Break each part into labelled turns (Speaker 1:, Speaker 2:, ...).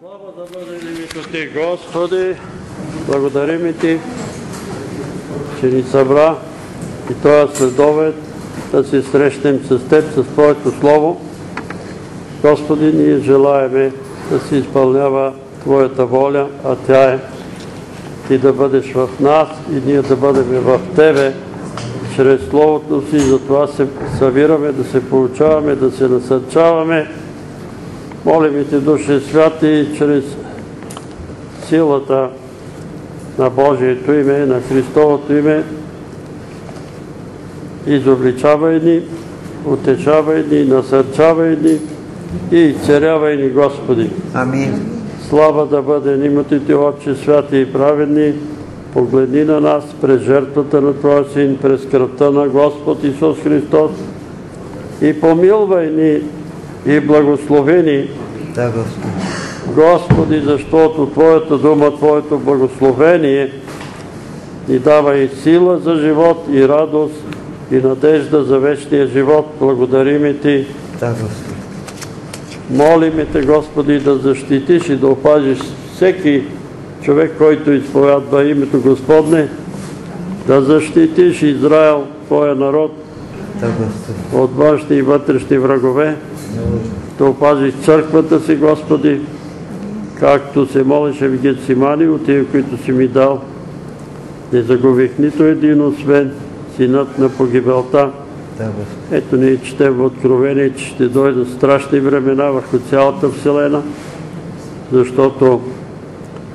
Speaker 1: Слава да бъде името Ти, Господи, благодарим Ти, че ни събра и този следовет да се срещнем с Теб, с Твоето Слово. Господи, ние желаеме да се изпълнява Твоята воля, а тя е Ти да бъдеш в нас и ние да бъдем в Тебе, чрез Словото си, затова се събираме, да се получаваме, да се насърчаваме. Молим Те, Душе Святи, чрез силата на Божието име, на Христовото име, изобличавай ни, утешавай ни, насърчавай ни и изцерявай ни, Господи.
Speaker 2: Амин.
Speaker 1: Слава да бъде името Ти, Отче, святи и праведни, погледни на нас през жертвата на Твоя Син, през кръвта на Господ Исус Христос и помилвай ни и благослови ни,
Speaker 2: Да, Господи.
Speaker 1: Господи, защото Твоята дума, Твоето благословение ни дава и сила за живот, и радост, и надежда за вечния живот. Благодарим Ти.
Speaker 2: Да, Господи.
Speaker 1: Молиме Те, Господи, да защитиш и да опазиш всеки човек, който изповядва името Господне, да защитиш Израел, Твоя народ,
Speaker 2: Да,
Speaker 1: от външни и вътрешни врагове, да опазиш църквата си, Господи, както се молеше в Гецимани от тия, които си ми дал. Не загубих нито един, освен синът на погибелта. Ето ние четем в Откровение, че ще дойдат страшни времена върху цялата Вселена, защото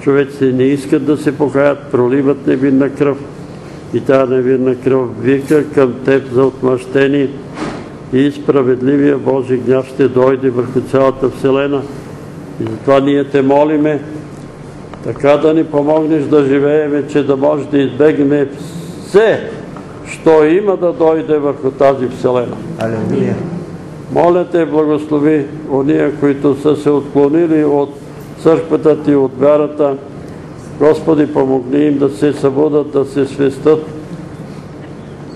Speaker 1: човеците не искат да се покаят, проливат невинна кръв и тази невинна кръв вика към теб за отмъщение и справедливия Божий гняв ще дойде върху цялата Вселена. И затова ние те молиме, така да ни помогнеш да живееме, че да може да избегнем все, що има да дойде върху тази Вселена.
Speaker 2: Алелуя.
Speaker 1: Моля те, благослови ония, които са се отклонили от църквата ти, от вярата. Господи, помогни им да се събудат, да се свестат,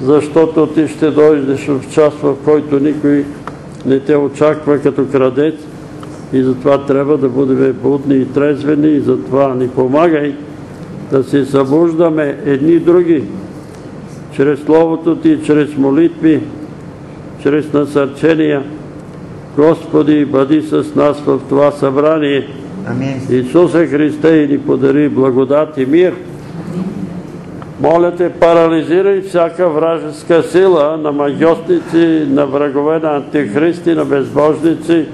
Speaker 1: защото ти ще дойдеш в час, в който никой не те очаква като крадец и затова трябва да бъдем будни и трезвени и затова ни помагай да се събуждаме едни други, чрез Словото Ти, чрез молитви, чрез насърчения. Господи, бъди с нас в това събрание.
Speaker 2: Амин.
Speaker 1: Исусе Христе и ни подари благодат и мир. Моля те, парализирай всяка вражеска сила на магиосници, на врагове на антихристи, на безбожници,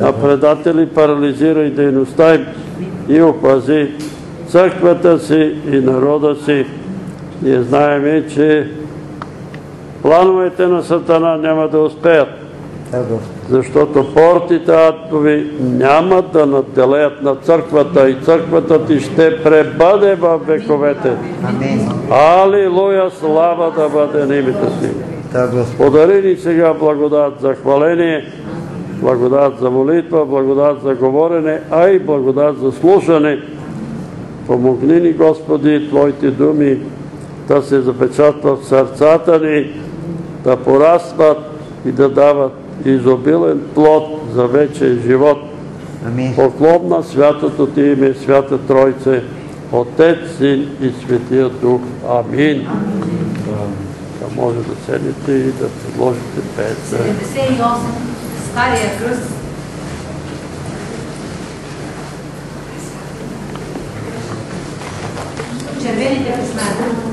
Speaker 1: на предатели, парализирай дейността им и опази църквата си и народа си. Ние знаеме, че плановете на Сатана няма да успеят,
Speaker 2: Да, Господи.
Speaker 1: Защото портите адови няма да наделеят на църквата и църквата ти ще пребъде в вековете. Алилуя, слава да бъде на името си. Подари ни сега благодат за хваление, благодат за молитва, благодат за говорене, а и благодат за слушане. Помогни ни, Господи, Твоите думи да се запечатват в сърцата ни, да порастват и да дават изобилен плод за вечен живот.
Speaker 2: Амин.
Speaker 1: Поклон на святото Ти име, Свята Тройце, Отец, Син и Светия Дух. Амин. Да може да седнете и да предложите песен.
Speaker 3: 78. Стария кръст. Червените писма.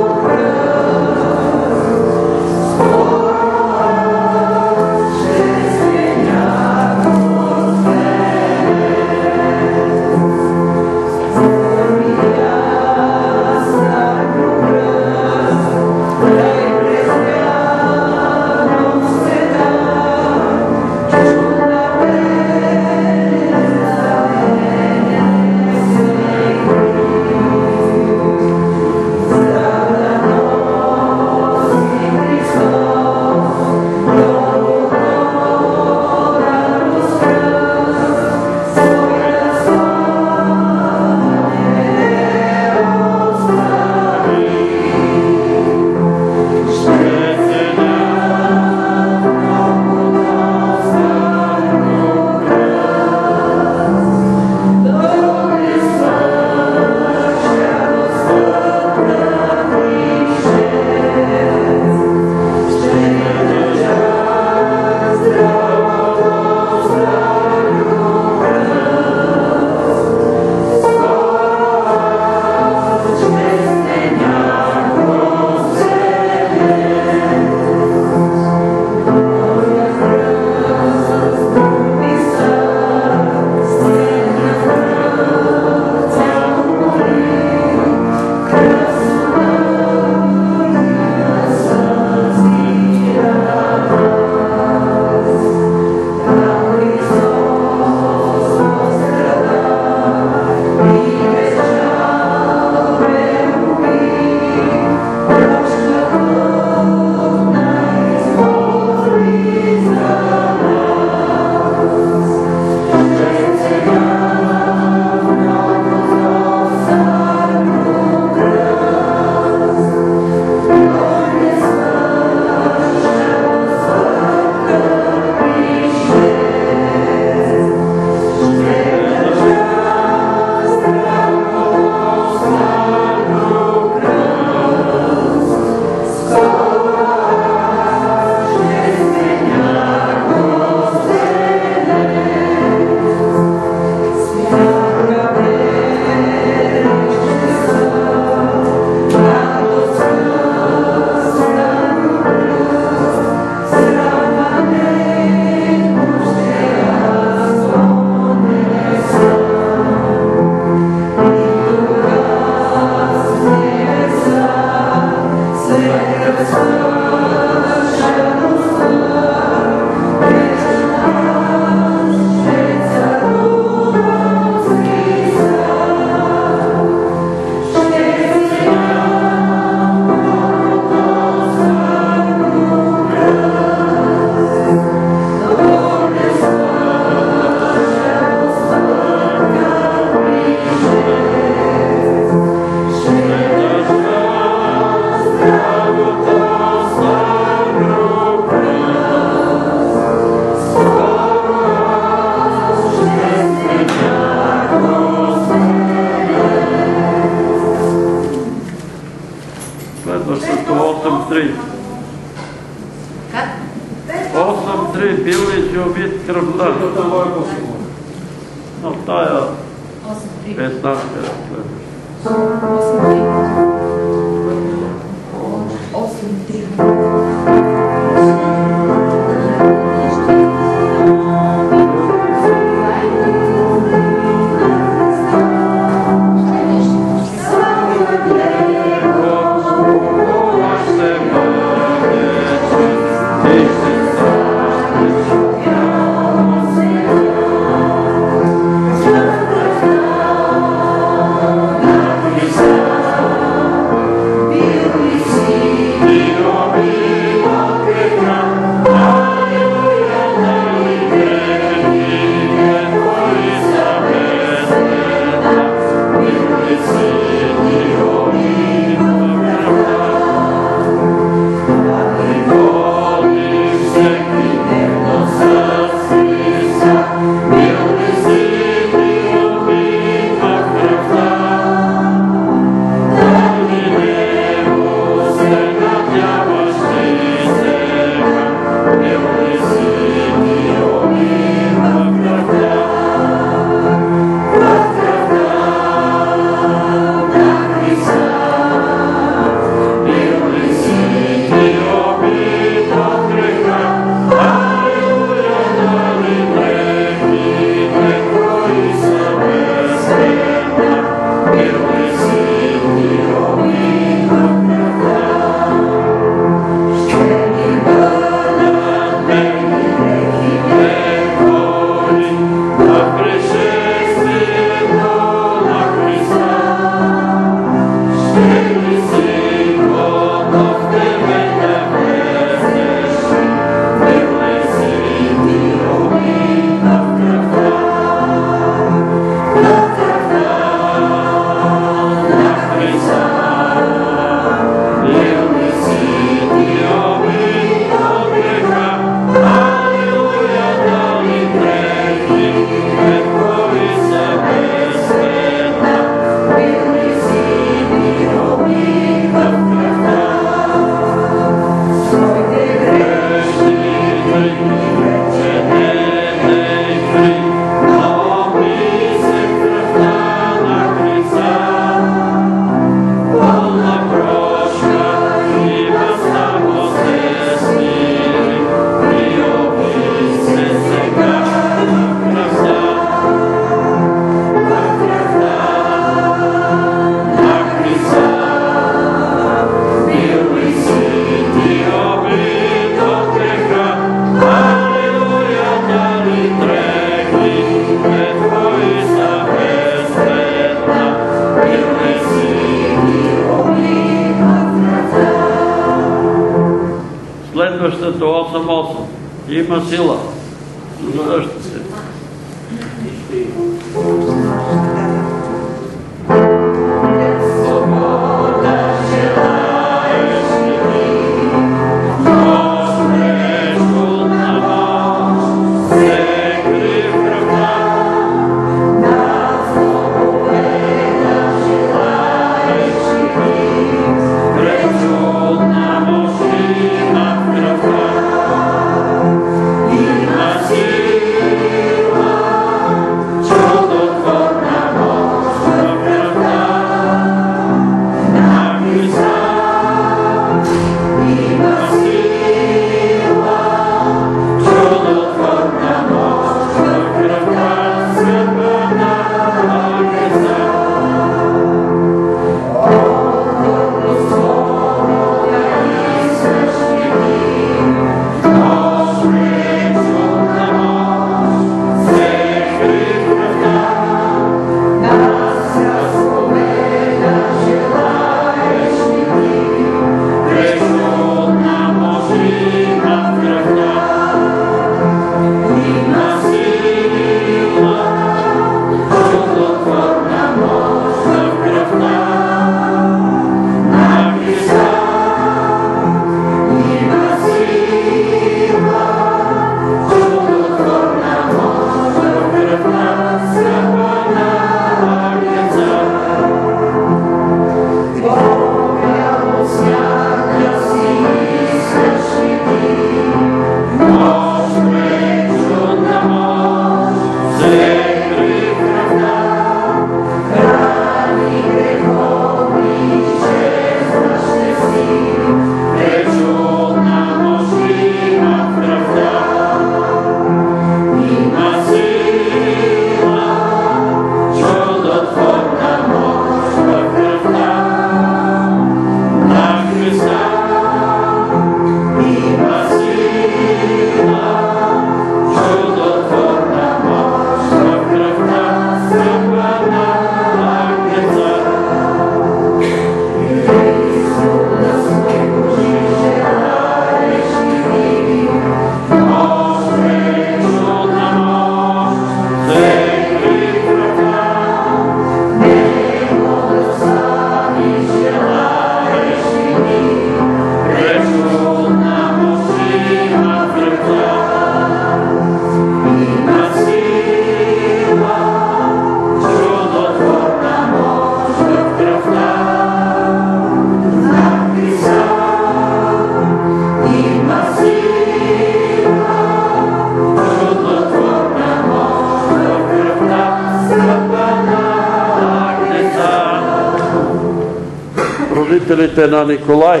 Speaker 1: Родителите на Николай,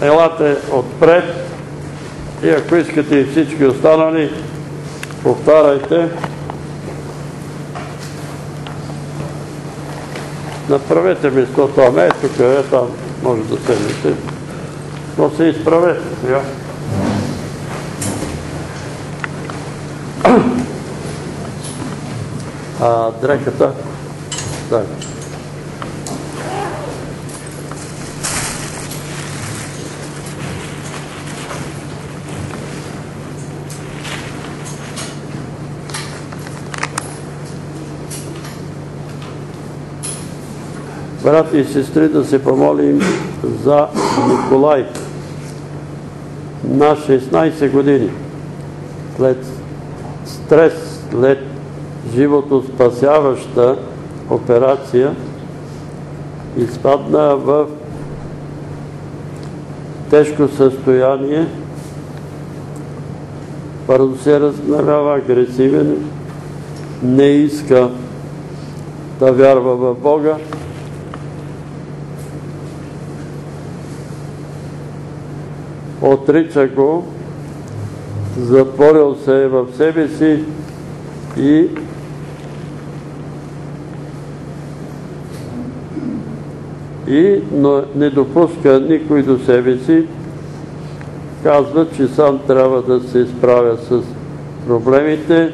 Speaker 1: елате отпред и ако искате и всички останали, повтаряйте. Направете место там, е тук, е там, може да седнете. Но се изправете сега. А дреката? Да. Брати и сестри, да се помолим за Николай на 16 години. След стрес, след живото спасяваща операция, изпадна в тежко състояние, първо се разгневява, агресивен, не иска да вярва в Бога, отрича го, затворил се в себе си и и не допуска никой до себе си, казва, че сам трябва да се справя с проблемите,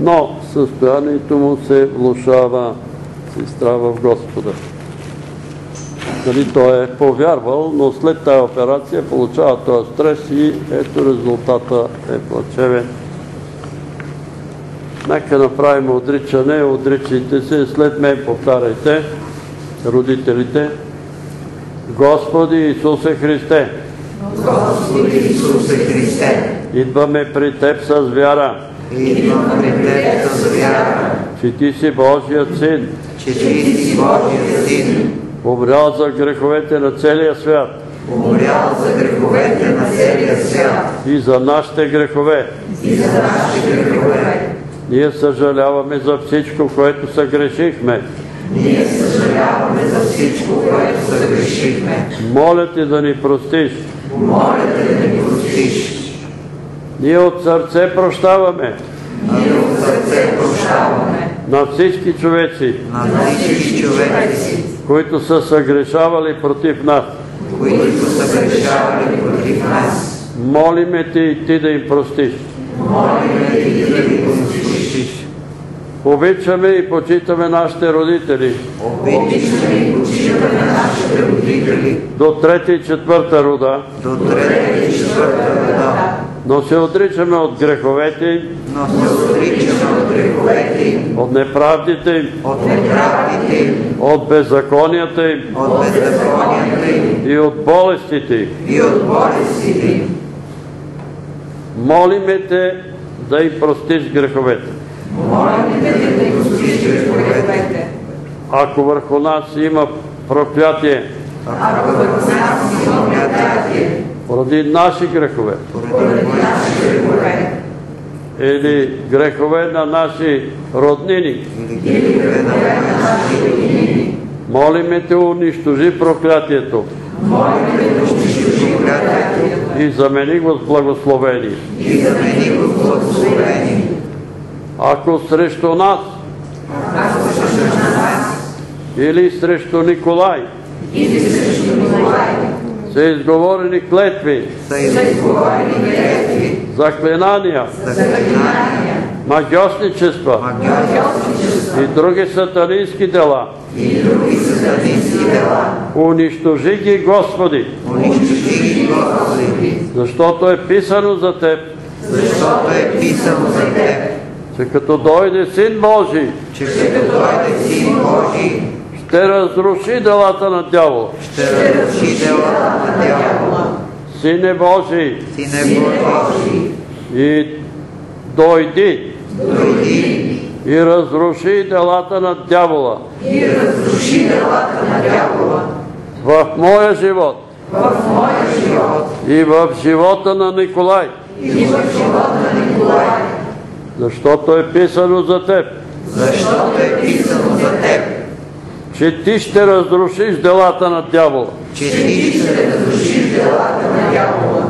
Speaker 1: но състоянието му се влушава, се страва в Господа. Дали той е повярвал, но след тази операция получава този стрес и ето резултата е плачевен. Нека направим отричане, отричайте се, след мен повтаряйте, родителите. Господи Исусе Христе,
Speaker 4: Господи Исусе Христе,
Speaker 1: идваме при Теб с вяра,
Speaker 4: идвам при Теб с вяра,
Speaker 1: че Ти си Божият Син,
Speaker 4: че Ти си Божият Син,
Speaker 1: умрял за греховете на целия свят
Speaker 4: умрял за греховете на целия свят
Speaker 1: и за нашите грехове.
Speaker 4: и за нашите грехове.
Speaker 1: Ние съжаляваме за всичко, което съгрешихме.
Speaker 4: Ние съжаляваме за всичко, което съгрешихме.
Speaker 1: Моля Те да ни простиш.
Speaker 4: Моля те да ни простиш.
Speaker 1: Ние от сърце прощаваме
Speaker 4: Ние от сърце прощаваме
Speaker 1: на всички човеци,
Speaker 4: на всички човеци,
Speaker 1: които са съгрешавали против нас.
Speaker 4: които са грешавали против нас.
Speaker 1: Молиме Те и Ти да им простиш.
Speaker 4: Молиме те и да ни простиш.
Speaker 1: Обичаме и почитаме нашите родители
Speaker 4: Обичаме и почитаме нашите родители
Speaker 1: до трета и четвърта рода,
Speaker 4: до трета и четвърта рода,
Speaker 1: но се отричаме от греховете им,
Speaker 4: но се отричаме от греховете им,
Speaker 1: от неправдите им,
Speaker 4: от неправдите им,
Speaker 1: от беззаконията им
Speaker 4: от беззаконията им
Speaker 1: и от болестите им.
Speaker 4: и от болестите им.
Speaker 1: Молиме Те да им простиш греховете.
Speaker 4: Молим те да ни простиш греховете.
Speaker 1: Ако върху нас има проклятие
Speaker 4: Ако върху нас има проклятие,
Speaker 1: поради наши грехове
Speaker 4: поради нашите грехове,
Speaker 1: или грехове на наши роднини, молиме Те унищожи проклятието и замени го с благословение. Ако срещу нас или срещу Николай са изговорени клетви, заклинания,
Speaker 4: заклинания,
Speaker 1: магиосничества
Speaker 4: магиосничества
Speaker 1: и други сатанински дела,
Speaker 4: и други сатанински дела,
Speaker 1: унищожи ги, Господи,
Speaker 4: унищожи ги, Господи,
Speaker 1: защото е писано за Теб,
Speaker 4: защото е писано за Теб,
Speaker 1: че като дойде Син Божий,
Speaker 4: че като дойде Син Божий,
Speaker 1: ще разруши делата на дявола.
Speaker 4: ще разруши делата на дявола.
Speaker 1: Сине Божий,
Speaker 4: Сине Божий,
Speaker 1: и дойди.
Speaker 4: Дойди.
Speaker 1: И разруши делата на дявола.
Speaker 4: И разруши делата на дявола.
Speaker 1: В моя живот.
Speaker 4: В моя живот.
Speaker 1: И в живота на Николай,
Speaker 4: и в живота на Николай,
Speaker 1: защото е писано за Теб,
Speaker 4: защото е писано за Теб,
Speaker 1: че ти ще разрушиш делата на дявола.
Speaker 4: че ти ще разрушиш делата на дявола,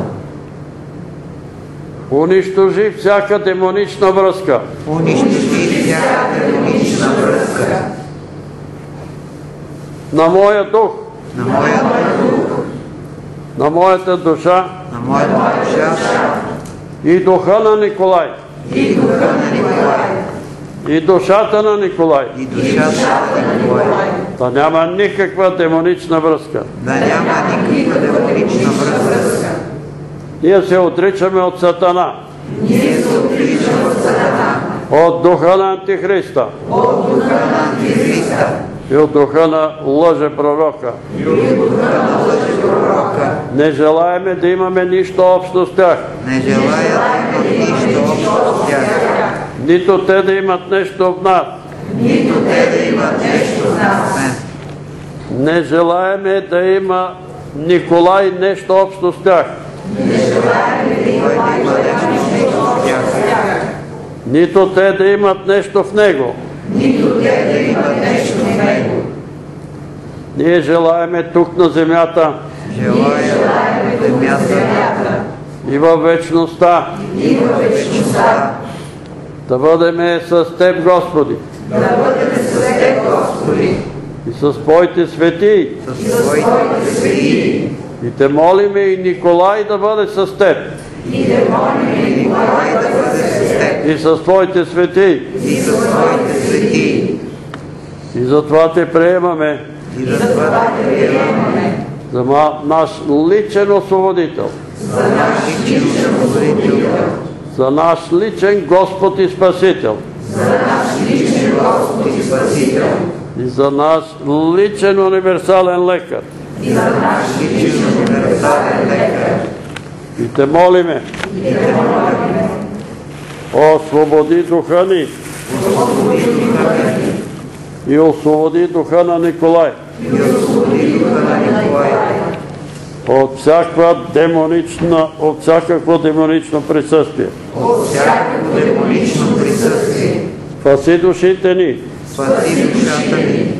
Speaker 1: Унищожи всяка демонична връзка,
Speaker 4: унищожи всяка демонична връзка.
Speaker 1: На моя дух,
Speaker 4: на моята дух,
Speaker 1: на моята душа.
Speaker 4: На моята душа.
Speaker 1: И духа на Николай,
Speaker 4: и духа на Николай,
Speaker 1: и душата на Николай.
Speaker 4: и душата на Николай,
Speaker 1: Да няма никаква демонична връзка.
Speaker 4: да няма никаква демонична връзка.
Speaker 1: Ние се отричаме от Сатана,
Speaker 4: Ние се отричаме от Сатана,
Speaker 1: от духа на Антихриста
Speaker 4: от духа на Антихриста
Speaker 1: и от духа на лъже пророка.
Speaker 4: и от духа на лъжепророка.
Speaker 1: Не желаеме да имаме нищо общо с тях,
Speaker 4: Не имат нищо общо с тях,
Speaker 1: нито те да имат нещо в нас.
Speaker 4: нито те да имат нещо с нас.
Speaker 1: Не желаеме да има Николай нещо общо с тях,
Speaker 4: Кой да има нещо общо с тях,
Speaker 1: нито те да имат нещо в него.
Speaker 4: нито те да имат нещо в него.
Speaker 1: Ние желаеме тук на земята
Speaker 4: Желая земята
Speaker 1: и във вечността
Speaker 4: и във вечността
Speaker 1: да бъдеме с Теб, Господи,
Speaker 4: да бъдем с Теб, Господи,
Speaker 1: и с Твоите светии.
Speaker 4: с Твоите свети.
Speaker 1: И те молиме и Николай да бъде с Теб
Speaker 4: И да молим и Николай да бъде с Теб
Speaker 1: и с Твоите светии.
Speaker 4: и с Твоите свети.
Speaker 1: И затова Те приемаме
Speaker 4: И затова те приемаме
Speaker 1: за наш личен освободител,
Speaker 4: за наш личен освободител,
Speaker 1: за наш личен Господ и Спасител
Speaker 4: за наш личен Господ и Спасител,
Speaker 1: и за наш личен универсален лекар.
Speaker 4: и за наш личен универсален лекар.
Speaker 1: И Те молиме,
Speaker 4: И те молим,
Speaker 1: освободи духа ни
Speaker 4: освободи духа ни
Speaker 1: и освободи духа на Николай
Speaker 4: и освободи
Speaker 1: от всякаква демонична, от всякакво демонично присъствие.
Speaker 4: от всякакво демонично присъствие.
Speaker 1: Спаси душите ни,
Speaker 4: Спаси душата ни,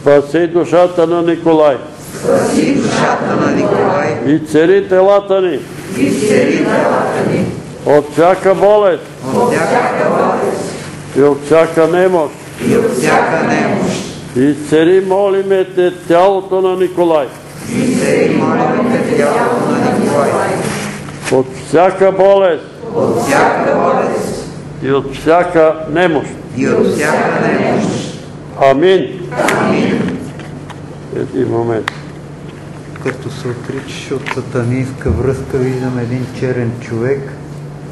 Speaker 1: спаси душата на Николай.
Speaker 4: Спаси душата на Николай.
Speaker 1: И цели телата ни.
Speaker 4: И цели телата ни.
Speaker 1: От всяка болест.
Speaker 4: От всяка болест.
Speaker 1: И от всяка немощ.
Speaker 4: и от всяка немощ.
Speaker 1: И цели молиме те тялото на Николай
Speaker 4: И цели молим те тялото на Николай
Speaker 1: от всяка болест
Speaker 4: от всяка болест
Speaker 1: и от всяка немощ.
Speaker 4: и от всяка немощ.
Speaker 1: Амин. Един момент.
Speaker 5: Като се отричаш от сатанинска връзка, виждам един черен човек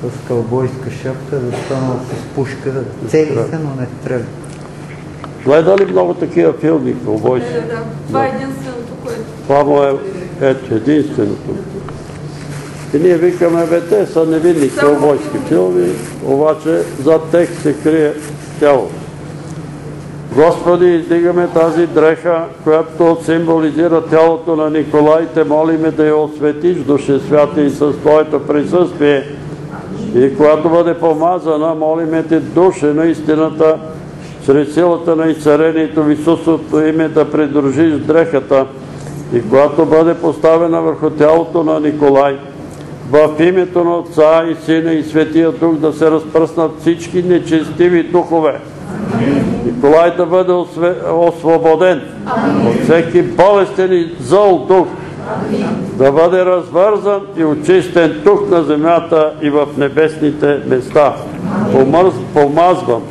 Speaker 5: с кълбойска шапка, застанал с пушка. Цели се, но не стреля.
Speaker 1: Гледа ли много такива филми, ковбойски?
Speaker 6: Да, да. Това е единственото, което...
Speaker 1: Това му е ето, единственото. И ние викаме, бе, те са невинни кълбойски филми, обаче зад текст се крие тяло. Господи, издигаме тази дреха, която символизира тялото на Николай, те молиме да я осветиш, душе святи, и с Твоето присъствие. И когато бъде помазана, молиме Те, душе на истината, чрез силата на изцарението в Исусовото име да придружиш дрехата и когато бъде поставена върху тялото на Николай, в името на Отца и Сина и Светия Дух да се разпръснат всички нечестиви духове. Николай да бъде освободен от всеки болестен и зъл дух, да бъде развързан и очистен тук на земята и в небесните места. Помазвам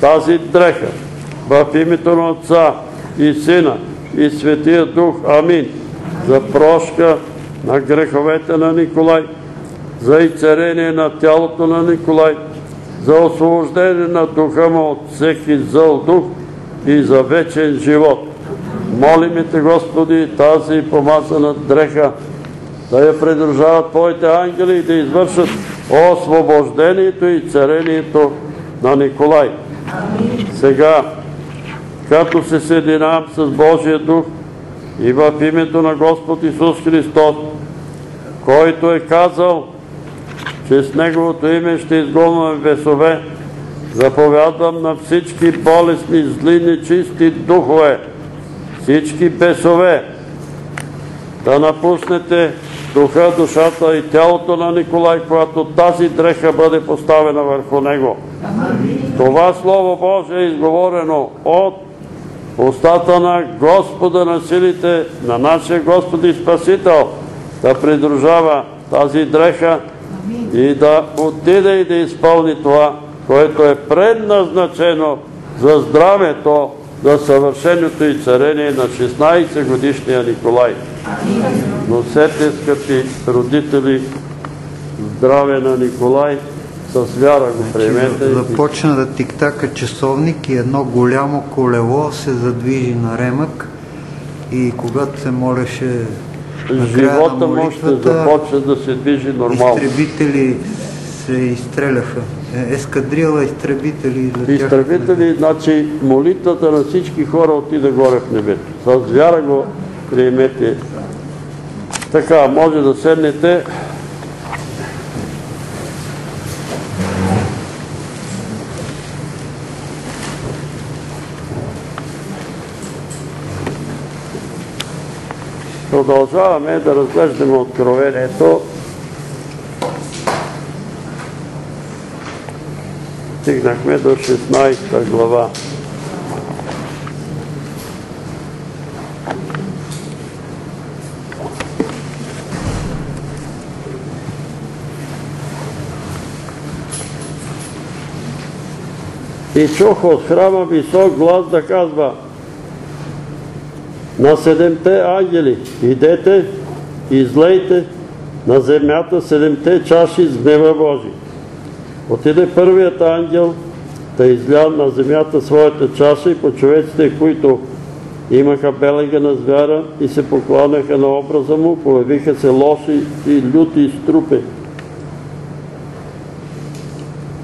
Speaker 1: тази дреха в името на Отца и Сина и Светия Дух. Амин. За прошка на греховете на Николай, за изцерение на тялото на Николай, за освобождение на духа му от всеки зъл дух и за вечен живот. Молиме Те, Господи, тази помазана дреха да я придружават Твоите ангели и да извършат освобождението и царението на Николай. Сега, като се съединявам с Божия дух и в името на Господ Исус Христос, който е казал, че с Неговото име ще изгонваме бесове, заповядвам на всички болесни, зли, нечисти духове всички бесове, да напуснете духа, душата и тялото на Николай, когато тази дреха бъде поставена върху него. Това Слово Божие е изговорено от устата на Господа на силите, на нашия Господ и Спасител, да придружава тази дреха и да отиде и да изпълни това, което е предназначено за здравето, за съвършеното и царение на 16 годишния Николай. Носете, скъпи родители, здраве на Николай, с вяра го приемете.
Speaker 4: Започна да тиктака часовник и едно голямо колело се задвижи на ремък и когато се молеше
Speaker 1: Живота му ще започне да се движи нормално.
Speaker 4: изтребители се изстреляха. Е, Ескадрила изтребители излетяха.
Speaker 1: Изтребители, значи молитвата на всички хора отида горе в небето. С вяра го приемете. Така, може да седнете. Продължаваме да разглеждаме откровението. Стигнахме до 16 глава. И чух от храма висок глас да казва на седемте ангели, идете, излейте на земята седемте чаши с гнева Божи. Отиде първият ангел да изля на земята своята чаша и по човеците, които имаха белега на звяра и се покланяха на образа му, появиха се лоши и люти струпи.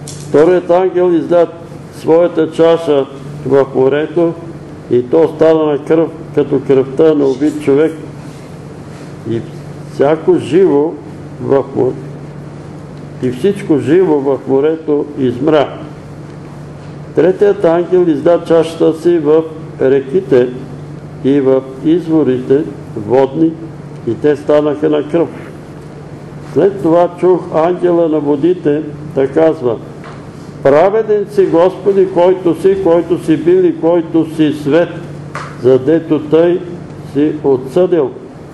Speaker 1: Вторият ангел изля своята чаша в морето и то стана на кръв, като кръвта на убит човек. И всяко живо в морето и всичко живо в морето измря. Третият ангел изда чашата си в реките и в изворите водни и те станаха на кръв. След това чух ангела на водите да казва Праведен си Господи, който си, който си бил и който си свет, задето тъй си отсъдил,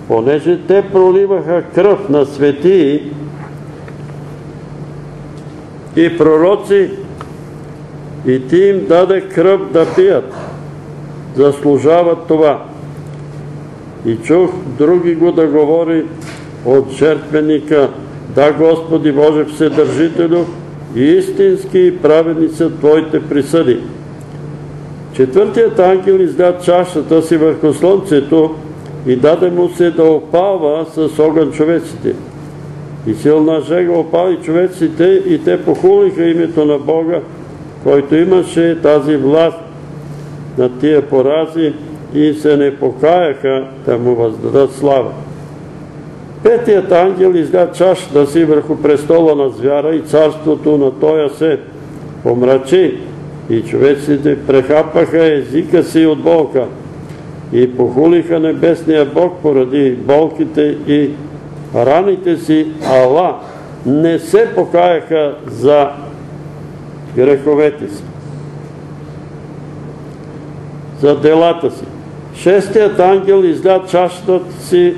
Speaker 1: понеже те проливаха кръв на светии и пророци и ти им даде кръв да пият. Заслужават това. И чух други го да говори от жертвеника. Да, Господи Боже Вседържителю, истински и праведни са Твоите присъди. Четвъртият ангел изда чашата си върху слънцето и даде му се да опава с огън човеците. И силна жега опали човеците и те похулиха името на Бога, който имаше тази власт на тия порази и се не покаяха да му въздадат слава. Петият ангел изля чашата си върху престола на звяра и царството на тоя се помрачи и човеците прехапаха езика си от болка и похулиха небесния Бог поради болките и раните си, ала не се покаяха за греховете си, за делата си. Шестият ангел изля чашата си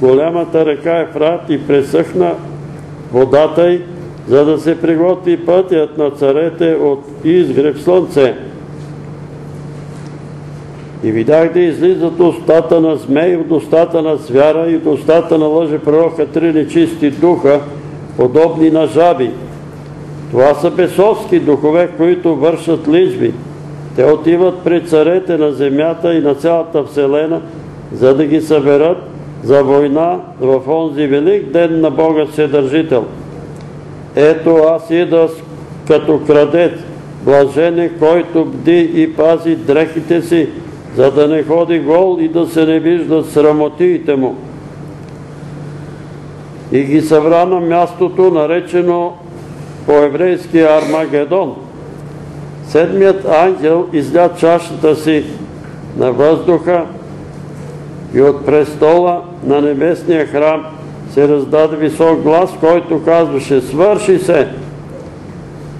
Speaker 1: голямата река Ефрат и пресъхна водата й, за да се приготви пътят на царете от изгреб слънце. И видях да излизат устата на змей, от устата на звяра и от устата на лъже пророка три нечисти духа, подобни на жаби. Това са бесовски духове, които вършат лижби. Те отиват пред царете на земята и на цялата вселена, за да ги съберат за война в онзи велик ден на Бога Седържител. Ето аз ида като крадец, блажене, който бди и пази дрехите си, за да не ходи гол и да се не виждат срамотиите му. И ги събра на мястото, наречено по-еврейски Армагедон. Седмият ангел изля чашата си на въздуха и от престола на небесния храм се раздаде висок глас, който казваше «Свърши се!»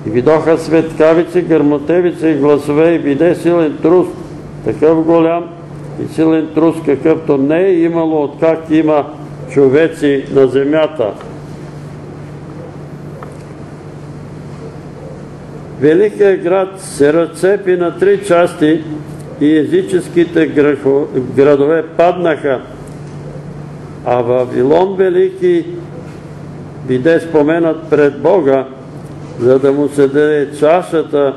Speaker 1: И видоха светкавици, гърмотевици и гласове и биде силен трус, такъв голям и силен трус, какъвто не е имало откак има човеци на земята. Великият град се разцепи на три части и езическите градове паднаха, а Вавилон Велики биде споменат пред Бога, за да му се даде чашата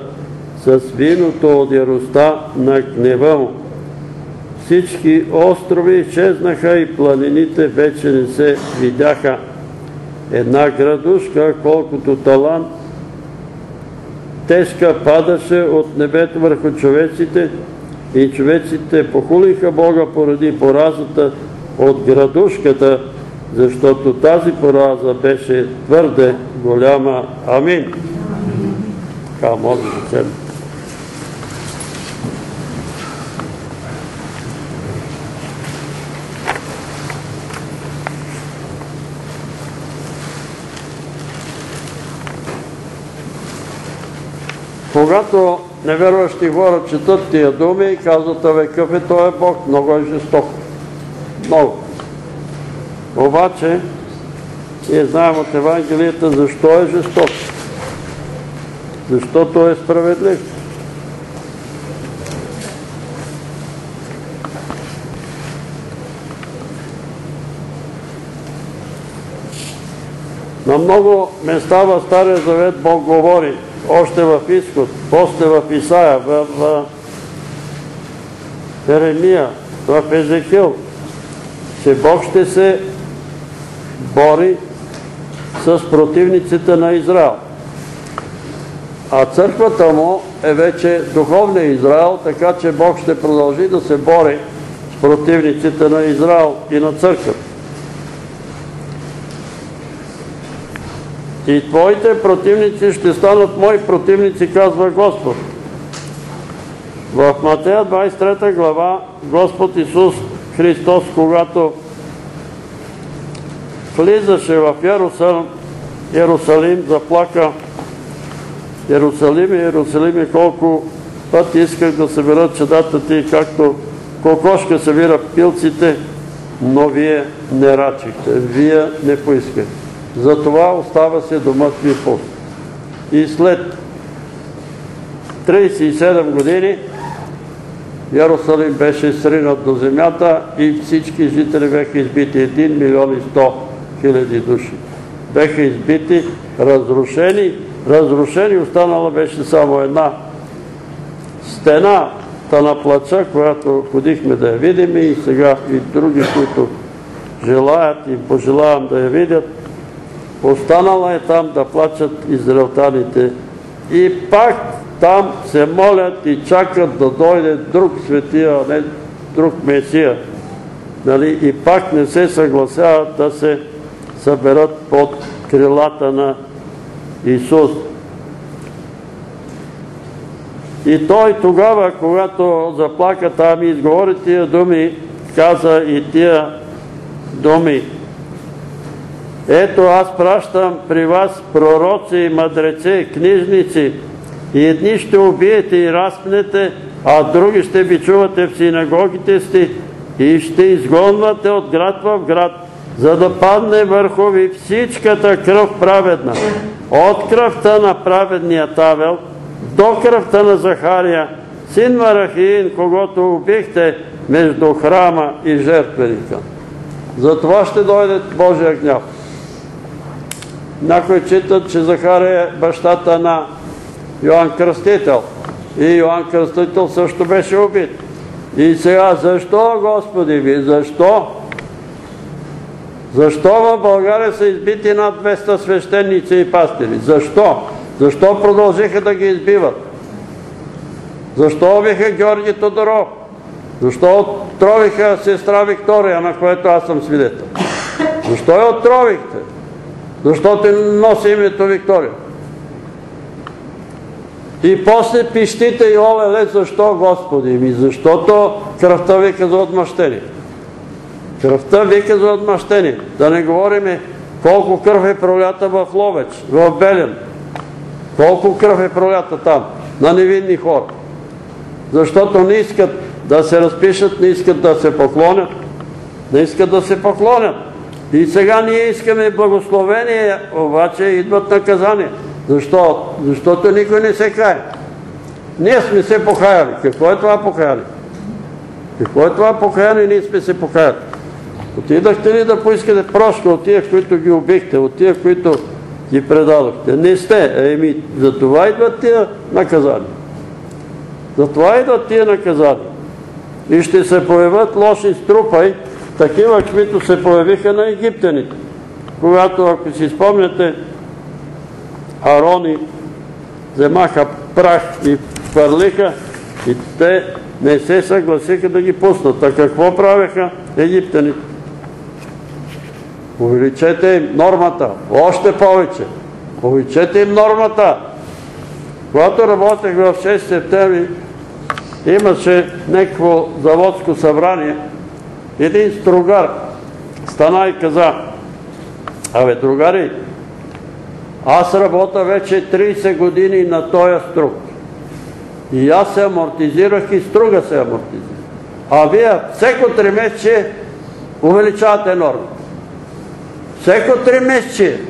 Speaker 1: с виното от яростта на гнева му. Всички острови изчезнаха и планините вече не се видяха. Една градушка, колкото талант, тежка падаше от небето върху човеците и човеците похулиха Бога поради поразата от градушката, защото тази пораза беше твърде голяма. Амин. Така може да се Когато неверващи хора четат тия думи и казват, абе, какъв е този Бог? Много е жесток. Много. Обаче, ние знаем от Евангелията защо е жесток. Защото е справедлив. На много места в Стария Завет Бог говори, още в Изход, после в Исаия, в Еремия, в Езекил, че Бог ще се бори с противниците на Израел. А църквата му е вече духовния Израел, така че Бог ще продължи да се бори с противниците на Израел и на църквата. И твоите противници ще станат мои противници, казва Господ. В Матея 23 глава Господ Исус Христос, когато влизаше в Ярусалим, Ярусалим заплака Ярусалим и Ярусалим и колко пъти исках да съберат чедата ти, както кокошка събира пилците, но вие не рачихте, вие не поискахте. Затова остава се домът ви пост. И след 37 години Ярусалим беше сринат до земята и всички жители беха избити 1 милион и 100 хиляди души. Беха избити, разрушени, разрушени, останала беше само една стена на плача, която ходихме да я видим и сега и други, които желаят и пожелавам да я видят, Останала е там да плачат израелтаните. И пак там се молят и чакат да дойде друг светия, а не друг месия. Нали? И пак не се съгласяват да се съберат под крилата на Исус. И той тогава, когато заплака там и изговори тия думи, каза и тия думи. Ето аз пращам при вас пророци мъдреци, книжници, и едни ще убиете и разпнете, а други ще бичувате в синагогите си и ще изгонвате от град в град, за да падне върху ви всичката кръв праведна. От кръвта на праведния Тавел до кръвта на Захария, син Марахиин, когато убихте между храма и жертвеника. За това ще дойде Божия гняв. Някои читат, че Захария е бащата на Йоанн Кръстител. И Йоанн Кръстител също беше убит. И сега, защо, Господи ви, защо? Защо в България са избити над 200 свещеници и пастири? Защо? Защо продължиха да ги избиват? Защо убиха Георги Тодоров? Защо отровиха сестра Виктория, на което аз съм свидетел? Защо я отровихте? Защото носи името Виктория. И после пищите и олеле, защо Господи? Ми защото кръвта вика за отмъщение. Кръвта вика за отмъщение. Да не говориме колко кръв е пролята в Ловеч, в Белен. Колко кръв е пролята там, на невинни хора. Защото не искат да се разпишат, не искат да се поклонят. Не искат да се поклонят. И сега ние искаме благословение, обаче идват наказания. Защо? Защото никой не се кае. Ние сме се покаяли. Какво е това покаяли? Какво е това покаяли? Ние сме се покаяли. Отидахте ли да поискате прошка от тия, които ги убихте, от тия, които ги предадохте? Не сте. Еми, за това идват тия наказания. За това идват тия наказания. И ще се появят лоши струпай, такива, които се появиха на египтяните. Когато, ако си спомняте, Арони вземаха прах и хвърлиха и те не се съгласиха да ги пуснат. А какво правеха египтяните? Увеличете им нормата, още повече. Увеличете им нормата. Когато работех в 6 септември, имаше някакво заводско събрание. Един стругар стана и каза, абе, другари, аз работя вече 30 години на този струг. И аз се амортизирах и струга се амортизира. А вие всеко три месече увеличавате норма. Всеко три месече.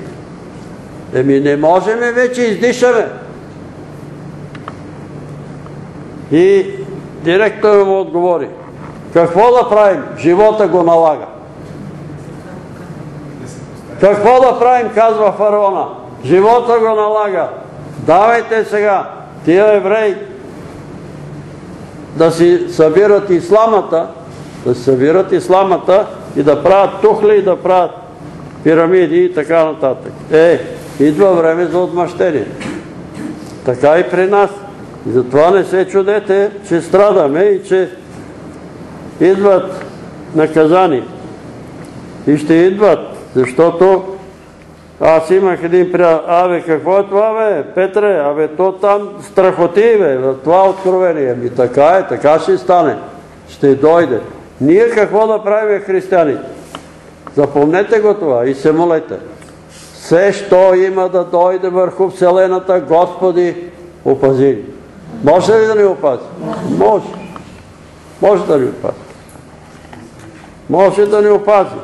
Speaker 1: Еми не можеме вече, издишаме. И директор му отговори. Какво да правим? Живота го налага. Какво да правим, казва фараона. Живота го налага. Давайте сега тия евреи да си събират исламата, да си събират исламата и да правят тухли и да правят пирамиди и така нататък. Е, идва време за отмъщение. Така и при нас. И затова не се чудете, че страдаме и че идват наказани. И ще идват, защото аз имах един приятел, абе какво е това бе, Петре, абе то там страхоти бе, това откровение. Ми така е, така ще стане, ще дойде. Ние какво да правим християните? Запомнете го това и се молете. Все, що има да дойде върху Вселената, Господи, опази. Може ли да ни опази? Може. Може да ни опази. Може да ни опази.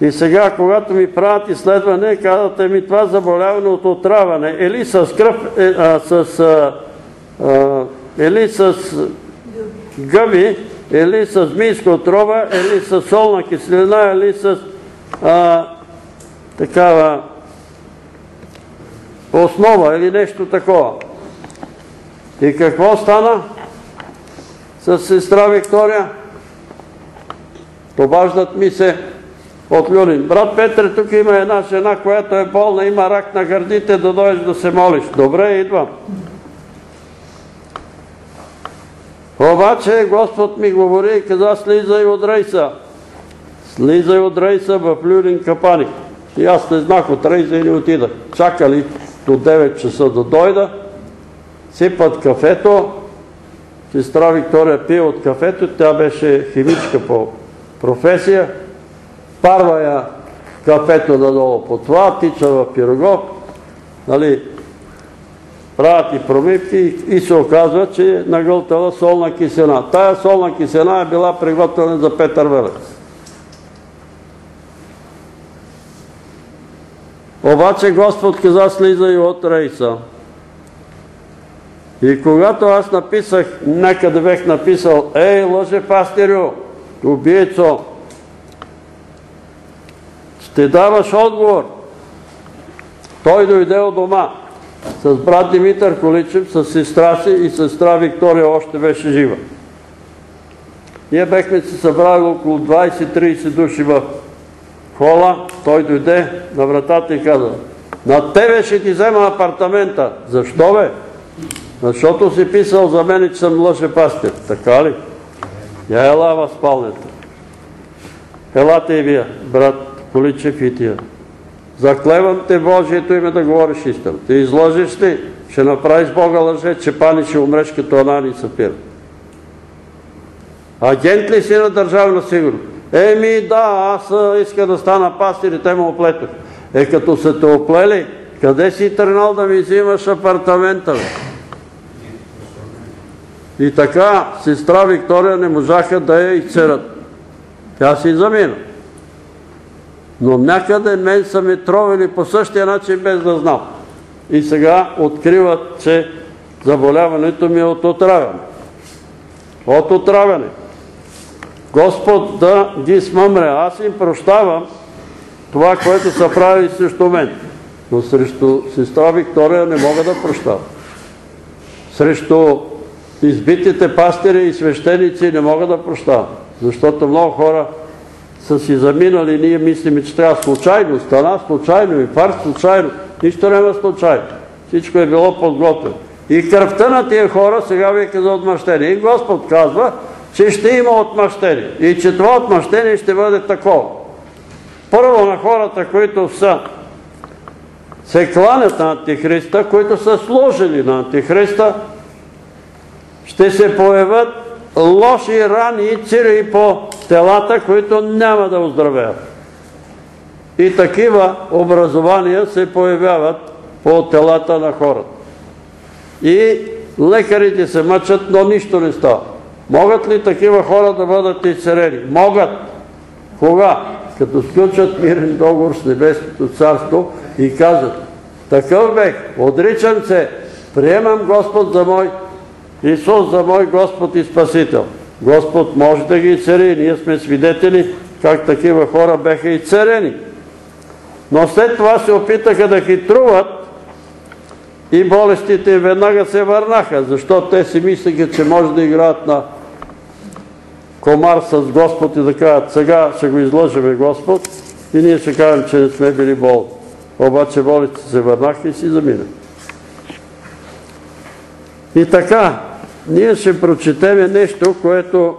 Speaker 1: И сега, когато ми правят изследване, казвате ми това заболяване от отраване, или с кръв, е, а, с, или гъби, или с змийска отрова, или с солна киселина, или с такава основа или нещо такова. И какво стана с сестра Виктория? Обаждат ми се от Люлин. Брат Петре, тук има една жена, която е болна, има рак на гърдите, да дойдеш да се молиш. Добре, идвам. Обаче Господ ми говори и каза, слизай от рейса. Слизай от рейса в Люлин Капаник. И аз не знах от рейса и не отидах. Чакали до 9 часа да дойда, сипат кафето, сестра Виктория пие от кафето, тя беше химичка по професия, парва я кафето надолу по това, тича в пирогов, нали, правят и промивки и се оказва, че е нагълтала солна кисена. Тая солна кисена е била приготвена за Петър Велец. Обаче Господ каза слиза и от рейса. И когато аз написах, някъде бех написал, ей, лъже пастирю, убийцо, ще даваш отговор. Той дойде от дома с брат Димитър Количев, с сестра си и сестра Виктория още беше жива. Ние бехме се събрали около 20-30 души в хола. Той дойде на вратата и каза, на тебе ще ти взема апартамента. Защо бе? Защото си писал за мене, че съм лъже пастир. Така ли? Я ела в спалнята. Елате и вие, брат Количев и тия. Заклевам те Божието име да говориш истина. Ти излъжеш ли, ще направиш Бога лъже, че пани ще умреш като Анани и Сапир. Агент ли си на държавна сигурност? Еми да, аз иска да стана пастир и те ме оплетох. Е като са те оплели, къде си тръгнал да ми взимаш апартамента? И така, сестра Виктория не можаха да я изцерат. Тя си замина. Но някъде мен са ме тровили по същия начин без да знам. И сега откриват, че заболяването ми е от отравяне. От отравяне. Господ да ги смъмре. Аз им прощавам това, което са правили срещу мен. Но срещу сестра Виктория не мога да прощавам. Срещу избитите пастири и свещеници не мога да прощавам. Защото много хора са си заминали, ние мислиме, че трябва случайно, стана случайно, инфаркт случайно. Нищо няма случайно. Всичко е било подготвено. И кръвта на тия хора сега вика за отмъщение. И Господ казва, че ще има отмъщение. И че това отмъщение ще бъде такова. Първо на хората, които са се кланят на Антихриста, които са сложени на Антихриста, ще се появят лоши рани и цири по телата, които няма да оздравеят. И такива образования се появяват по телата на хората. И лекарите се мъчат, но нищо не става. Могат ли такива хора да бъдат изцерени? Могат. Кога? Като сключат мирен договор с Небесното царство и кажат, такъв бех, отричам се, приемам Господ за мой Исус за мой Господ и Спасител. Господ може да ги цари. Ние сме свидетели как такива хора беха и. Но след това се опитаха да хитруват и болестите веднага се върнаха, защото те си мислиха, че може да играят на комар с Господ и да кажат, сега ще го излъжеме Господ и ние ще кажем, че не сме били болни. Обаче болестите се върнаха и си заминаха. И така, ние ще прочетеме нещо, което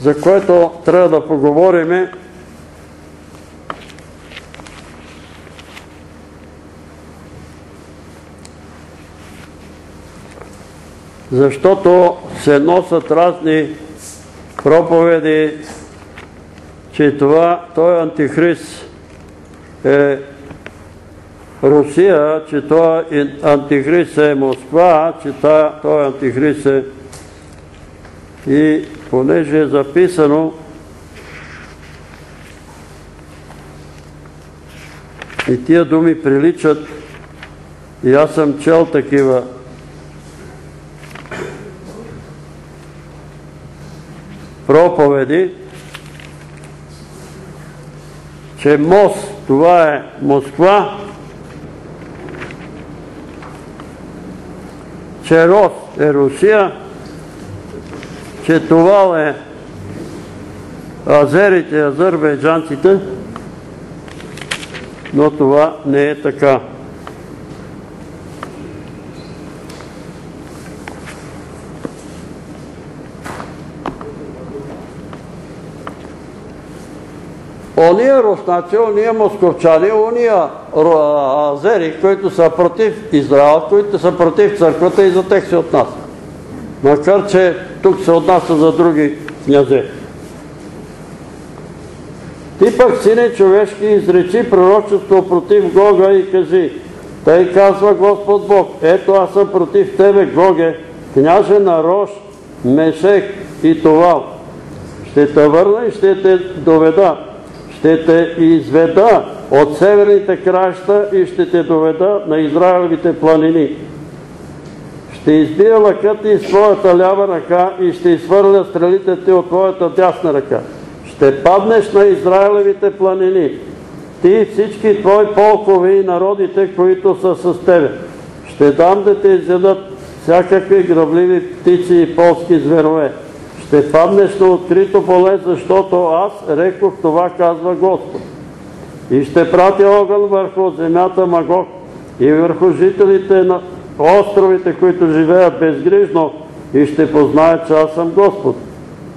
Speaker 1: за което трябва да поговориме. Защото се носят разни проповеди че това, той антихрист е Русия, че той антихрист е Москва, че той антихрист е. И понеже е записано и тия думи приличат и аз съм чел такива. Проповеди, че мост, това е Москва, че Рос е Русия, че това е азерите, азербайджанците, но това не е така. Ония руснаци, ония московчани, ония азери, които са против Израел, които са против църквата и за тех се отнася. Макар, че тук се отнася за други князе. Ти пък, сине човешки, изречи пророчество против Гога и кажи, тъй казва Господ Бог, ето аз съм против тебе, Гоге, княже на Рош, Мешек и Товал. Ще те върна и ще те доведа ще те изведа от северните краща и ще те доведа на Израелевите планини. Ще избия лъкът ти с твоята лява ръка и ще изхвърля стрелите ти от твоята дясна ръка. Ще паднеш на Израелевите планини. Ти и всички твои полкови и народите, които са с тебе. Ще дам да те изядат всякакви грабливи птици и полски зверове ще паднеш на открито поле, защото аз рекох това, казва Господ. И ще пратя огън върху земята Магог и върху жителите островите, които живеят безгрижно и ще познаят, че аз съм Господ.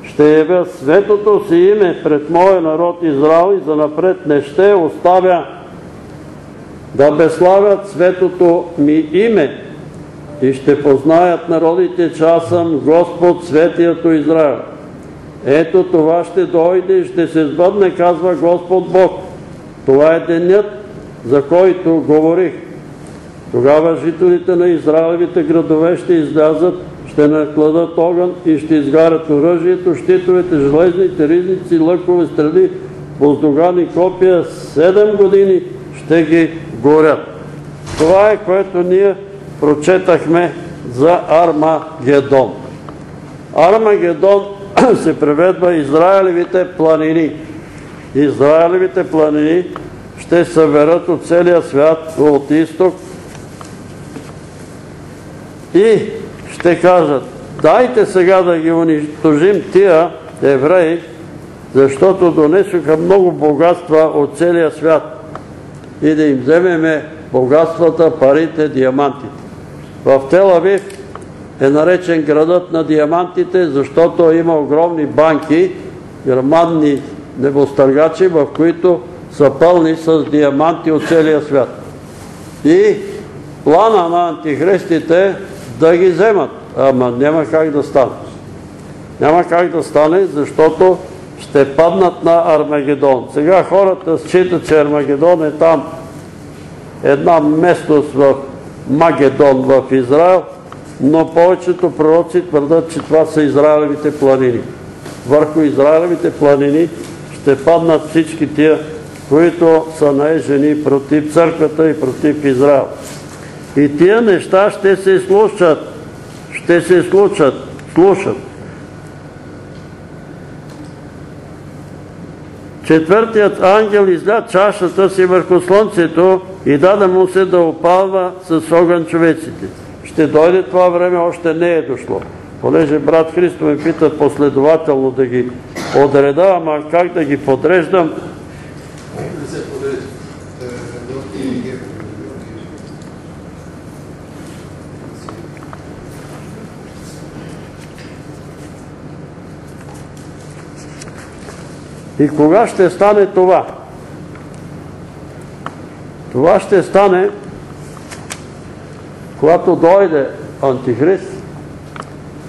Speaker 1: Ще явя светото си име пред моя народ Израел и занапред не ще оставя да безславят светото ми име и ще познаят народите, че аз съм Господ, светието Израел. Ето това ще дойде и ще се сбъдне, казва Господ Бог. Това е денят, за който говорих. Тогава жителите на Израелевите градове ще излязат, ще накладат огън и ще изгарят оръжието, щитовете, железните ризници, лъкове, стрели, воздугани, копия, седем години ще ги горят. Това е което ние прочетахме за Армагедон. Армагедон се преведва Израелевите планини. Израелевите планини ще съберат от целия свят, от изток и ще кажат, дайте сега да ги унищожим тия евреи, защото донесоха много богатства от целия свят и да им вземеме богатствата, парите, диамантите. В Телавив е наречен градът на диамантите, защото има огромни банки, германни небостъргачи, в които са пълни с диаманти от целия свят. И плана на антихристите да ги вземат. Ама няма как да стане. Няма как да стане, защото ще паднат на Армагедон. Сега хората считат, че Армагедон е там една местност в Магедон в Израел, но повечето пророци твърдат, че това са Израелевите планини. Върху Израелевите планини ще паднат всички тия, които са наежени против църквата и против Израел. И тия неща ще се случат. Ще се случат. Слушат. Четвъртият ангел изля чашата си върху слънцето и даде му се да опалва с огън човеците. Ще дойде това време, още не е дошло. Понеже брат Христо ме пита последователно да ги отреда, ама как да ги подреждам, И кога ще стане това? Това ще стане, когато дойде Антихрист,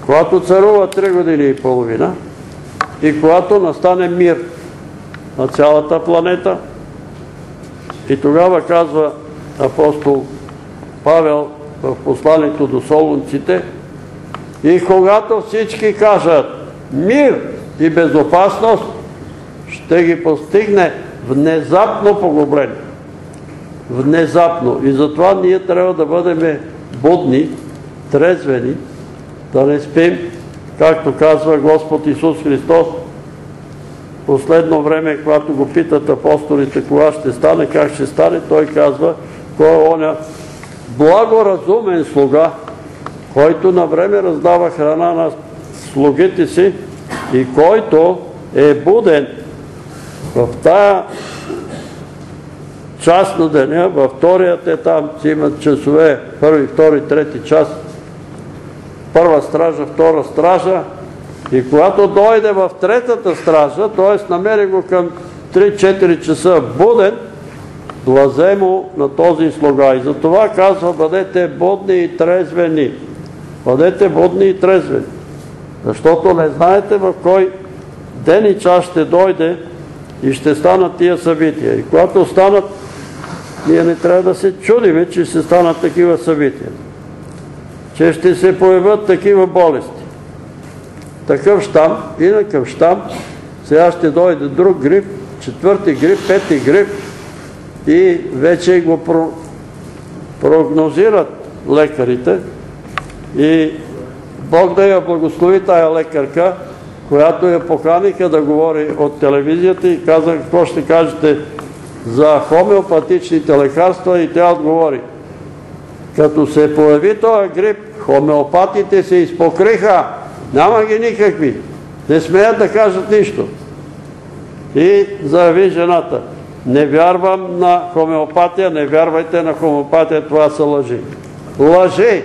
Speaker 1: когато царува три години и половина и когато настане мир на цялата планета. И тогава казва апостол Павел в посланието до Солунците и когато всички кажат мир и безопасност, ще ги постигне внезапно погубление. Внезапно. И затова ние трябва да бъдем будни, трезвени, да не спим, както казва Господ Исус Христос, последно време, когато го питат апостолите кога ще стане, как ще стане, той казва, кой е оня благоразумен слуга, който на време раздава храна на слугите си и който е буден в тая част на деня, във вторият е там, си имат часове, първи, втори, трети час, първа стража, втора стража, и когато дойде в третата стража, т.е. намери го към 3-4 часа буден, глазе му на този слуга. И затова казва, бъдете будни и трезвени. Бъдете будни и трезвени. Защото не знаете в кой ден и час ще дойде и ще станат тия събития. И когато станат, ние не трябва да се чудиме, че ще станат такива събития. Че ще се появят такива болести. Такъв щам, инакъв щам, сега ще дойде друг грип, четвърти грип, пети грип и вече го прогнозират лекарите и Бог да я благослови тая лекарка, която я поканиха да говори от телевизията и каза какво ще кажете за хомеопатичните лекарства и тя отговори. Като се появи този грип, хомеопатите се изпокриха, няма ги никакви, не смеят да кажат нищо. И заяви жената, не вярвам на хомеопатия, не вярвайте на хомеопатия, това са лъжи. лъжи.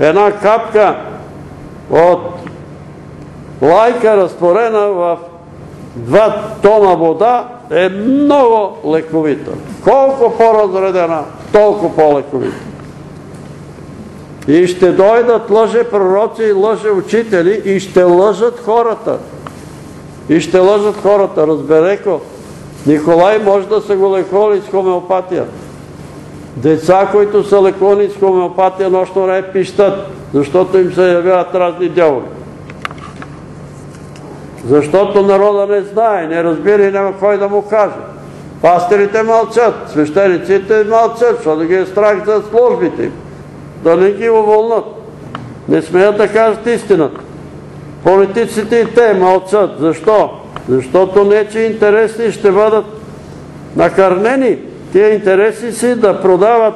Speaker 1: Една капка от лайка разтворена в два тона вода е много лековита. Колко по-разредена, толкова по-лековита. И ще дойдат лъже пророци и лъже учители и ще лъжат хората. И ще лъжат хората. Разбереко, Николай може да са го лекували с хомеопатия. Деца, които са лекувани с хомеопатия, нощно време пищат, защото им се явяват разни дяволи. Защото народа не знае, не разбира и няма кой да му каже. Пастирите мълчат, свещениците мълчат, защото ги е страх за службите им. Да не ги уволнат. Не смеят да кажат истината. Политиците и те мълчат. Защо? Защото нечи интереси ще бъдат накърнени. Тия интереси си да продават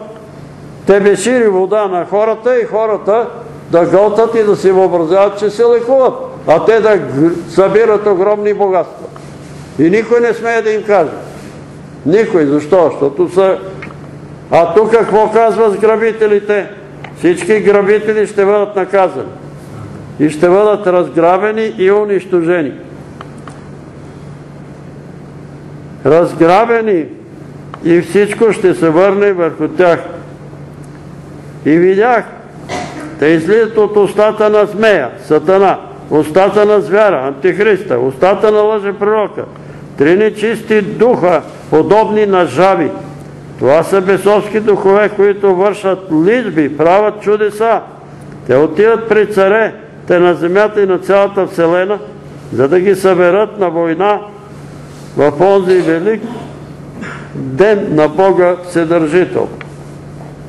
Speaker 1: тебешири вода на хората и хората да гълтат и да си въобразяват, че се лекуват а те да събират огромни богатства. И никой не смее да им каже. Никой. Защо? Защото са... А тук какво казва с грабителите? Всички грабители ще бъдат наказани. И ще бъдат разграбени и унищожени. Разграбени и всичко ще се върне върху тях. И видях, те излизат от устата на змея, сатана, устата на звяра, антихриста, устата на лъжа пророка, три нечисти духа, подобни на жаби. Това са бесовски духове, които вършат лизби, правят чудеса. Те отиват при царе, те на земята и на цялата вселена, за да ги съберат на война в онзи велик ден на Бога Вседържител.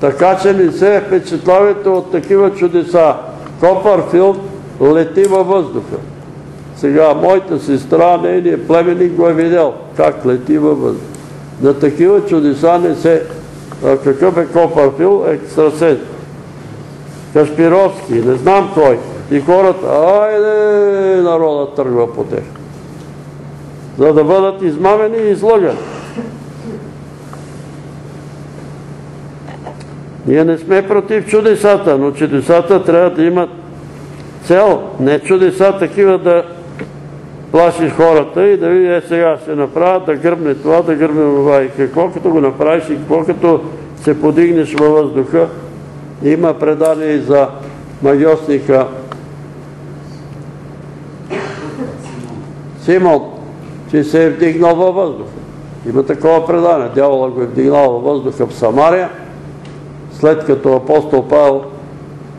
Speaker 1: Така че не се впечатлявайте от такива чудеса. Копърфилд лети във въздуха. Сега, моята сестра, нейният племенник го е видял, как лети във въздуха. На такива чудеса не се... Какъв е Копърфил? Екстрасенс. Каспировски, не знам кой. И хората, айде, народа тръгва по тех. За да бъдат измамени и излъгани. Ние не сме против чудесата, но чудесата трябва да имат цел, не чудеса такива да плашиш хората и да види, е сега ще направят, да гръбне това, да гръбне това. И какво като го направиш и какво като се подигнеш във въздуха, има предание за магиосника Симон, че се е вдигнал във въздуха. Има такова предание. Дявола го е вдигнал във въздуха в Самария, след като апостол Павел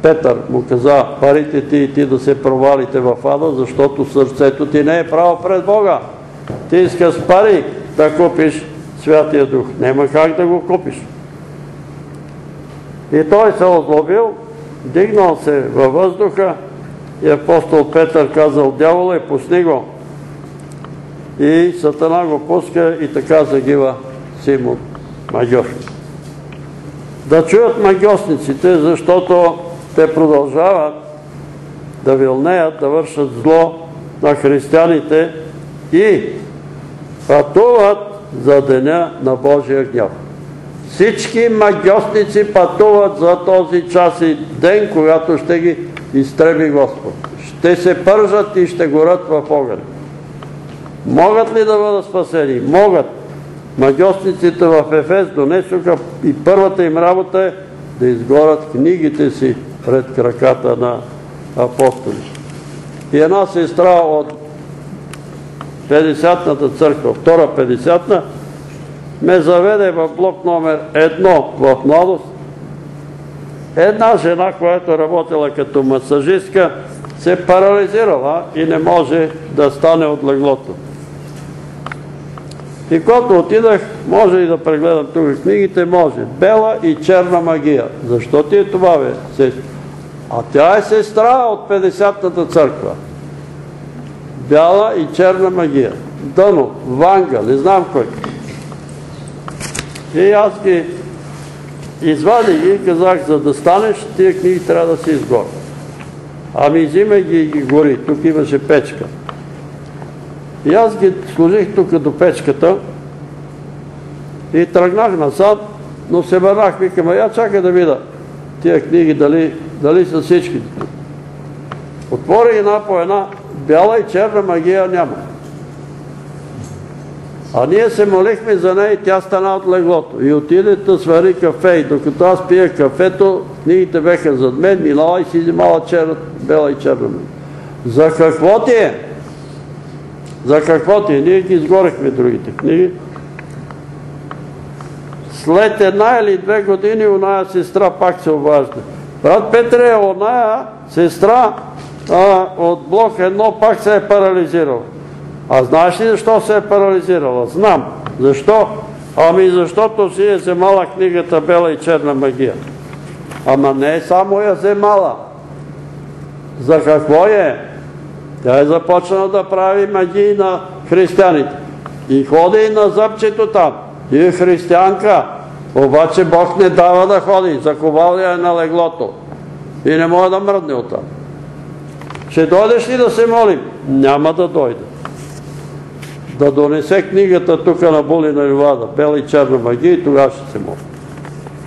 Speaker 1: Петър му каза, парите ти и ти да се провалите в ада, защото сърцето ти не е право пред Бога. Ти искаш пари да купиш Святия Дух. Нема как да го купиш. И той се озлобил, дигнал се във въздуха и апостол Петър казал, дявола пусни го. И Сатана го пуска и така загива Симон Магьор. Да чуят магиосниците, защото те продължават да вилнеят, да вършат зло на християните и пътуват за деня на Божия гняв. Всички магиосници пътуват за този час и ден, когато ще ги изтреби Господ. Ще се пържат и ще горят в огън. Могат ли да бъдат спасени? Могат. Магиосниците в Ефес донесоха и първата им работа е да изгорят книгите си пред краката на апостоли. И една сестра от 50-ната църква, втора 50-на, ме заведе в блок номер едно в младост. Една жена, която работила като масажистка, се парализирала и не може да стане от леглото. И когато отидах, може и да прегледам тук книгите, може. Бела и черна магия. Защо ти е това, бе, сестра? А тя е сестра от 50-та църква. Бяла и черна магия. Дъно, Ванга, не знам кой. И аз ги извадих и казах, за да станеш, тия книги трябва да се изгори. Ами взимай ги и ги гори. Тук имаше печка. И аз ги сложих тук до печката и тръгнах насам Но се върнах, викам, а я чакай да видя тия книги, дали, дали са всички. Отвори една по една, бяла и черна магия няма. А ние се молихме за нея и тя стана от леглото. И отиде да свари кафе. И докато аз пия кафето, книгите беха зад мен, минала и си взимала черна, бела и черна. За какво ти е? За какво ти е? Ние ги изгорехме другите книги. След една или две години оная сестра пак се обажда. Брат Петре, оная сестра от блок едно пак се е парализирала. А знаеш ли защо се е парализирала? Знам. Защо? Ами защото си е вземала книгата Бела и черна магия. Ама не е само я вземала. За какво е? Тя е започнала да прави магии на християните. И ходи на зъбчето там. И е християнка. Обаче Бог не дава да ходи. Заковал я е на леглото. И не може да мръдне оттам. Ще дойдеш ли да се молим? Няма да дойде. Да донесе книгата тук на Булина Ливада, бела и черна магия и тогава ще се моли.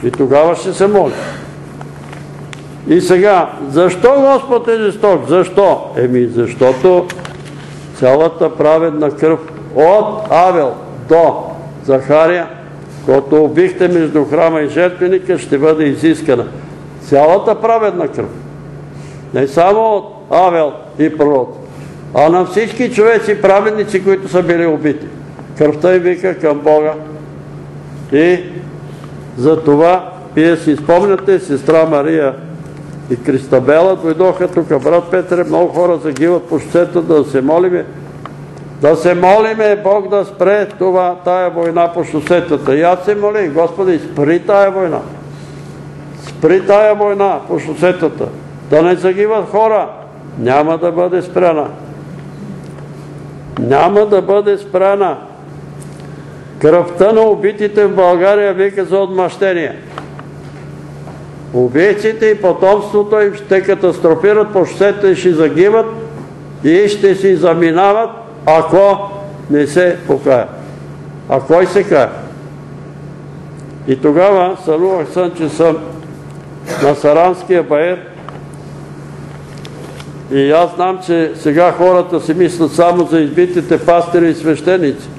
Speaker 1: И тогава ще се моли. И сега, защо Господ е жесток? Защо? Еми, защото цялата праведна кръв от Авел до Захария, който убихте между храма и жертвеника, ще бъде изискана. Цялата праведна кръв. Не само от Авел и пророк, а на всички човеци праведници, които са били убити. Кръвта им вика към Бога. И за това, вие си спомняте, сестра Мария и Кристабела дойдоха тук, брат Петре, много хора загиват по щета да се молиме. Да се молиме Бог да спре това, тая война по шосетата. И аз се молих, Господи, спри тая война. Спри тая война по шосетата. Да не загиват хора. Няма да бъде спряна. Няма да бъде спряна. Кръвта на убитите в България вика за отмъщение. Убийците и потомството им ще катастрофират по шосета и ще загиват и ще си заминават, ако не се покаят. А кой се кая? И тогава сънувах сън, че съм на Саранския баер и аз знам, че сега хората си мислят само за избитите пастири и свещеници.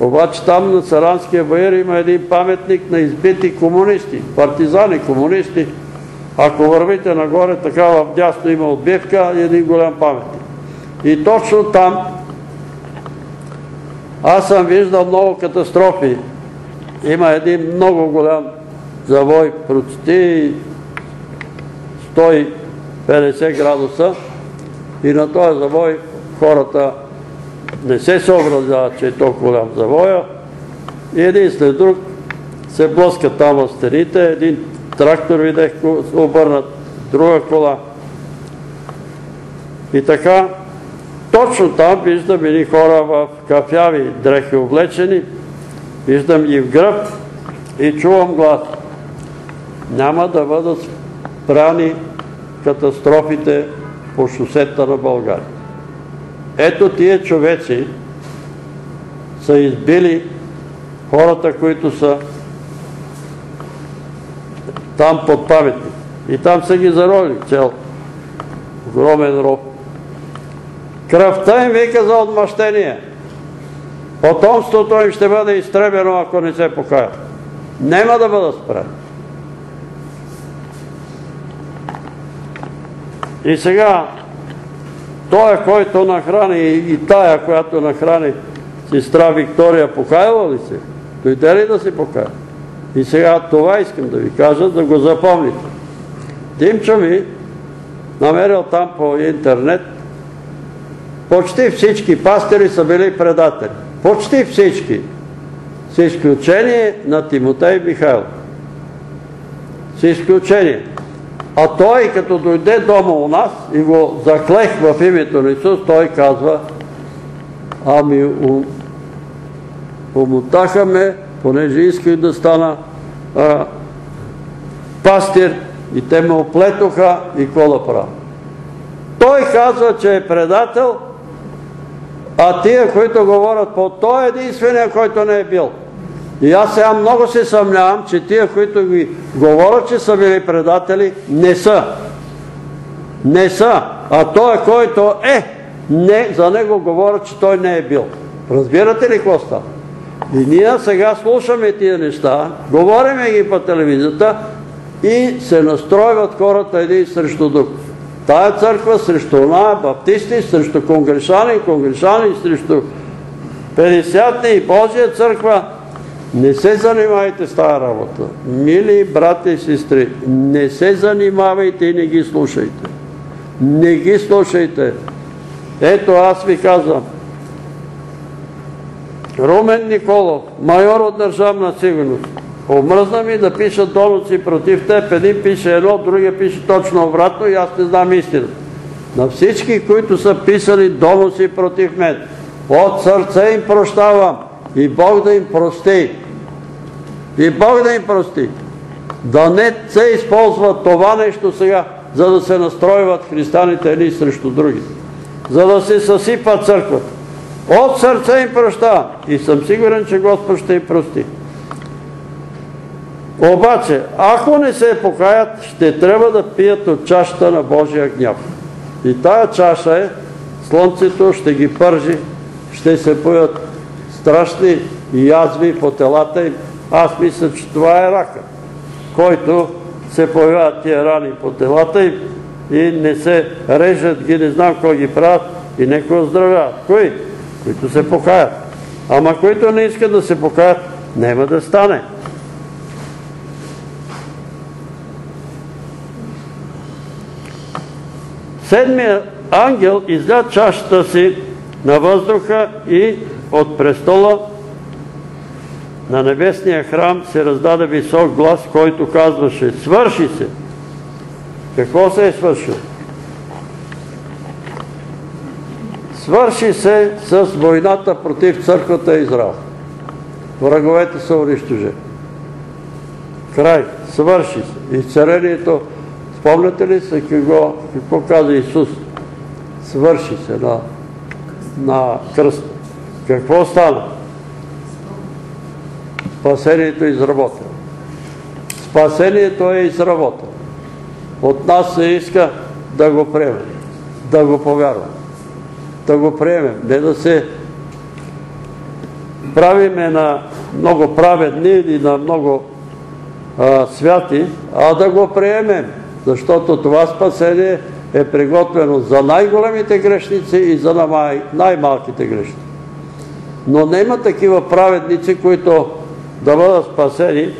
Speaker 1: Обаче там на Саранския баир има един паметник на избити комунисти, партизани, комунисти. Ако вървите нагоре, така в дясно има отбивка и един голям паметник. И точно там аз съм виждал много катастрофи. Има един много голям завой, почти 150 градуса и на този завой хората не се съобразяват, че е толкова голям завоя и един след друг се блъска там в стените, един трактор видех обърнат, друга кола. И така, точно там виждам едни хора в кафяви дрехи облечени, виждам и в гръб и чувам глас. Няма да бъдат спрани катастрофите по шосета на България. Ето тия човеци са избили хората, които са там под паметни. И там са ги зароили цел огромен ров. Кръвта им вика за отмъщение. Потомството им ще бъде изтребено, ако не се покаят. Нема да бъдат спрени. И сега, той, който нахрани и тая, която нахрани сестра Виктория, покаяла ли се? Дойде ли да се покая? И сега това искам да ви кажа, да го запомните. Димчо ми намерил там по интернет, почти всички пастери са били предатели. Почти всички. С изключение на Тимотей Михаил. С изключение. А той, като дойде дома у нас и го заклех в името на Исус, той казва, ами умотаха ме, понеже исках да стана пастир и те ме оплетоха и кола права. Той казва, че е предател, а тия, които говорят по той е единствения, който не е бил. И аз сега много се съмнявам, че тия, които ги говорят, че са били предатели, не са. Не са. А той, който е, не, за него говорят, че той не е бил. Разбирате ли какво става? И ние сега слушаме тия неща, говориме ги по телевизията и се настройват хората един срещу друг. Тая църква срещу она, баптисти, срещу конгрешани, конгрешани, срещу 50 и Божия църква. Не се занимавайте с тази работа. Мили брати и сестри, не се занимавайте и не ги слушайте. Не ги слушайте. Ето аз ви казвам. Румен Николов, майор от Държавна сигурност. Омръзна ми да пишат доноци против теб. Един пише едно, другия пише точно обратно и аз не знам истина. На всички, които са писали доноси против мен, от сърце им прощавам и Бог да им прости. И Бог да им прости. Да не се използва това нещо сега, за да се настройват християните едни срещу други. За да се съсипа църквата. От сърце им прощавам. И съм сигурен, че Господ ще им прости. Обаче, ако не се покаят, ще трябва да пият от чашата на Божия гняв. И тая чаша е, слънцето ще ги пържи, ще се поят страшни язви по телата им. Аз мисля, че това е рака, който се появяват тия рани по телата им и не се режат ги, не знам кой ги правят и некои оздравяват. Кои? Които се покаят. Ама които не искат да се покаят, няма да стане. Седмият ангел изля чашата си на въздуха и от престола на небесния храм се раздаде висок глас, който казваше Свърши се! Какво се е свършило? Свърши се с войната против църквата Израел. Враговете са унищожени. Край. Свърши се. Изцелението Спомняте ли се какво, какво каза Исус? Свърши се на, на кръста. Какво стана? Спасението е изработено. Спасението е изработено. От нас се иска да го приемем, да го повярваме, да го приемем, не да се правиме на много праведни или на много а, святи, а да го приемем защото това спасение е приготвено за най-големите грешници и за най-малките грешници. Но няма такива праведници, които да бъдат спасени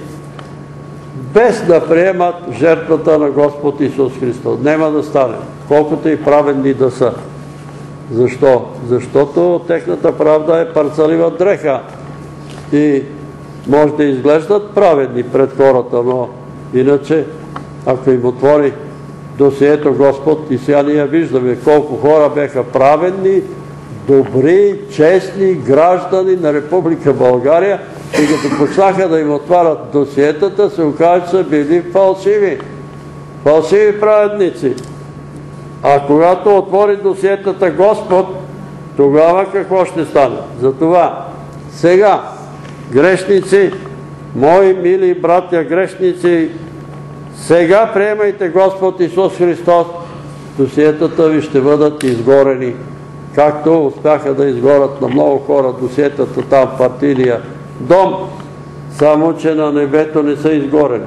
Speaker 1: без да приемат жертвата на Господ Исус Христос. Нема да стане, колкото и праведни да са. Защо? Защото техната правда е парцалива дреха и може да изглеждат праведни пред хората, но иначе ако им отвори досието Господ и сега ние виждаме колко хора беха праведни, добри, честни граждани на Република България и като почнаха да им отварят досиетата, се оказа, че са били фалшиви. Фалшиви праведници. А когато отвори досиетата Господ, тогава какво ще стане? Затова сега, грешници, мои мили братя грешници, сега приемайте Господ Исус Христос, досиетата ви ще бъдат изгорени, както успяха да изгорят на много хора досиетата там в партийния дом, само че на небето не са изгорени.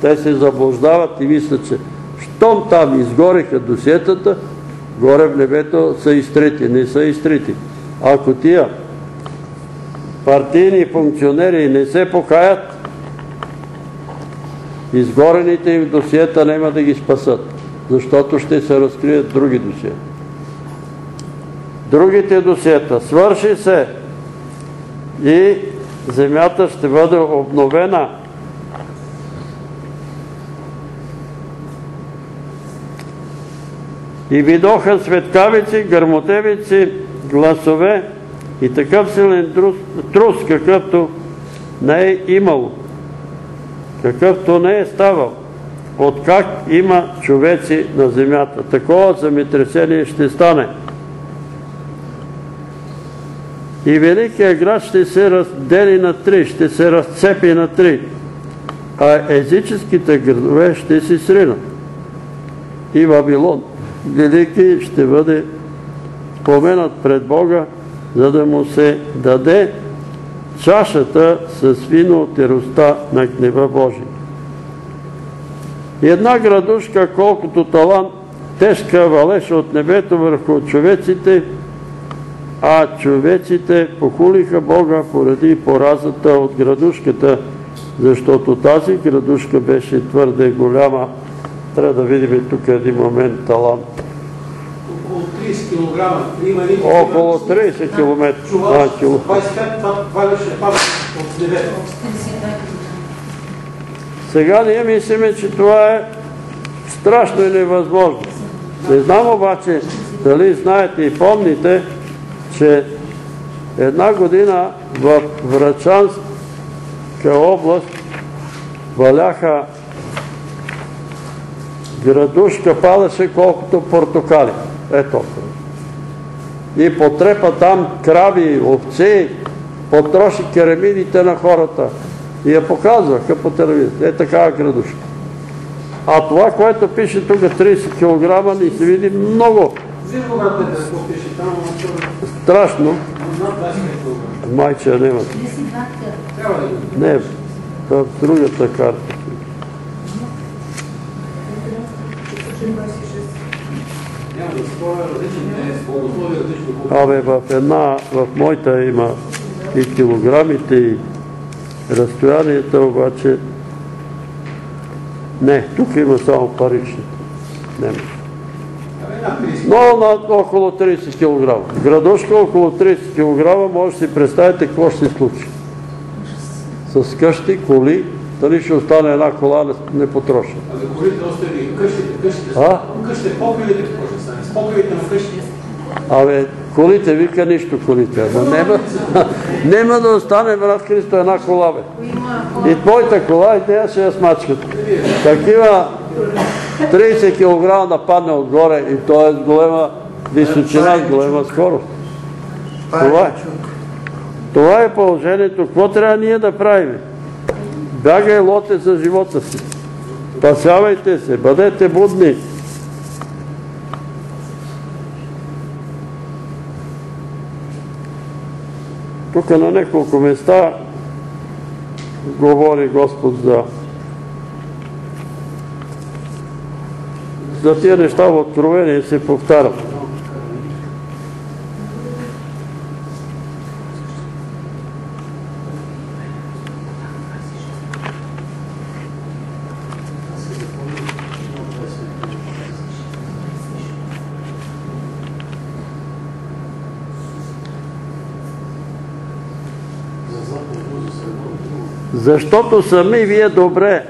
Speaker 1: Те се заблуждават и мислят, че щом там изгориха досиетата, горе в небето са изтрити. Не са изтрити. Ако тия партийни функционери не се покаят, изгорените им досиета няма да ги спасат, защото ще се разкрият други досиета. Другите досиета. Свърши се и земята ще бъде обновена. И видоха светкавици, гърмотевици, гласове и такъв силен трус, какъвто не е имало какъвто не е ставал. От как има човеци на земята. Такова земетресение ще стане. И Великият град ще се раздели на три, ще се разцепи на три, а езическите градове ще се сринат. И Вавилон, велики, ще бъде споменат пред Бога, за да му се даде чашата с вино от ероста на гнева Божия. Една градушка, колкото талант, тежка валеше от небето върху човеците, а човеците похулиха Бога поради поразата от градушката, защото тази градушка беше твърде голяма. Трябва да видим тук един момент талант.
Speaker 7: Около 30 кг. Има
Speaker 1: Около 30 км.
Speaker 7: чувал,
Speaker 1: А, чу-
Speaker 7: 25, това, това беше памет от небето.
Speaker 3: 42
Speaker 1: Сега ние мислиме, че това е страшно и невъзможно. Не знам обаче дали знаете и помните, че една година в Врачанска област валяха градушка падаше колкото портокали. Ето. И потрепа там крави, овци, потроши керамидите на хората. И я показваха по телевизията. Е такава градушка. А това, което пише тук 30 кг, ни се види много
Speaker 7: това
Speaker 1: страшно.
Speaker 7: над 25 кг.
Speaker 1: Майче няма.
Speaker 3: 32 кг.
Speaker 7: Трябва да го
Speaker 1: Не, в другата карта
Speaker 7: споря, различен не е, условия различно.
Speaker 1: Абе, в една, в моята има и килограмите, и разстоянията, обаче не, тук има само паричните. Нема.
Speaker 7: Една 30
Speaker 1: Но над около 30 кг. Градушка около 30 кг, може да си представите какво ще се случи. С къщи, коли, дали ще остане една кола не- непотрошена.
Speaker 7: А за колите остави къщите, къщите, къщите, какво ще стане? С покривите на къщите.
Speaker 1: Абе, колите вика нищо колите. Ама нема, нема да остане, брат Христо, една кола, бе. И твоята кола, и нея ще я смачкат. Такива 30 кг да падне отгоре и то е голема височина, голема скорост. Това е. Това е положението. Какво трябва ние да правим? Бягай лоте за живота си. Спасявайте се, бъдете будни. Тук на няколко места говори Господ за за тия неща в Откровение се повтарят. Защото сами вие добре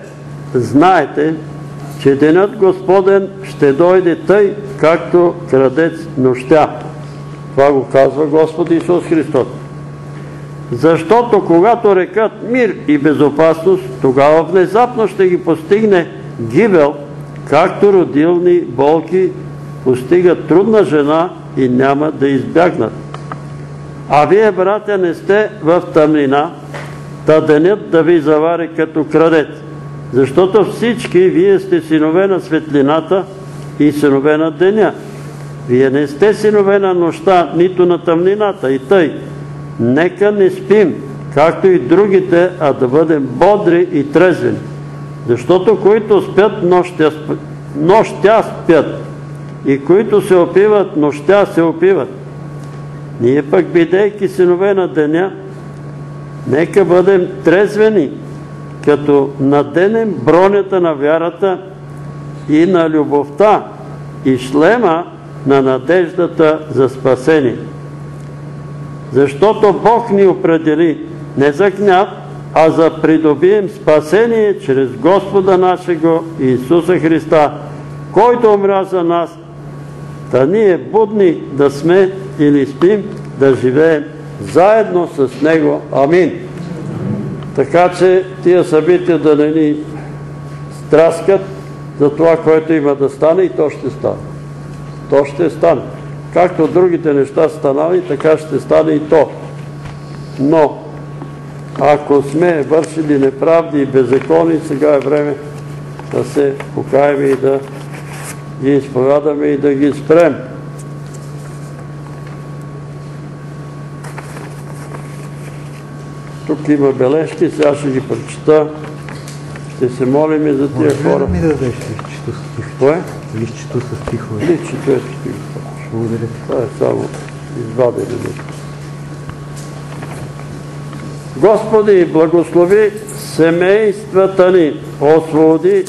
Speaker 1: знаете, че денят Господен ще дойде тъй, както крадец нощя. Това го казва Господ Исус Христос. Защото когато рекат мир и безопасност, тогава внезапно ще ги постигне гибел, както родилни болки постигат трудна жена и няма да избягнат. А вие, братя, не сте в тъмнина, та денят да ви завари като крадец. Защото всички вие сте синове на светлината и синове на деня. Вие не сте синове на нощта, нито на тъмнината. И тъй, нека не спим, както и другите, а да бъдем бодри и трезвени. Защото които спят, нощя, сп... нощя спят. И които се опиват, нощя се опиват. Ние пък, бидейки синове на деня, нека бъдем трезвени, като наденем бронята на вярата и на любовта и шлема на надеждата за спасение. Защото Бог ни определи не за гняв, а за придобием спасение чрез Господа нашего Исуса Христа, който умря за нас, да ние будни да сме или спим, да живеем заедно с Него. Амин. Така че тия събития да не ни страскат за това, което има да стане и то ще стане. То ще стане. Както другите неща станали, така ще стане и то. Но, ако сме вършили неправди и беззакони, сега е време да се покаем и да ги изповядаме и да ги спрем. Тук има бележки, сега ще ги прочета. Ще се молим и за тия
Speaker 4: Може ли да
Speaker 1: хора.
Speaker 4: ми дадеш листчето с стих?
Speaker 1: Кое?
Speaker 4: Листчето с стихове.
Speaker 1: Личито е стих.
Speaker 4: Благодаря.
Speaker 1: Това е само извадено. Господи, благослови семействата ни, освободи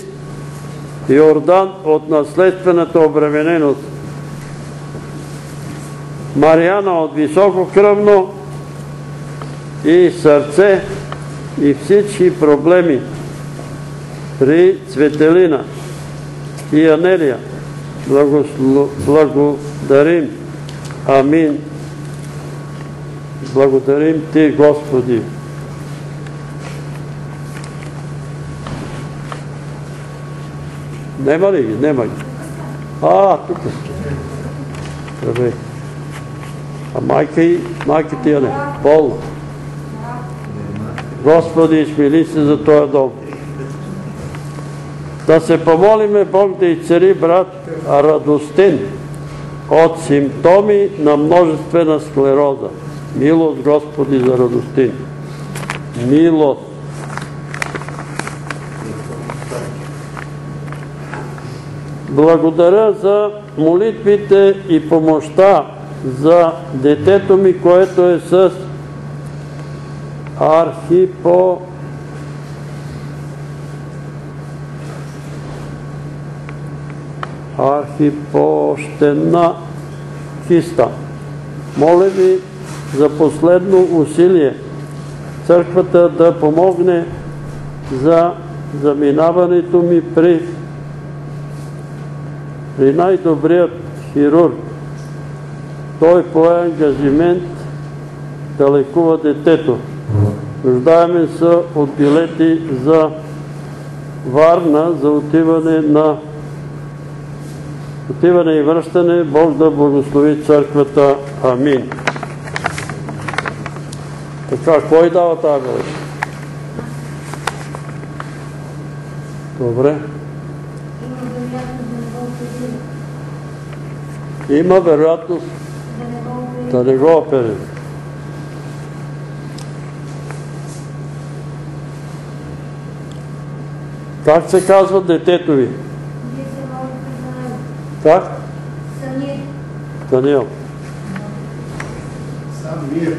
Speaker 1: Йордан от наследствената обремененост. Мариана от високо кръвно и сърце и всички проблеми при Цветелина и Анелия. Благодарим. Амин. Благодарим Ти, Господи. Нема ли ги? Нема ги. А, тук сте. Добре. А майка и майка ти я не. Болна. Господи, смили се за този дом. Да се помолиме Бог да изцели брат Радостин от симптоми на множествена склероза. Милост, Господи, за Радостин. Милост. Благодаря за молитвите и помощта за детето ми, което е с архипо архипощена киста. Моля ви за последно усилие църквата да помогне за заминаването ми при, при най-добрият хирург. Той пое ангажимент да лекува детето. Нуждаеме се от билети за Варна за отиване на отиване и връщане. Бог да благослови църквата. Амин. Така, кой дава тази бележка? Добре.
Speaker 3: Има вероятност да не го оперира. да не го оперира.
Speaker 1: Как се казва детето ви? Как?
Speaker 3: Самир.
Speaker 1: Даниел.
Speaker 8: Събир.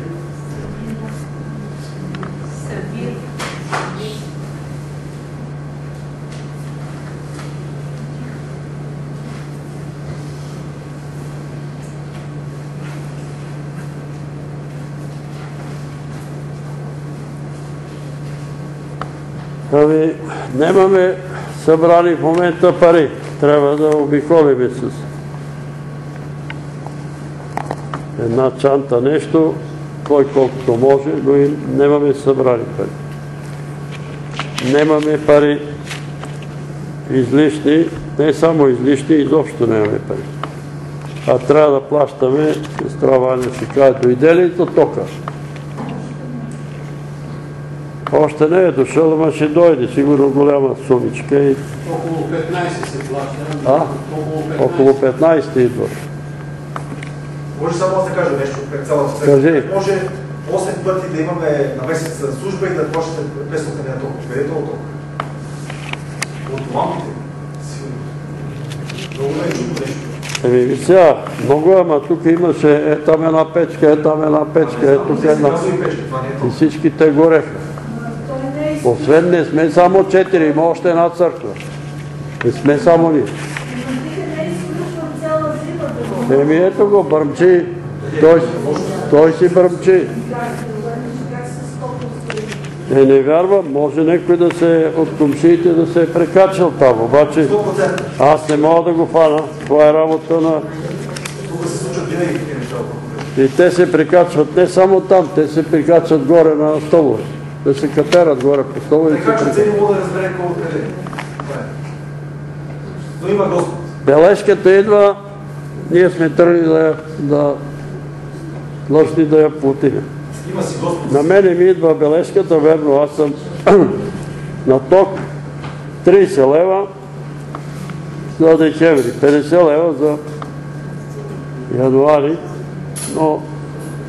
Speaker 1: Ами, немаме събрани в момента пари. Трябва да обиколиме с една чанта нещо, кой колкото може, но и немаме събрани пари. Немаме пари излишни, не само излишни, изобщо нямаме пари. А трябва да плащаме, сестра Ваня ще каже, дойде ли до тока? Още не е дошъл, ама ще дойде, сигурно голяма сумичка и
Speaker 7: Около 15 се плаща.
Speaker 1: А?
Speaker 7: Около 15.
Speaker 1: около 15 идва.
Speaker 9: Може само да кажа нещо пред цялата
Speaker 1: Кажи.
Speaker 9: Може 8 пъти да имаме на месец служба и да плащате 500 на ток. Къде е ток? От. Сигурно. Много е чудо нещо.
Speaker 1: Еми, ви сега, много е, ама тук имаше е там една печка, е там една печка, е тук една.
Speaker 9: Е
Speaker 1: И
Speaker 9: ток.
Speaker 1: всичките гореха. Освен не сме само четири, има още една църква. Не сме само ние. Еми ето го, бърмчи. Той, си бърмчи. Е, не вярвам, може някой да се от комшиите да се е прекачал там, обаче
Speaker 9: 100%.
Speaker 1: аз не мога да го фана. Това е работа на... И те се прикачват не само там, те се прикачват горе на столове. Да се катерат горе по се
Speaker 9: Така че цели мога да разбере кой откъде. е. Но има Господ.
Speaker 1: Бележката идва, ние сме тръгли да, я- да длъжни да я платиме.
Speaker 9: Има си Господ.
Speaker 1: На мене ми идва бележката, верно, аз съм на ток 30 лева за декември, 50 лева за януари, но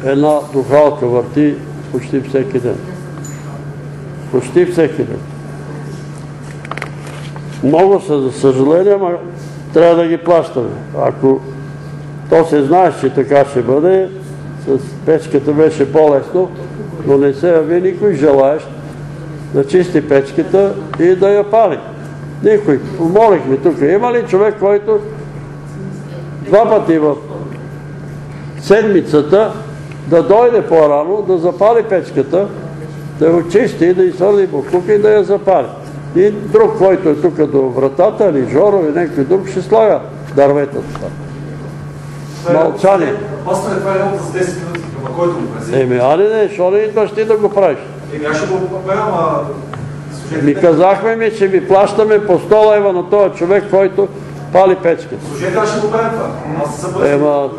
Speaker 1: една духалка върти почти всеки ден. Почти всеки ден. Много са, за съжаление, ама трябва да ги плащаме. Ако то се знае, че така ще бъде, с печката беше по-лесно, но не се яви никой желаещ да чисти печката и да я пали. Никой. Помолихме тук. Има ли човек, който два пъти в седмицата да дойде по-рано, да запали печката, да я очисти, да изсърли буклука и да я запали. И друг, който е тук до вратата, или Жоро, или някой друг, ще слага дърветата. Мълчание.
Speaker 9: Пастор, това е работа с 10 минути, ама който го преси.
Speaker 1: Еми, али не, що не идваш ти да го правиш?
Speaker 9: Еми, аз ще го правя, ама...
Speaker 1: Ми казахме ми, че ви плащаме по 100 лева на този човек, който пали печката.
Speaker 9: служете, аз ще го правя това. Аз се събързам.
Speaker 1: Ема,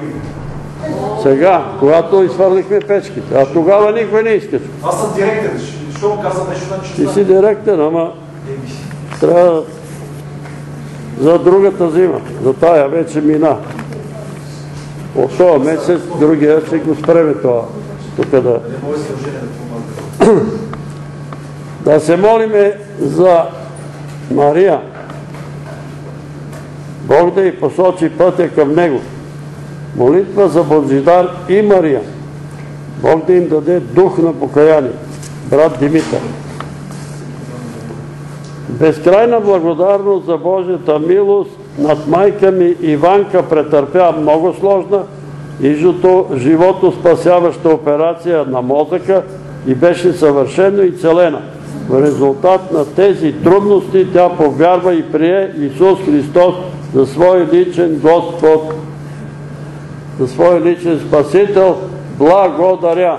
Speaker 1: сега, когато изхвърлихме печките, а тогава никой не иска.
Speaker 9: Аз съм директен. Ще- Що му каза нещо на
Speaker 1: Ти
Speaker 9: честа?
Speaker 1: си директен, ама трябва за другата зима, за тая вече мина. От този месец, другия ще го спреме това. Тук да,
Speaker 9: да
Speaker 1: се молиме за Мария. Бог да й посочи пътя към Него. Молитва за Божидар и Мария. Бог да им даде дух на покаяние. Брат Димитър. Безкрайна благодарност за Божията милост над майка ми Иванка претърпя много сложна и живото спасяваща операция на мозъка и беше съвършено изцелена. В резултат на тези трудности тя повярва и прие Исус Христос за свой личен Господ, за свой личен Спасител. Благодаря!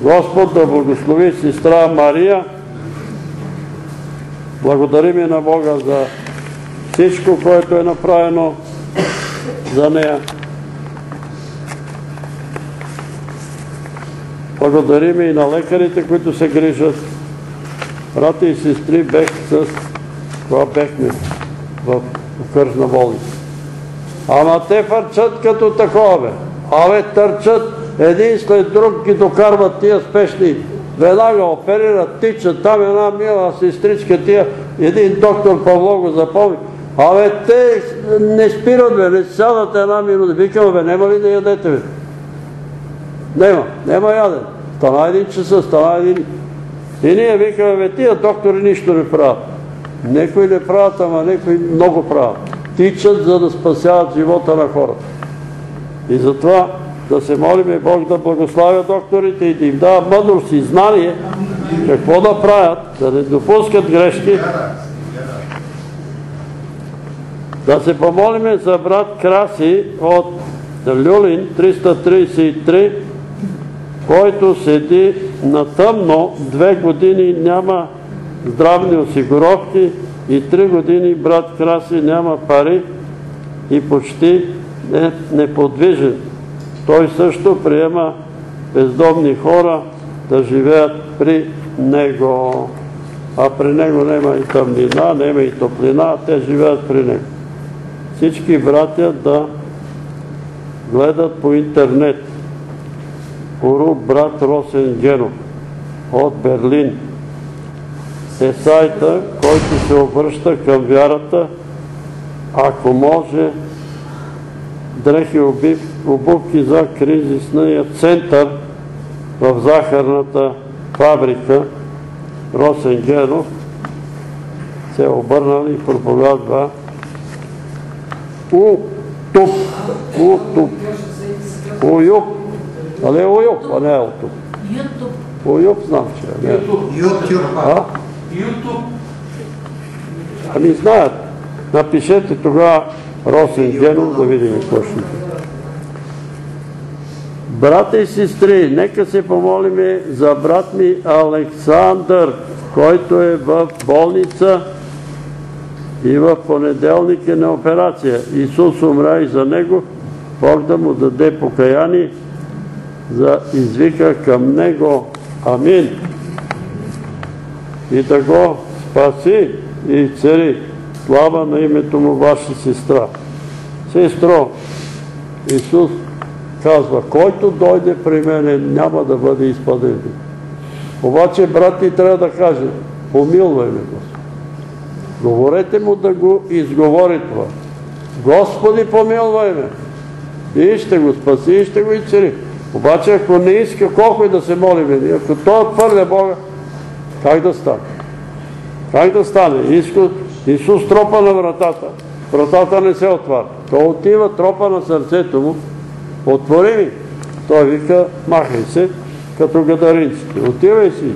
Speaker 1: Господ да благослови сестра Мария, Благодарим и на Бога за всичко, което е направено за нея. Благодарим и на лекарите, които се грижат. Брати и сестри, бех с... Това бехме в окръжна болница. Ама те фърчат като такова, бе. Абе, търчат един след друг ги докарват тия спешни. Веднага оперират, тичат, там една мила сестричка тия, един доктор Павло го запомни. Абе, те не спират, бе, не сядат една минута. Викам, бе, нема ли да ядете, бе? Нема, нема яден. Стана един часа, стана един... И ние викаме, бе, тия доктори нищо не правят. Некои не правят, ама некои много правят. Тичат, за да спасяват живота на хората. И затова да се молиме Бог да благославя докторите и да им дава мъдрост и знание какво да правят, да не допускат грешки. Да се помолиме за брат Краси от Люлин 333, който седи на тъмно две години, няма здравни осигуровки и три години брат Краси няма пари и почти е неподвижен. Той също приема бездомни хора да живеят при него. А при него няма и тъмнина, няма и топлина, те живеят при него. Всички братя да гледат по интернет. Уру брат Росен Генов от Берлин е сайта, който се обръща към вярата, ако може дрехи обувки за кризисния център в захарната фабрика Росен Генов се е обърнал и проповядва Утуп, Утуп, Уюп, але е Уюп, а не Утуп. Уюп знам, че е. не е.
Speaker 4: YouTube.
Speaker 1: Ами знаят. Напишете тогава Росен Генов да видим какво ще. Брата и сестри, нека се помолиме за брат ми Александър, който е в болница и в понеделник е на операция. Исус умря и за него, Бог да му даде покаяние за извика към него. Амин. И да го спаси и цари. Слава на името му ваша сестра. Сестро, Исус казва, който дойде при мене, няма да бъде изпаден. Обаче, брат ти трябва да каже, помилвай ме, Господи. Говорете му да го изговори това. Господи, помилвай ме. И ще го спаси, и ще го изцели. Обаче, ако не иска, колко и да се молим, ако той отвърля Бога, как да стане? Как да стане? Исус тропа на вратата. Вратата не се отваря. Той отива, тропа на сърцето му. Отвори ми. Той вика, махай се, като гадаринците. Отивай си.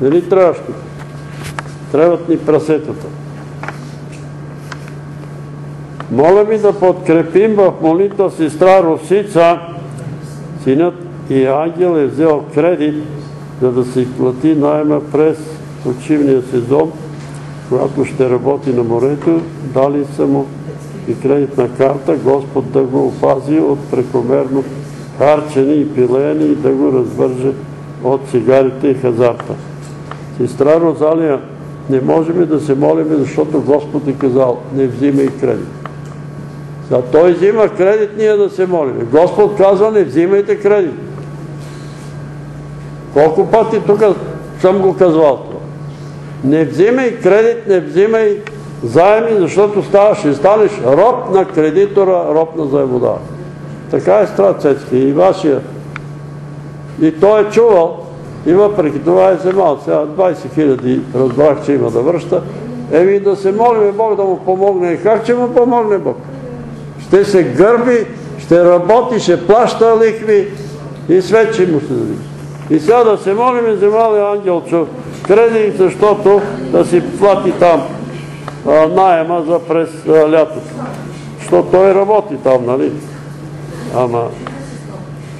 Speaker 1: Нали трябваш тук? Трябват ни прасетата. Моля ми да подкрепим в молитва сестра Русица. Синът и Ангел е взел кредит, за да се плати найема през почивния сезон, когато ще работи на морето. Дали са му и кредитна карта, Господ да го опази от прекомерно харчене и пилеене и да го развърже от цигарите и хазарта. Сестра Розалия, не можем да се молим, защото Господ е казал, не взимай кредит. За той взима кредит, ние да се молим. Господ казва, не взимайте кредит. Колко пъти тук съм го казвал това. Не взимай кредит, не взимай заеми, защото ще станеш роб на кредитора, роб на заемода. Така е страт Цецки и вашия. И той е чувал и въпреки това е вземал. Сега 20 хиляди разбрах, че има да връща. Еми да се молим Бог да му помогне. И как че му помогне Бог? Ще се гърби, ще работи, ще плаща лихви и свечи му се даде. И сега да се молим, вземал е ангелчо кредит, защото да си плати там найема за през лятото. Защото той работи там, нали? Ама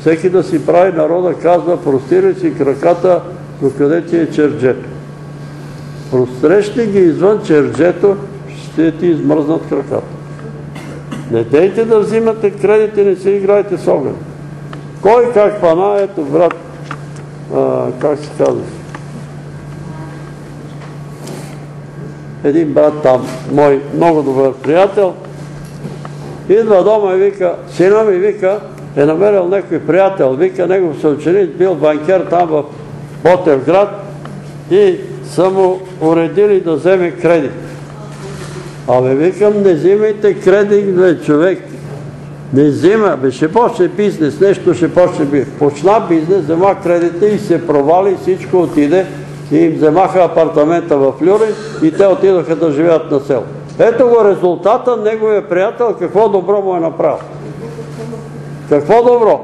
Speaker 1: всеки да си прави народа, казва, простирай си краката, докъде ти е черджето. Прострещи ги извън черджето, ще ти измръзнат краката. Не дейте да взимате кредити, не се играйте с огън. Кой как пана, ето брат, как се казва, един брат там, мой много добър приятел, идва дома и вика, сина ми вика, е намерил някой приятел, вика, негов съученик бил банкер там в Ботевград и са му уредили да вземе кредит. Абе, викам, не взимайте кредит, бе, човек. Не взима, бе, ще почне бизнес, нещо ще почне би. Почна бизнес, взема кредита и се провали, всичко отиде и им вземаха апартамента в Люрин и те отидоха да живеят на село. Ето го резултата, неговия приятел, какво добро му е направил. Какво добро?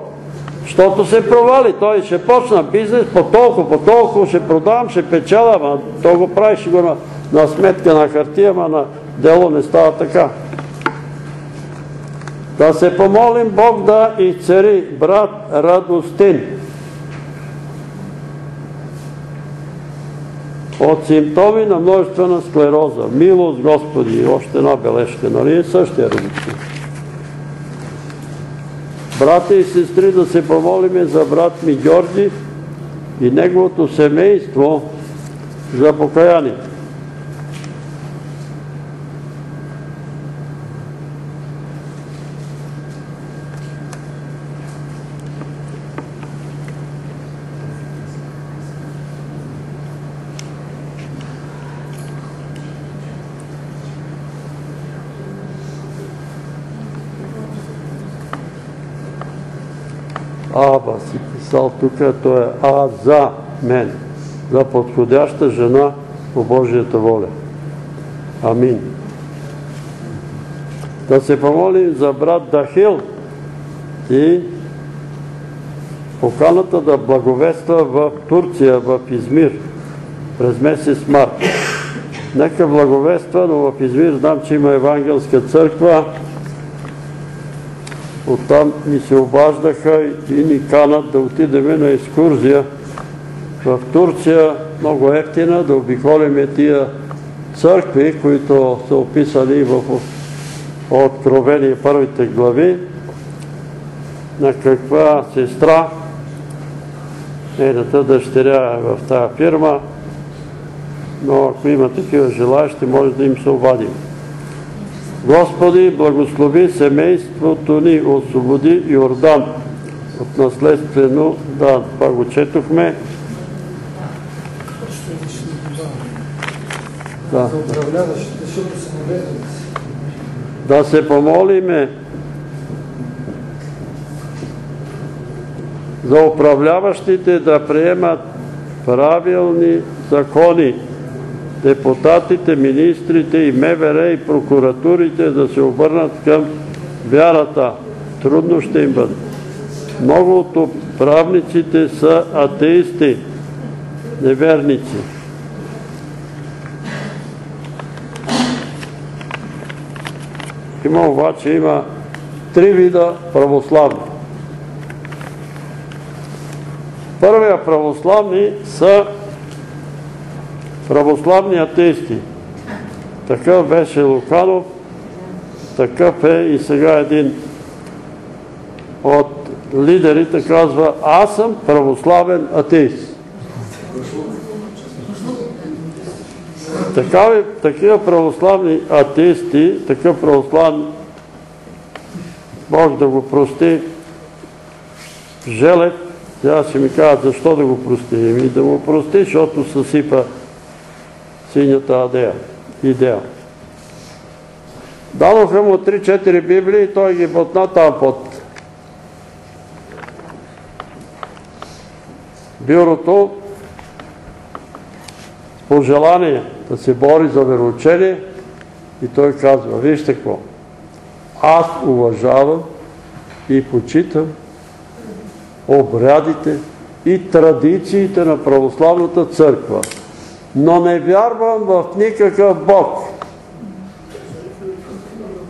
Speaker 1: Защото се провали. Той ще почна бизнес по толкова, по толкова, ще продавам, ще печеля, ама то го прави, ще го на, на сметка на хартия, ама на дело не става така. Да се помолим Бог да изцери брат Радостин. от симптоми на множествена склероза. Милост Господи, още една бележка, нали същия родител. Брата и сестри да се помолиме за брат ми Георги и неговото семейство за покаяние. Аба си писал тук, то е А за мен, за подходяща жена по Божията воля. Амин. Да се помолим за брат Дахил и поканата да благовества в Турция, в Измир, през месец март. Нека благовества, но в Измир знам, че има евангелска църква, Оттам ни се обаждаха и ни канат да отидеме на екскурзия в Турция, много ефтина, да обиколиме тия църкви, които са описани в Откровение първите глави, на каква сестра Нейната дъщеря е в тази фирма, но ако има такива желаящи, може да им се обадим. Господи, благослови семейството ни, освободи Йордан от наследствено, да, това го четохме. Да, да се помолиме за управляващите да приемат правилни закони, депутатите, министрите и МВР и прокуратурите да се обърнат към вярата. Трудно ще им бъде. Много от управниците са атеисти, неверници. Има обаче, има три вида православни. Първия православни са православни атеисти. Такъв беше Луканов, такъв е и сега един от лидерите казва, аз съм православен атеист. Такива православни атеисти, такъв православен може да го прости Желев, сега ще ми кажат защо да го прости. Еми да му прости, защото съсипа синята идея. Дадоха му 3-4 Библии и той ги ботна там под бюрото. По желание да се бори за вероучение. И той казва, вижте какво, аз уважавам и почитам обрядите и традициите на православната църква, но не вярвам в никакъв Бог.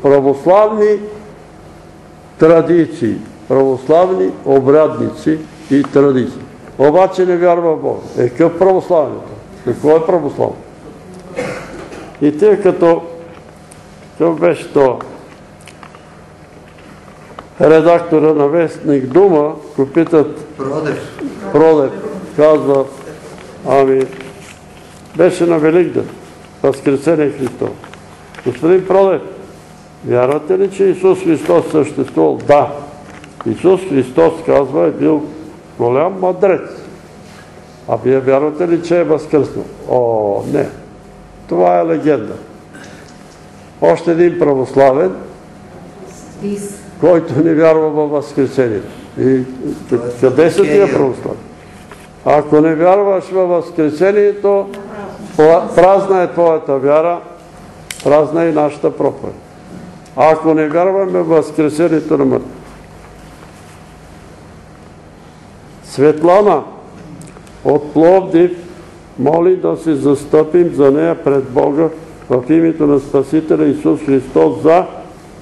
Speaker 1: Православни традиции, православни обрядници и традиции. Обаче не вярва в Бог. Е, какъв православието? Какво е православно? И тъй като какъв беше то редактора на вестник Дума, го питат
Speaker 4: Продев.
Speaker 1: Продев, казва, ами, беше на Великден, Възкресение Христос. Господин Продев, вярвате ли, че Исус Христос съществувал? Да. Исус Христос, казва, е бил голям мъдрец. А вие вярвате ли, че е възкръснал? О, не. Това е легенда. Още един православен, който не вярва във Възкресението. И къде са тия православни? Ако не вярваш във Възкресението, празна е твоята вяра, празна е и нашата проповед. Ако не вярваме в Възкресението на мъртвите. Светлана от Пловдив моли да се застъпим за нея пред Бога в името на Спасителя Исус Христос за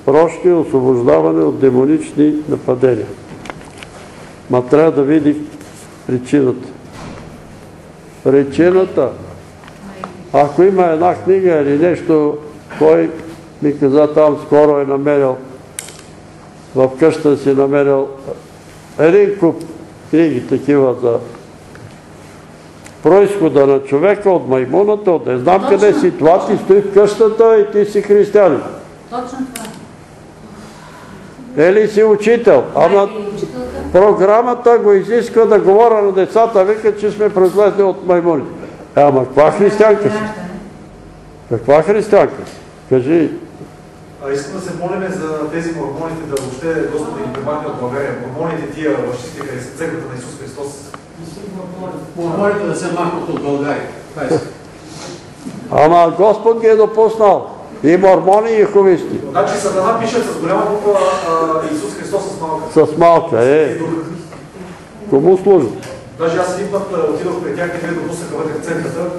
Speaker 1: прошка и освобождаване от демонични нападения. Ма трябва да види причината. Причината, ако има една книга или нещо, кой ми каза там скоро е намерил, в къща си намерил един куп книги такива за происхода на човека от маймуната, от не знам къде си, това ти стои в къщата и ти си християнин.
Speaker 3: Точно това.
Speaker 1: Или си учител. Ама програмата го изисква да говоря на децата, вика, че сме произлезли от маймуните. Е, Ама каква християнка си?
Speaker 3: Граждане.
Speaker 1: Каква християнка си? Кажи,
Speaker 9: А искам да се молиме за тези мормоните, да въобще Господи ни премахне от България. Мормоните тия са църквата на Исус Христос.
Speaker 7: Мормоните да се махнат от България. Е.
Speaker 1: ама Господ ги е допуснал. И мормони, и ховисти.
Speaker 9: Значи Сатана пише с голяма буква Исус Христос с малка.
Speaker 1: С малка, е. Кому служи?
Speaker 9: Даже аз един път отидох при тях, те ме допуснаха вътре в църквата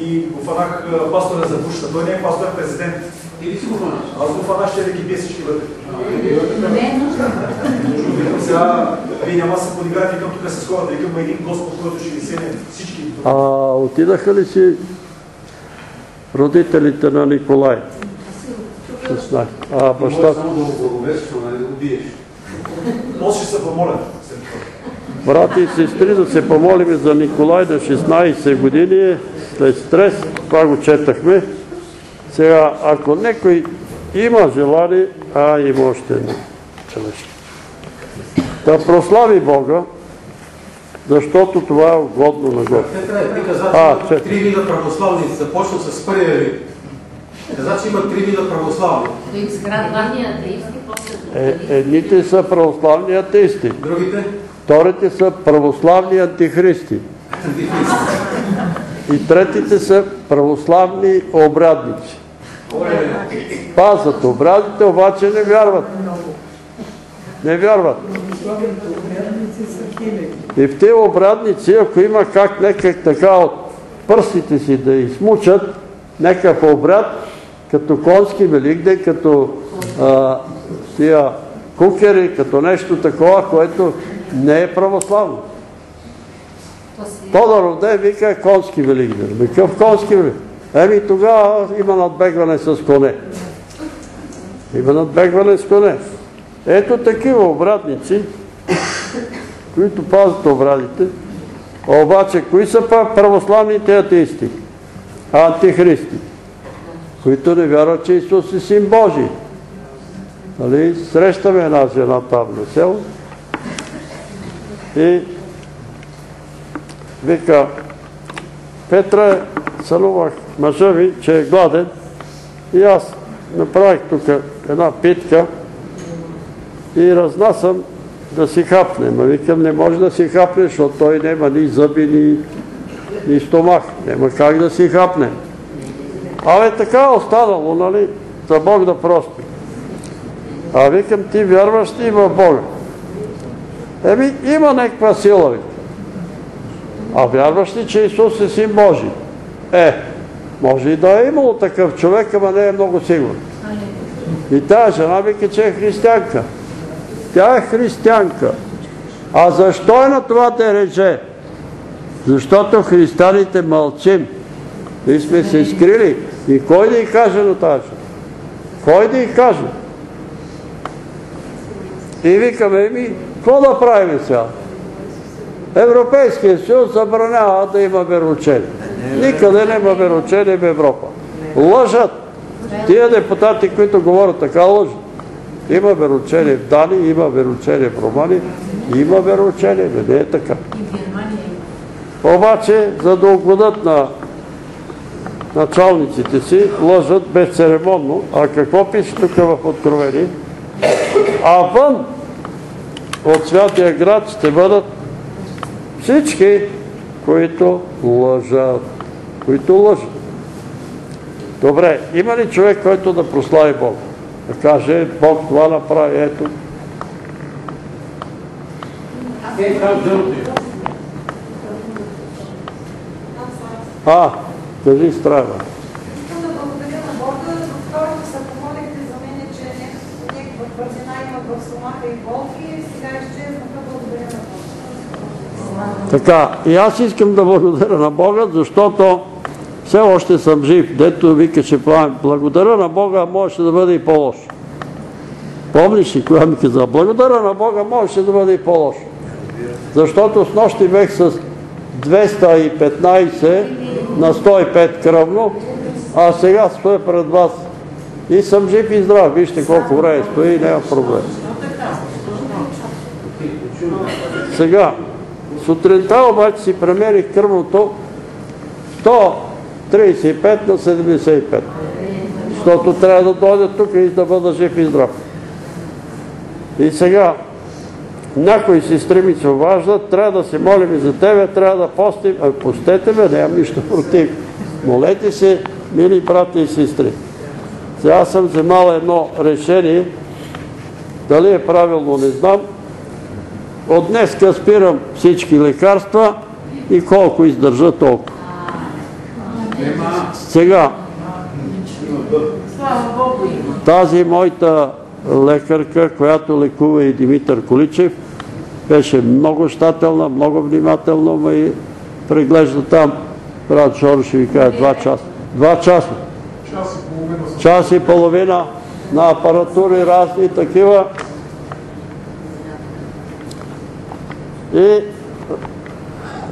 Speaker 9: и го фанах пастора за душата. Той не е пастор, е президент.
Speaker 7: Ти ли си го фанаш?
Speaker 9: Аз го фанах, ще да ги бие всички вътре.
Speaker 3: Не е нужно.
Speaker 9: Сега, вие няма да се подиграте, викам тук с хората, викам има един Господ, който ще ви сене всички.
Speaker 1: А отидаха ли си родителите на Николай? 16. А бащата?
Speaker 7: Само да го не да го биеш.
Speaker 9: После ще се помоля.
Speaker 1: Брати и сестри, да се помолим за Николай на 16 години, след стрес, това го четахме. Сега, ако некой има желание, а има още едно нещо. Да прослави Бога, защото това е угодно на Господ.
Speaker 7: Петре, ти каза,
Speaker 1: А,
Speaker 7: че три вида православни. Започна с първия вид. Каза, че има три вида православни.
Speaker 3: После
Speaker 1: Е, едните са православни атеисти,
Speaker 7: Другите?
Speaker 1: Вторите са православни антихристи и третите са православни обрядници. Пазат обрядите, обаче не вярват. Не вярват. И в тези обрядници, ако има как некак така от пръстите си да измучат някакъв обряд, като конски великден, като а, тия кукери, като нещо такова, което не е православно. Тодоров ден вика конски великден. Какъв конски великден? Еми тогава има надбегване с коне. Има надбегване с коне. Ето такива обратници, които пазят обрадите. Обаче, кои са православните атеисти? Антихристи, които не вярват, че Исус е син Божий. Нали? Срещаме една жена там на село и вика, Петра, сънувах мъжа ми, че е гладен и аз направих тук една питка и разнасям да си хапне. Ма викам, не може да си хапне, защото той няма ни зъби, ни, ни стомах. Няма как да си хапне. Абе, така е останало, нали? За Бог да прости. А викам, ти вярваш ли в Бога? Еми, има някаква сила. А вярваш ли, че Исус е син Божий? Е, може и да е имало такъв човек, ама не е много сигурен. И тази жена вика, че е християнка. Тя е християнка. А защо е на това дереже? Защото християните мълчим. И сме се скрили. И кой да й каже на тази жена? Кой да й каже? И викаме, еми, какво да правим сега? Европейския съюз забранява да има вероучение. Никъде няма вероучение в Европа. Лъжат. Тия депутати, които говорят така, лъжат. Има вероучение в Дани, има вероучение в Романия, има вероучение, но не е така. Обаче, за да угодат на началниците си, лъжат безцеремонно. А какво пише тук в Откровение? А вън от святия град ще бъдат всички, които лъжат. Които лъжат. Добре, има ли човек, който да прослави Бог? Да каже, Бог това направи, ето. А, кажи страва.
Speaker 2: Искам да благодаря на Бога, второто се помолихте за мене, че някаква бързина има в стомаха и болки, сега изчезнаха, благодаря на Бога.
Speaker 1: Така, и аз искам да благодаря на Бога, защото все още съм жив. Дето викаше Пламен, благодаря на Бога, можеше да бъде и по-лошо. Помниш ли, кога ми каза, благодаря на Бога, можеше да бъде и по-лошо. Защото с нощи бех с 215 на 105 кръвно, а сега стоя пред вас и съм жив и здрав. Вижте колко време стои и няма проблем. Сега, сутринта обаче си премерих кръвното 135 на 75. Защото трябва да дойда тук и да бъда жив и здрав. И сега, някои сестри ми се обаждат, трябва да се молим и за тебе, трябва да постим. А, постете ме, нямам нищо против. Молете се, мили брати и сестри. Сега съм вземал едно решение, дали е правилно, не знам. От днеска спирам всички лекарства и колко издържа толкова. Сега, тази моята лекарка, която лекува и Димитър Количев, беше много щателна, много внимателно ме преглежда там. Брат Жоро ще ви кажа два часа. Два часа. Час и половина на апаратури разни такива. И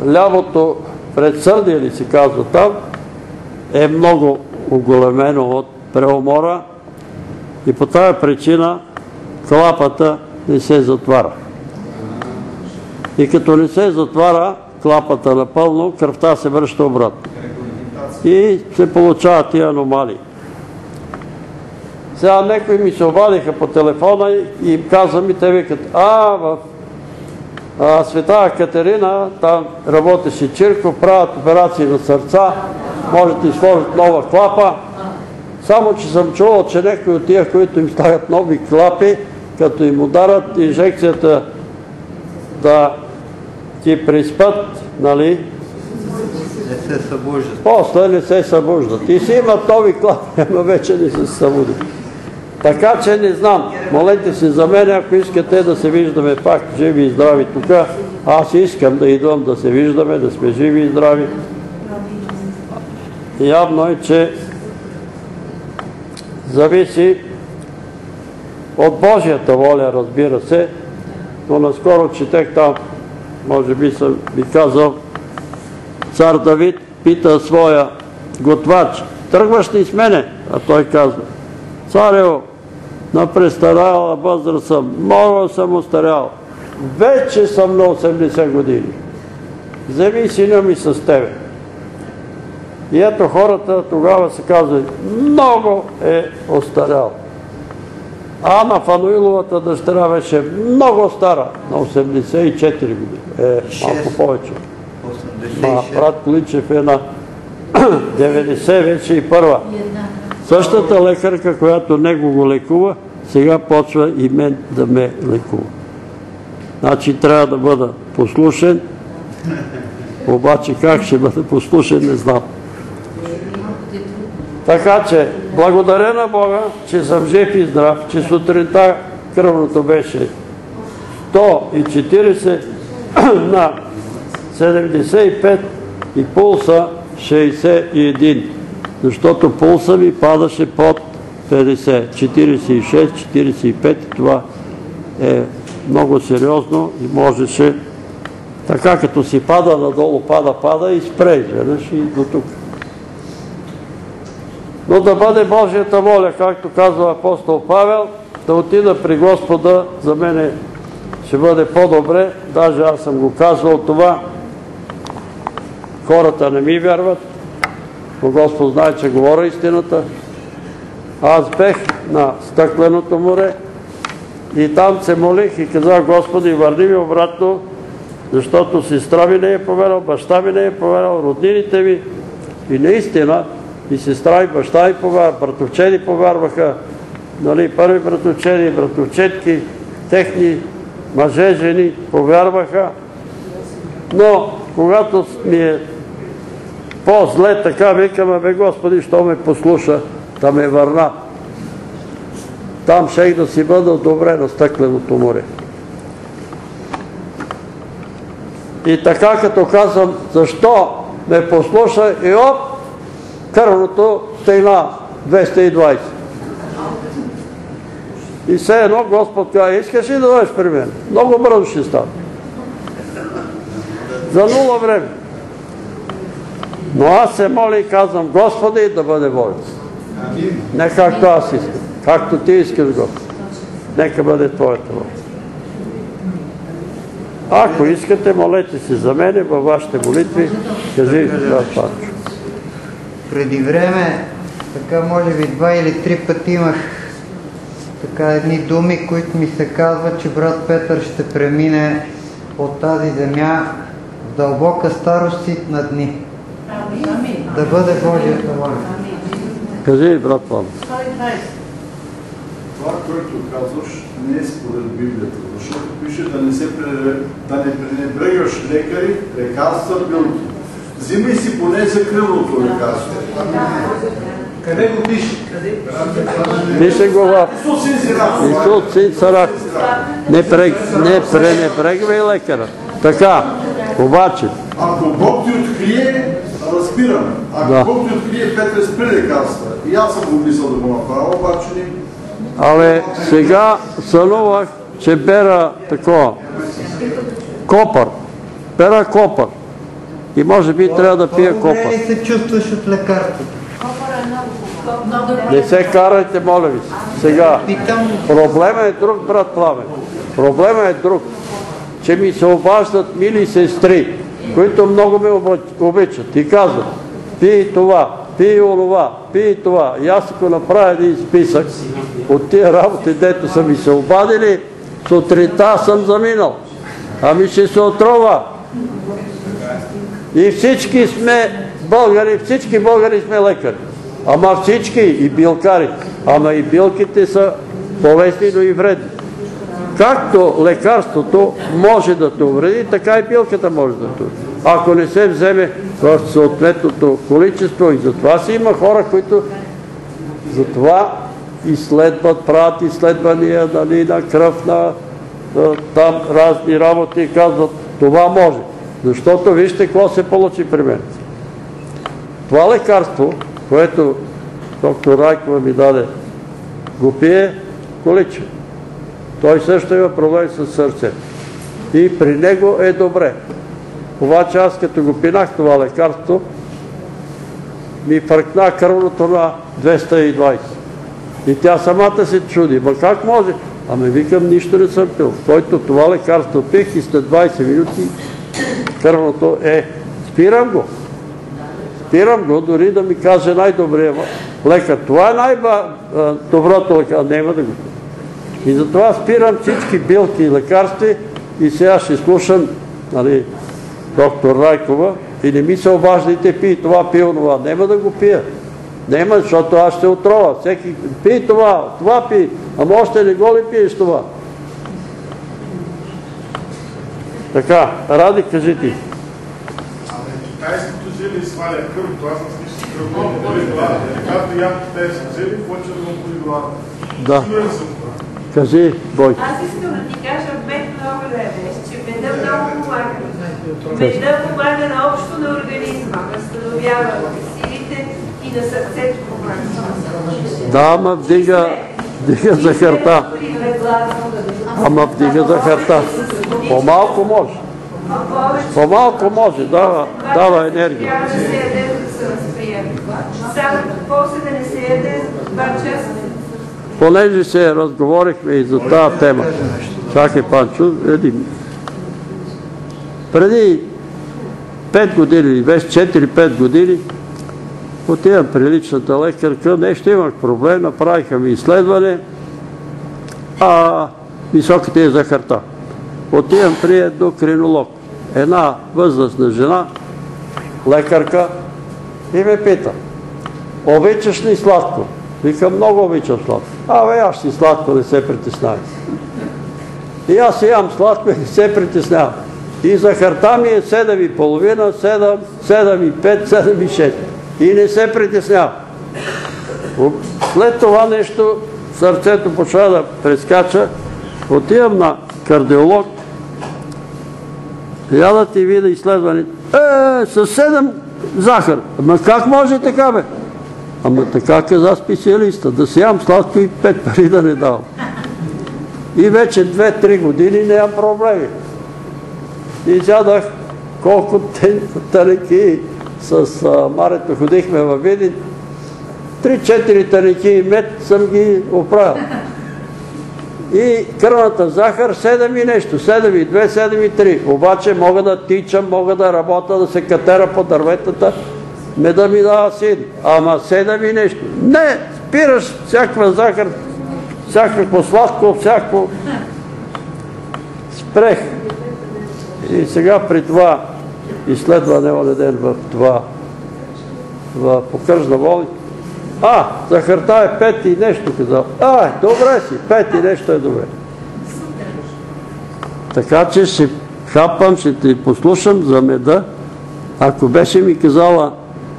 Speaker 1: лявото предсърдие ли се казва там, е много оголемено от преумора и по тази причина клапата не се затваря. И като не се затваря клапата напълно, кръвта се връща обратно. И се получават тия аномалии. Сега некои ми се обадиха по телефона и им казвам и те викат, а, в а, Света Катерина, там работеше Чирко, правят операции на сърца, може да изложат нова клапа. Само, че съм чувал, че някои от тия, които им ставят нови клапи, като им ударат инжекцията да ти приспът, нали,
Speaker 4: Не се събуждат.
Speaker 1: после не се събуждат. И си имат нови клапи, ама вече не се събуди. Така че не знам. Молете се за мен, ако искате да се виждаме пак живи и здрави тук. Аз искам да идвам да се виждаме, да сме живи и здрави. Явно е, че зависи от Божията воля, разбира се, но наскоро четех там, може би съм ви казал, цар Давид пита своя готвач, тръгваш ли с мене? А той казва, царю, на престарала възраст съм, много съм устарял, вече съм на 80 години. Вземи сина ми с тебе. И ето хората тогава се казват, много е остарял. Ана Фануиловата дъщеря беше много стара, на 84 години. Е, малко повече. Ма
Speaker 4: 86.
Speaker 1: брат Количев е на 90 вече и първа. Същата лекарка, която него го лекува, сега почва и мен да ме лекува. Значи трябва да бъда послушен, обаче как ще бъда послушен, не знам. Така че, благодаря на Бога, че съм жив и здрав, че сутринта кръвното беше 140 на 75 и пулса 61, защото пулса ми падаше под 50, 46, 45, това е много сериозно и можеше така като си пада надолу, пада, пада и спре изведнъж и до тук. Но да бъде Божията воля, както казва апостол Павел, да отида при Господа, за мене ще бъде по-добре. Даже аз съм го казвал това. Хората не ми вярват, но Господ знае, че говоря истината. Аз бех на стъкленото море и там се молих и казах, Господи, върни ми обратно, защото сестра ми не е повярвал, баща ми не е повярвал, роднините ми. И наистина, и сестра и баща ми повярваха, братовчеди повярваха, нали, първи братовчеди, братовчетки, техни мъже, жени повярваха. Но когато ми е по-зле, така викаме, бе Господи, що ме послуша, да ме върна. Там шех да си бъда добре на стъкленото море. И така като казвам, защо ме послуша и оп, кървното стейна 220. И все едно Господ казва, искаш ли да дойдеш при мен? Много бързо ще стане. За нула време. Но аз се моля и казвам, Господи, да бъде волята. Не както аз искам, както ти искаш, Господ. Нека бъде Твоята воля. Ако искате, молете се за мене във вашите молитви. Кажи, брат Панчо.
Speaker 4: Преди време, така може би два или три пъти имах така едни думи, които ми се казват, че брат Петър ще премине от тази земя в дълбока старост на дни. Да бъде Божията воля.
Speaker 1: Кажи, брат Панчо.
Speaker 10: Това, което казваш, не е според Библията, защото пише да не, се пренебре- да не пренебрегаш лекари, лекарства, билки. Взимай си поне за кръвното лекарство.
Speaker 7: Къде го пише?
Speaker 1: Пише го в
Speaker 10: Исус
Speaker 1: син Сарак. Не, прег, не пренебрегвай лекара. Така, обаче,
Speaker 10: Ако Бог ти открие, разбираме. Ако
Speaker 1: Да.
Speaker 10: Бог ти открие, Петре, спри лекарства. И аз съм го мислил да го направя, обаче не.
Speaker 1: але сега сънувах, че бера такова. Копър. Бера копър. И може би трябва да пия копър.
Speaker 4: ли се чувстваш от лекарството?
Speaker 3: Е добре.
Speaker 1: Не се карайте, моля ви. се. Сега, проблема е друг, брат Пламен. Проблема е друг, че ми се обаждат мили сестри, които много ме обич- обичат и казват, пий това, пий онова, пий това. И аз ако направя един списък от тия работи, дето са ми се обадили, сутринта съм заминал. Ами ще се отрова. И всички сме българи, всички българи сме лекари. Ама всички и билкари. Ама и билките са полезни, но и вредни. Както лекарството може да те увреди, така и билката може да те увреди. Ако не се вземе в съответното количество и затова си има хора, които затова изследват, правят изследвания нали, на кръв, на там разни работи и казват, това може. Защото вижте какво се получи при мен. Това лекарство, което доктор Райкова ми даде, го пие количе. Той също има проблем с сърце. И при него е добре. Обаче аз като го пинах това лекарство, ми фъркна кръвното на 220. И тя самата се чуди. Ма как може? Ами викам, нищо не съм пил. Който това лекарство пих и след 20 минути кръвното е. Спирам го. Спирам го, дори да ми каже най-добрия лекар. Това е най-доброто лекар. Няма да го. И затова спирам всички билки и лекарства и сега ще слушам нали, доктор Райкова и не ми се обаждайте, пий това, пи онова. Нема да го пия. Нема, защото аз ще отрова. Всеки пи това, това пи, ама още не го ли пиеш това? Така, Ради, кажи ти.
Speaker 11: Абе, китайското зеле сваля кръв, това не си кръв, да не боли глава. Когато ям китайско зеле, почва да му боли глава.
Speaker 1: Да.
Speaker 11: Сигурен съм.
Speaker 1: Кажи, Бойко.
Speaker 8: Аз искам да ти кажа мед много левеш, че меда много помага. Меда помага на общо на организма, възстановява силите и на сърцето помага.
Speaker 1: Да, ама вдига, вдига захарта. Ама вдига захарта. По-малко може. По-малко може, дава, дава енергия.
Speaker 8: трябва да се яде, да се възприеме. Само после да не се яде два часа.
Speaker 1: Понеже се разговорихме и за тази тема. Чакай, Панчо, един. Преди 5 години, беше 4-5 години, отивам при личната лекарка, нещо имах проблем, направиха ми изследване, а високата е захарта. Отивам при ендокринолог. Една възрастна жена, лекарка, и ме пита, обичаш ли сладко? Викам, много обичам сладко. Абе, аз си сладко, не се притеснявай. И аз си ям сладко и не се притеснявам. И захарта ми е 7,5, 7, 7,5, 7,6. И не се притеснявам. След това нещо, сърцето почва да прескача. Отивам на кардиолог. Я да ти видя изследване. Е, с 7 захар. Ама как може така, бе? Ама така каза специалиста, да си ям сладко и пет пари да не давам. И вече 2-3 години нямам проблеми. И сядах колко тареки с Марето ходихме във Видин. 3-4 тареки и мед съм ги оправил. И кръвната захар 7 и нещо, 7 и 2, 7 и 3. Обаче мога да тичам, мога да работя, да се катера по дърветата, меда ми дава син. Ама 7 и нещо. Не, спираш всякаква захар, всякакво сладко, всяко спрех. И сега при това изследване оня ден в това в покръжна болница. А, захарта е пет и нещо казал. А, добре си, пет и нещо е добре. Така че ще хапам, ще те послушам за меда. Ако беше ми казала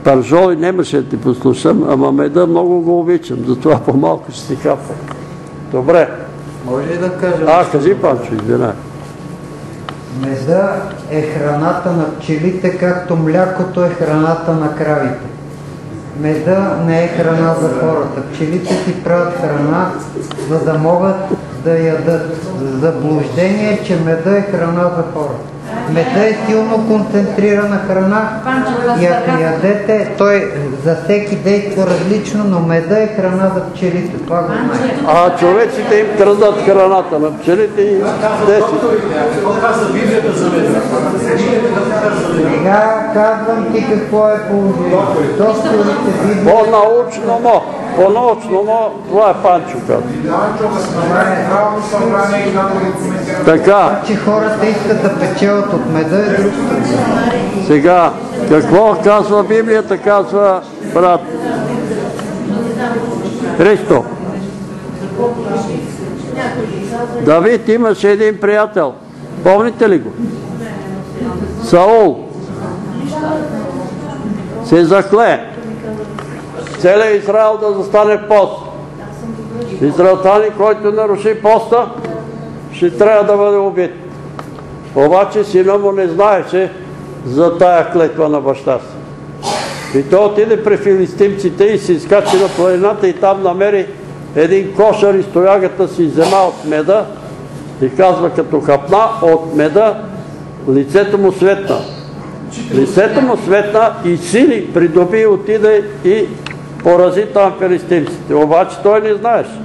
Speaker 1: пържоли, нямаше да ти послушам, ама меда много го обичам, затова по-малко ще си хапам. Добре.
Speaker 4: може ли да кажа?
Speaker 1: А, кажи, Панчо, извинай.
Speaker 4: Меда е храната на пчелите, както млякото е храната на кравите. Меда не е храна за хората. Пчелите си правят храна, за да могат да ядат. Заблуждение, е, че меда е храна за хората. Меда е силно концентрирана храна и ако ядете, той за всеки действа различно, но меда е храна за пчелите. Това го знаете.
Speaker 1: А човеците им крадат храната на пчелите и
Speaker 7: за меда?
Speaker 4: Сега казвам ти какво е положението. Докторите
Speaker 1: По-научно мо, по-научно това е Панчо. Така,
Speaker 4: че хората искат да печелят от меда е друг
Speaker 1: сега, какво казва Библията, казва брат Христо. Давид имаше един приятел. Помните ли го? Саул. Се закле. Целият Израел да застане пост. Израелтани, който наруши поста, ще трябва да бъде убит. Обаче сина му не знаеше за тая клетва на баща си. И той отиде при филистимците и се изкачи на планината и там намери един кошар и стоягата си взема от меда и казва като хапна от меда лицето му светна. Лицето му светна и сили придоби отиде и порази там филистимците. Обаче той не знаеше.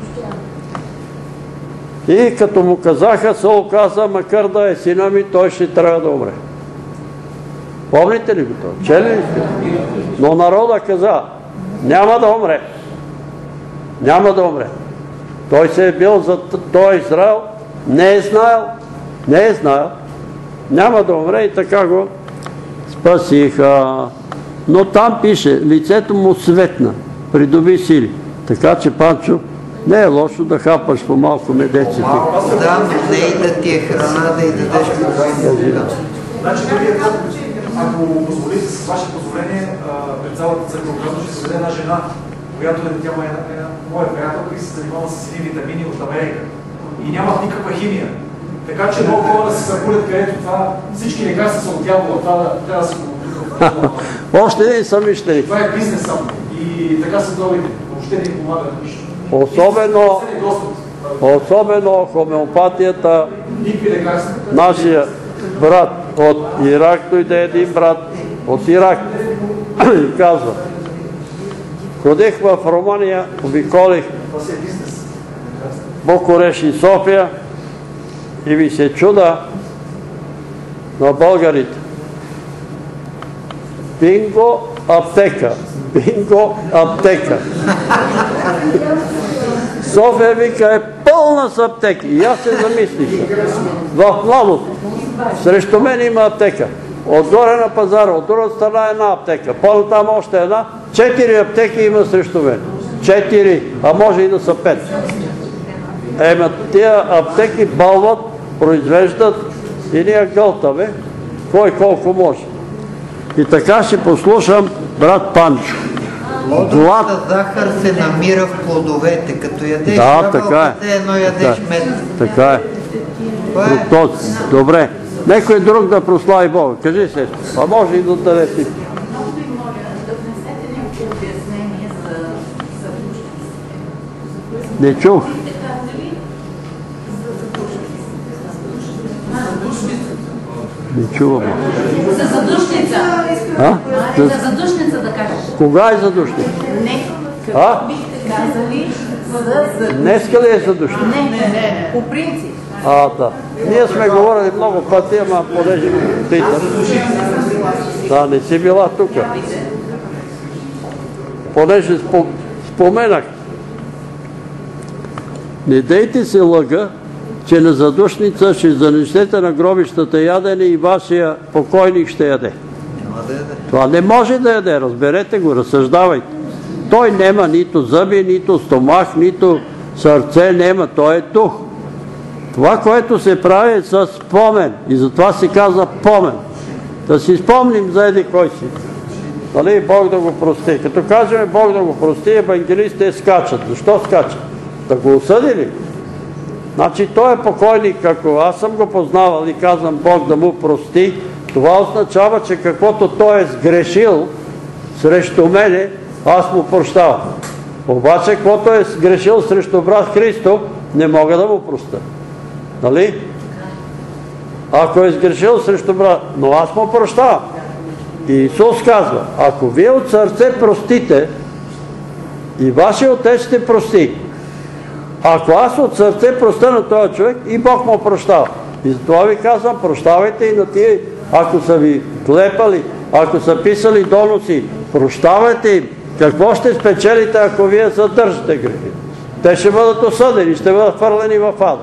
Speaker 1: И като му казаха, Сол каза, макар да е сина ми, той ще трябва да умре. Помните ли го това? Чели ли сте? Но народа каза, няма да умре. Няма да умре. Той се е бил за той Израел, не е знаел, не е знаел, няма да умре и така го спасиха. Но там пише, лицето му светна, придоби сили. Така че, Панчо, не е лошо да хапаш по малко медеците.
Speaker 4: Да, но не и да ти е храна да и дадеш по
Speaker 9: Значи, ако позволите, с ваше позволение, пред цялата църква казва, ще се даде една жена, която е, тя е една, една моя приятелка и се занимава с едни витамини от Америка. И нямат никаква химия. Така че много хора да се забулят, където това, всички лекарства са от дявола, това да, трябва да се го
Speaker 1: Още един съмишленик.
Speaker 9: Това е бизнес само. И така се добите. Въобще не помага на нищо.
Speaker 1: Особено, особено хомеопатията, нашия брат от Ирак, дойде един брат от Ирак и казва, ходих в Румъния, обиколих. Букуреш и София и ви се чуда на българите. Бинго аптека. Бинго аптека. София вика е пълна с аптеки. И аз се замислих. В младото. Срещу мен има аптека. Отгоре на пазара, от друга страна една аптека. По-натам още една. Четири аптеки има срещу мен. Четири, а може и да са пет. Ема тия аптеки балват, произвеждат и ние гълтаме, кой колко може. И така ще послушам брат Панчо.
Speaker 4: Плодовата захар се намира в плодовете. Като ядеш
Speaker 1: Да, така е.
Speaker 4: все едно ядеш
Speaker 1: Така е.
Speaker 4: мед.
Speaker 1: Така е.
Speaker 4: Е
Speaker 1: Фруктоз. Добре. Некой друг да прослави Бога. Кажи се. А може и да даде ти.
Speaker 3: Много ви моля да внесете някакво обяснение за, за
Speaker 1: Не чух.
Speaker 3: Така, нали?
Speaker 1: Не чувам.
Speaker 3: За задушница.
Speaker 1: А?
Speaker 3: За задушница да кажеш.
Speaker 1: Кога е задушник?
Speaker 3: Не.
Speaker 1: А?
Speaker 3: Бихте казали за...
Speaker 1: Днеска ли е задушник?
Speaker 3: Не, не, не. По принцип.
Speaker 1: А, да. Ние сме говорили много пъти, ама понеже ме питат. Да, не си била тук. Понеже спо- споменах. Не дейте се лъга, че на задушница ще занесете на гробищата ядене и вашия покойник ще яде.
Speaker 4: Няма да яде.
Speaker 1: Това не може да яде, разберете го, разсъждавайте. Той нема нито зъби, нито стомах, нито сърце, нема, той е дух. Това, което се прави е с помен и затова се казва помен. Да си спомним за еди кой си. Нали, Бог да го прости. Като кажем Бог да го прости, евангелистите скачат. Защо скачат? Да го осъдили? Значи той е покойник, ако аз съм го познавал и казвам Бог да му прости, това означава, че каквото той е сгрешил срещу мене, аз му прощавам. Обаче, каквото е сгрешил срещу брат Христо, не мога да му проста. Нали? ако е сгрешил срещу брат, но аз му прощавам. И Исус казва, ако вие от сърце простите, и вашия отец ще прости. Ако аз от сърце простя на този човек, и Бог му прощава. И затова ви казвам, прощавайте и на тия, ако са ви клепали, ако са писали доноси, прощавайте им. Какво ще спечелите, ако вие задържате грехи? Те ще бъдат осъдени, ще бъдат хвърлени в ад.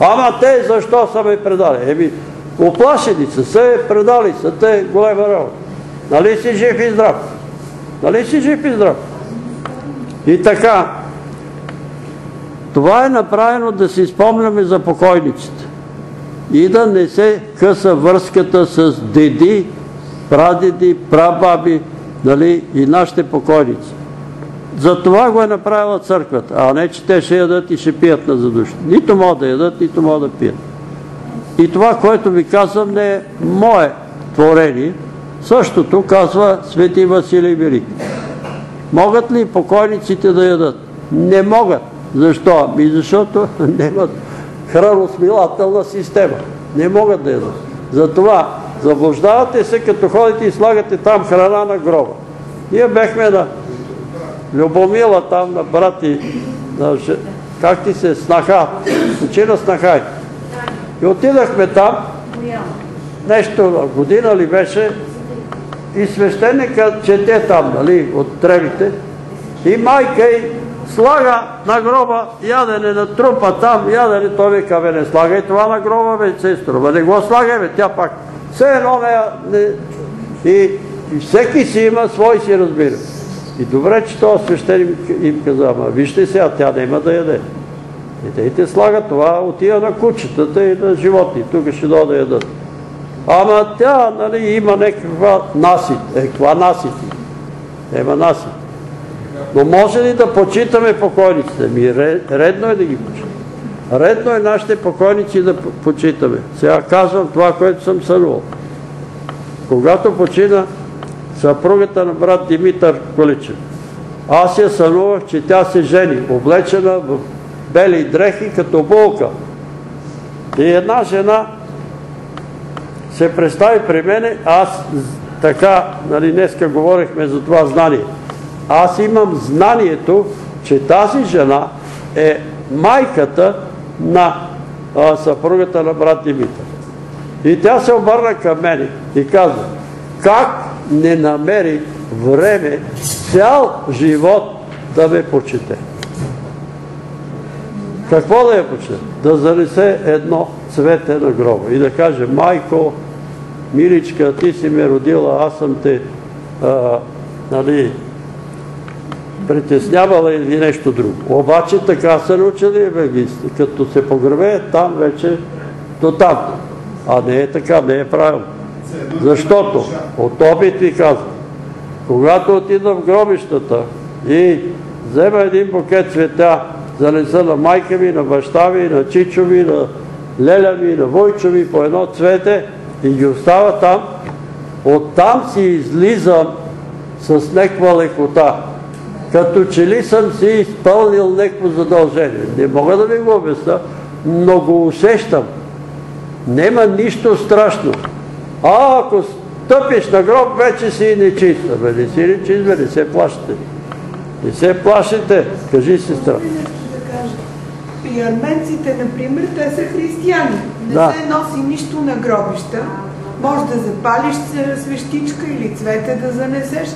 Speaker 1: Ама те защо са ме предали? Еми, оплашени са се, предали са те голема работа. Нали си жив и здрав? Нали си жив и здрав? И така, това е направено да си спомняме за покойниците и да не се къса връзката с деди, прадеди, прабаби нали, и нашите покойници. За това го е направила църквата, а не, че те ще ядат и ще пият на задушни. Нито могат да ядат, нито могат да пият. И това, което ви казвам, не е мое творение. Същото казва Свети Василий Велик. Могат ли покойниците да ядат? Не могат. Защо? Ами защото нямат храносмилателна система. Не могат да ядат. Затова заблуждавате се, като ходите и слагате там храна на гроба. Ние бехме на Любомила там на брати, на, как ти се, снаха, почина снахай. И отидахме там, нещо година ли беше, и свещеника чете там, нали, от тревите, и майка й слага на гроба ядене на трупа там, ядене, той вика, бе, не слагай това на гроба, бе, сестро, бе, не го слагай, бе, тя пак. Все едно не, не и, всеки си има свой си разбира. И добре, че този свещеник им каза, ама вижте сега, тя няма да яде. И те и слагат това, отива на кучетата и на животни, тук ще дойде да ядат. Ама тя, нали, има някаква насит. Е, каква насит? Ема насит. Но може ли да почитаме покойниците? Ми редно е да ги почитаме. Редно е нашите покойници да почитаме. Сега казвам това, което съм сънувал. Когато почина съпругата на брат Димитър Количев, аз я сънувах, че тя се жени, облечена в бели дрехи, като булка. И една жена се представи при мене, аз така, нали, днеска говорихме за това знание. Аз имам знанието, че тази жена е майката на съпругата на брат Димитър. И тя се обърна към мене и каза, как не намери време цял живот да ме почете? Какво да я почете? Да занесе едно цвете на гроба и да каже, майко, миличка, ти си ме родила, аз съм те нали, притеснявала или нещо друго. Обаче така са научили евангелисти. Като се погребе, там вече до там. А не е така, не е правилно. Защото от опит ви казвам, когато отида в гробищата и взема един букет цвета, занеса на майка ми, на баща ми, на чичо ми, на леля ми, на войчо ми по едно цвете и ги остава там, оттам си излизам с неква лекота като че ли съм си изпълнил някакво задължение. Не мога да ви го обясня, но го усещам. Нема нищо страшно. А ако стъпиш на гроб, вече си нечиста. Бе, не си нечист, бе, не се плашите. Не се плашите, кажи сестра.
Speaker 12: При арменците, например, те са християни. Не се носи нищо на гробища. Може да запалиш свещичка или цвете да занесеш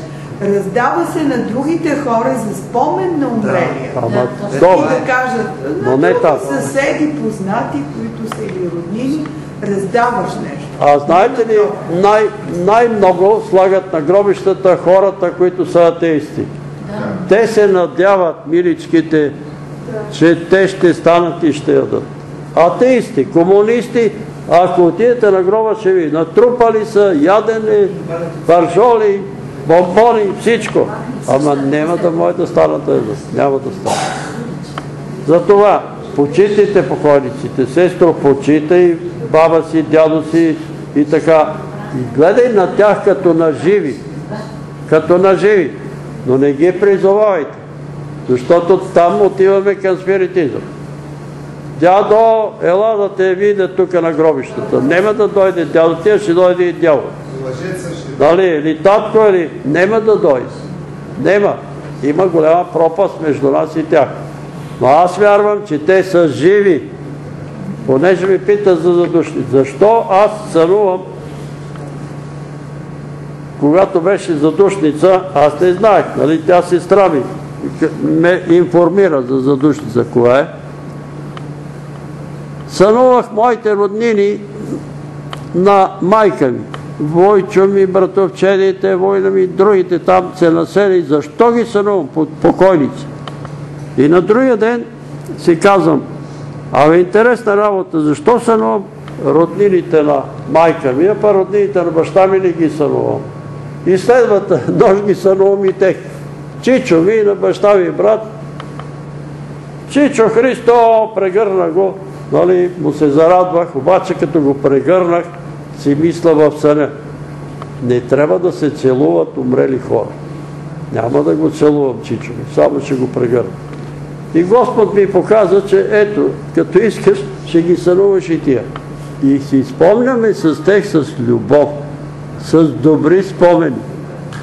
Speaker 12: раздава се на другите хора за спомен на умрелия.
Speaker 1: Да,
Speaker 12: и да кажат на други съседи, познати, които са или роднини, раздаваш нещо.
Speaker 1: А знаете ли, най- най-много слагат на гробищата хората, които са атеисти. Да. Те се надяват, миличките, да. че те ще станат и ще ядат. Атеисти, комунисти, ако отидете на гроба, ще ви натрупали са ядени, паржоли, бомбони, всичко. Ама няма да може да станат да Няма да станат. Затова почитайте покойниците. Сестро, почитай баба си, дядо си и така. И гледай на тях като на живи. Като на живи. Но не ги призовавайте. Защото там отиваме към спиритизъм. дядо, ела да те видя тук на гробищата. Нема да дойде дядо, тя ще дойде и дядо. Дали, или татко, или нема да дойде. Нема. Има голяма пропаст между нас и тях. Но аз вярвам, че те са живи. Понеже ми пита за задушни. Защо аз сънувам когато беше задушница, аз не знаех, нали, тя сестра ми ме информира за задушница, кое е. Сънувах моите роднини на майка ми. Войчо ми, братовчедите, война ми, другите там се насели. Защо ги сънувам? Покойници. И на другия ден си казвам, абе интересна работа, защо сънувам роднините на майка ми, а па роднините на баща ми не ги сънувам. И следвата нощ ги сънувам и тех. Чичо ми на баща ми брат. Чичо Христо, прегърна го, нали, му се зарадвах, обаче като го прегърнах, си мисля в съня. Не трябва да се целуват умрели хора. Няма да го целувам, Чичо ми, само ще го прегърна. И Господ ми показа, че ето, като искаш, ще ги сънуваш и тия. И си спомняме с тех с любов, с добри спомени.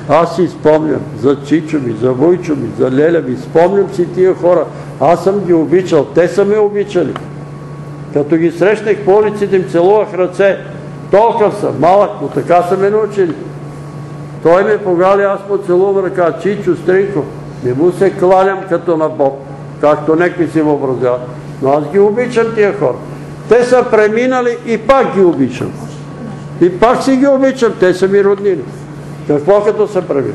Speaker 1: Аз си спомням за Чичо ми, за Войчо ми, за Леля ми. Спомням си тия хора. Аз съм ги обичал. Те са ме обичали. Като ги срещнах по улиците им целувах ръце. Толкова съм, малък, но така са ме научили. Той ме погали, аз му целувам ръка. Чичо, Стринко, не му се кланям като на Бог, както некви си въобразяват. Но аз ги обичам тия хора. Те са преминали и пак ги обичам. И пак си ги обичам, те са ми роднини. Какво като са правили?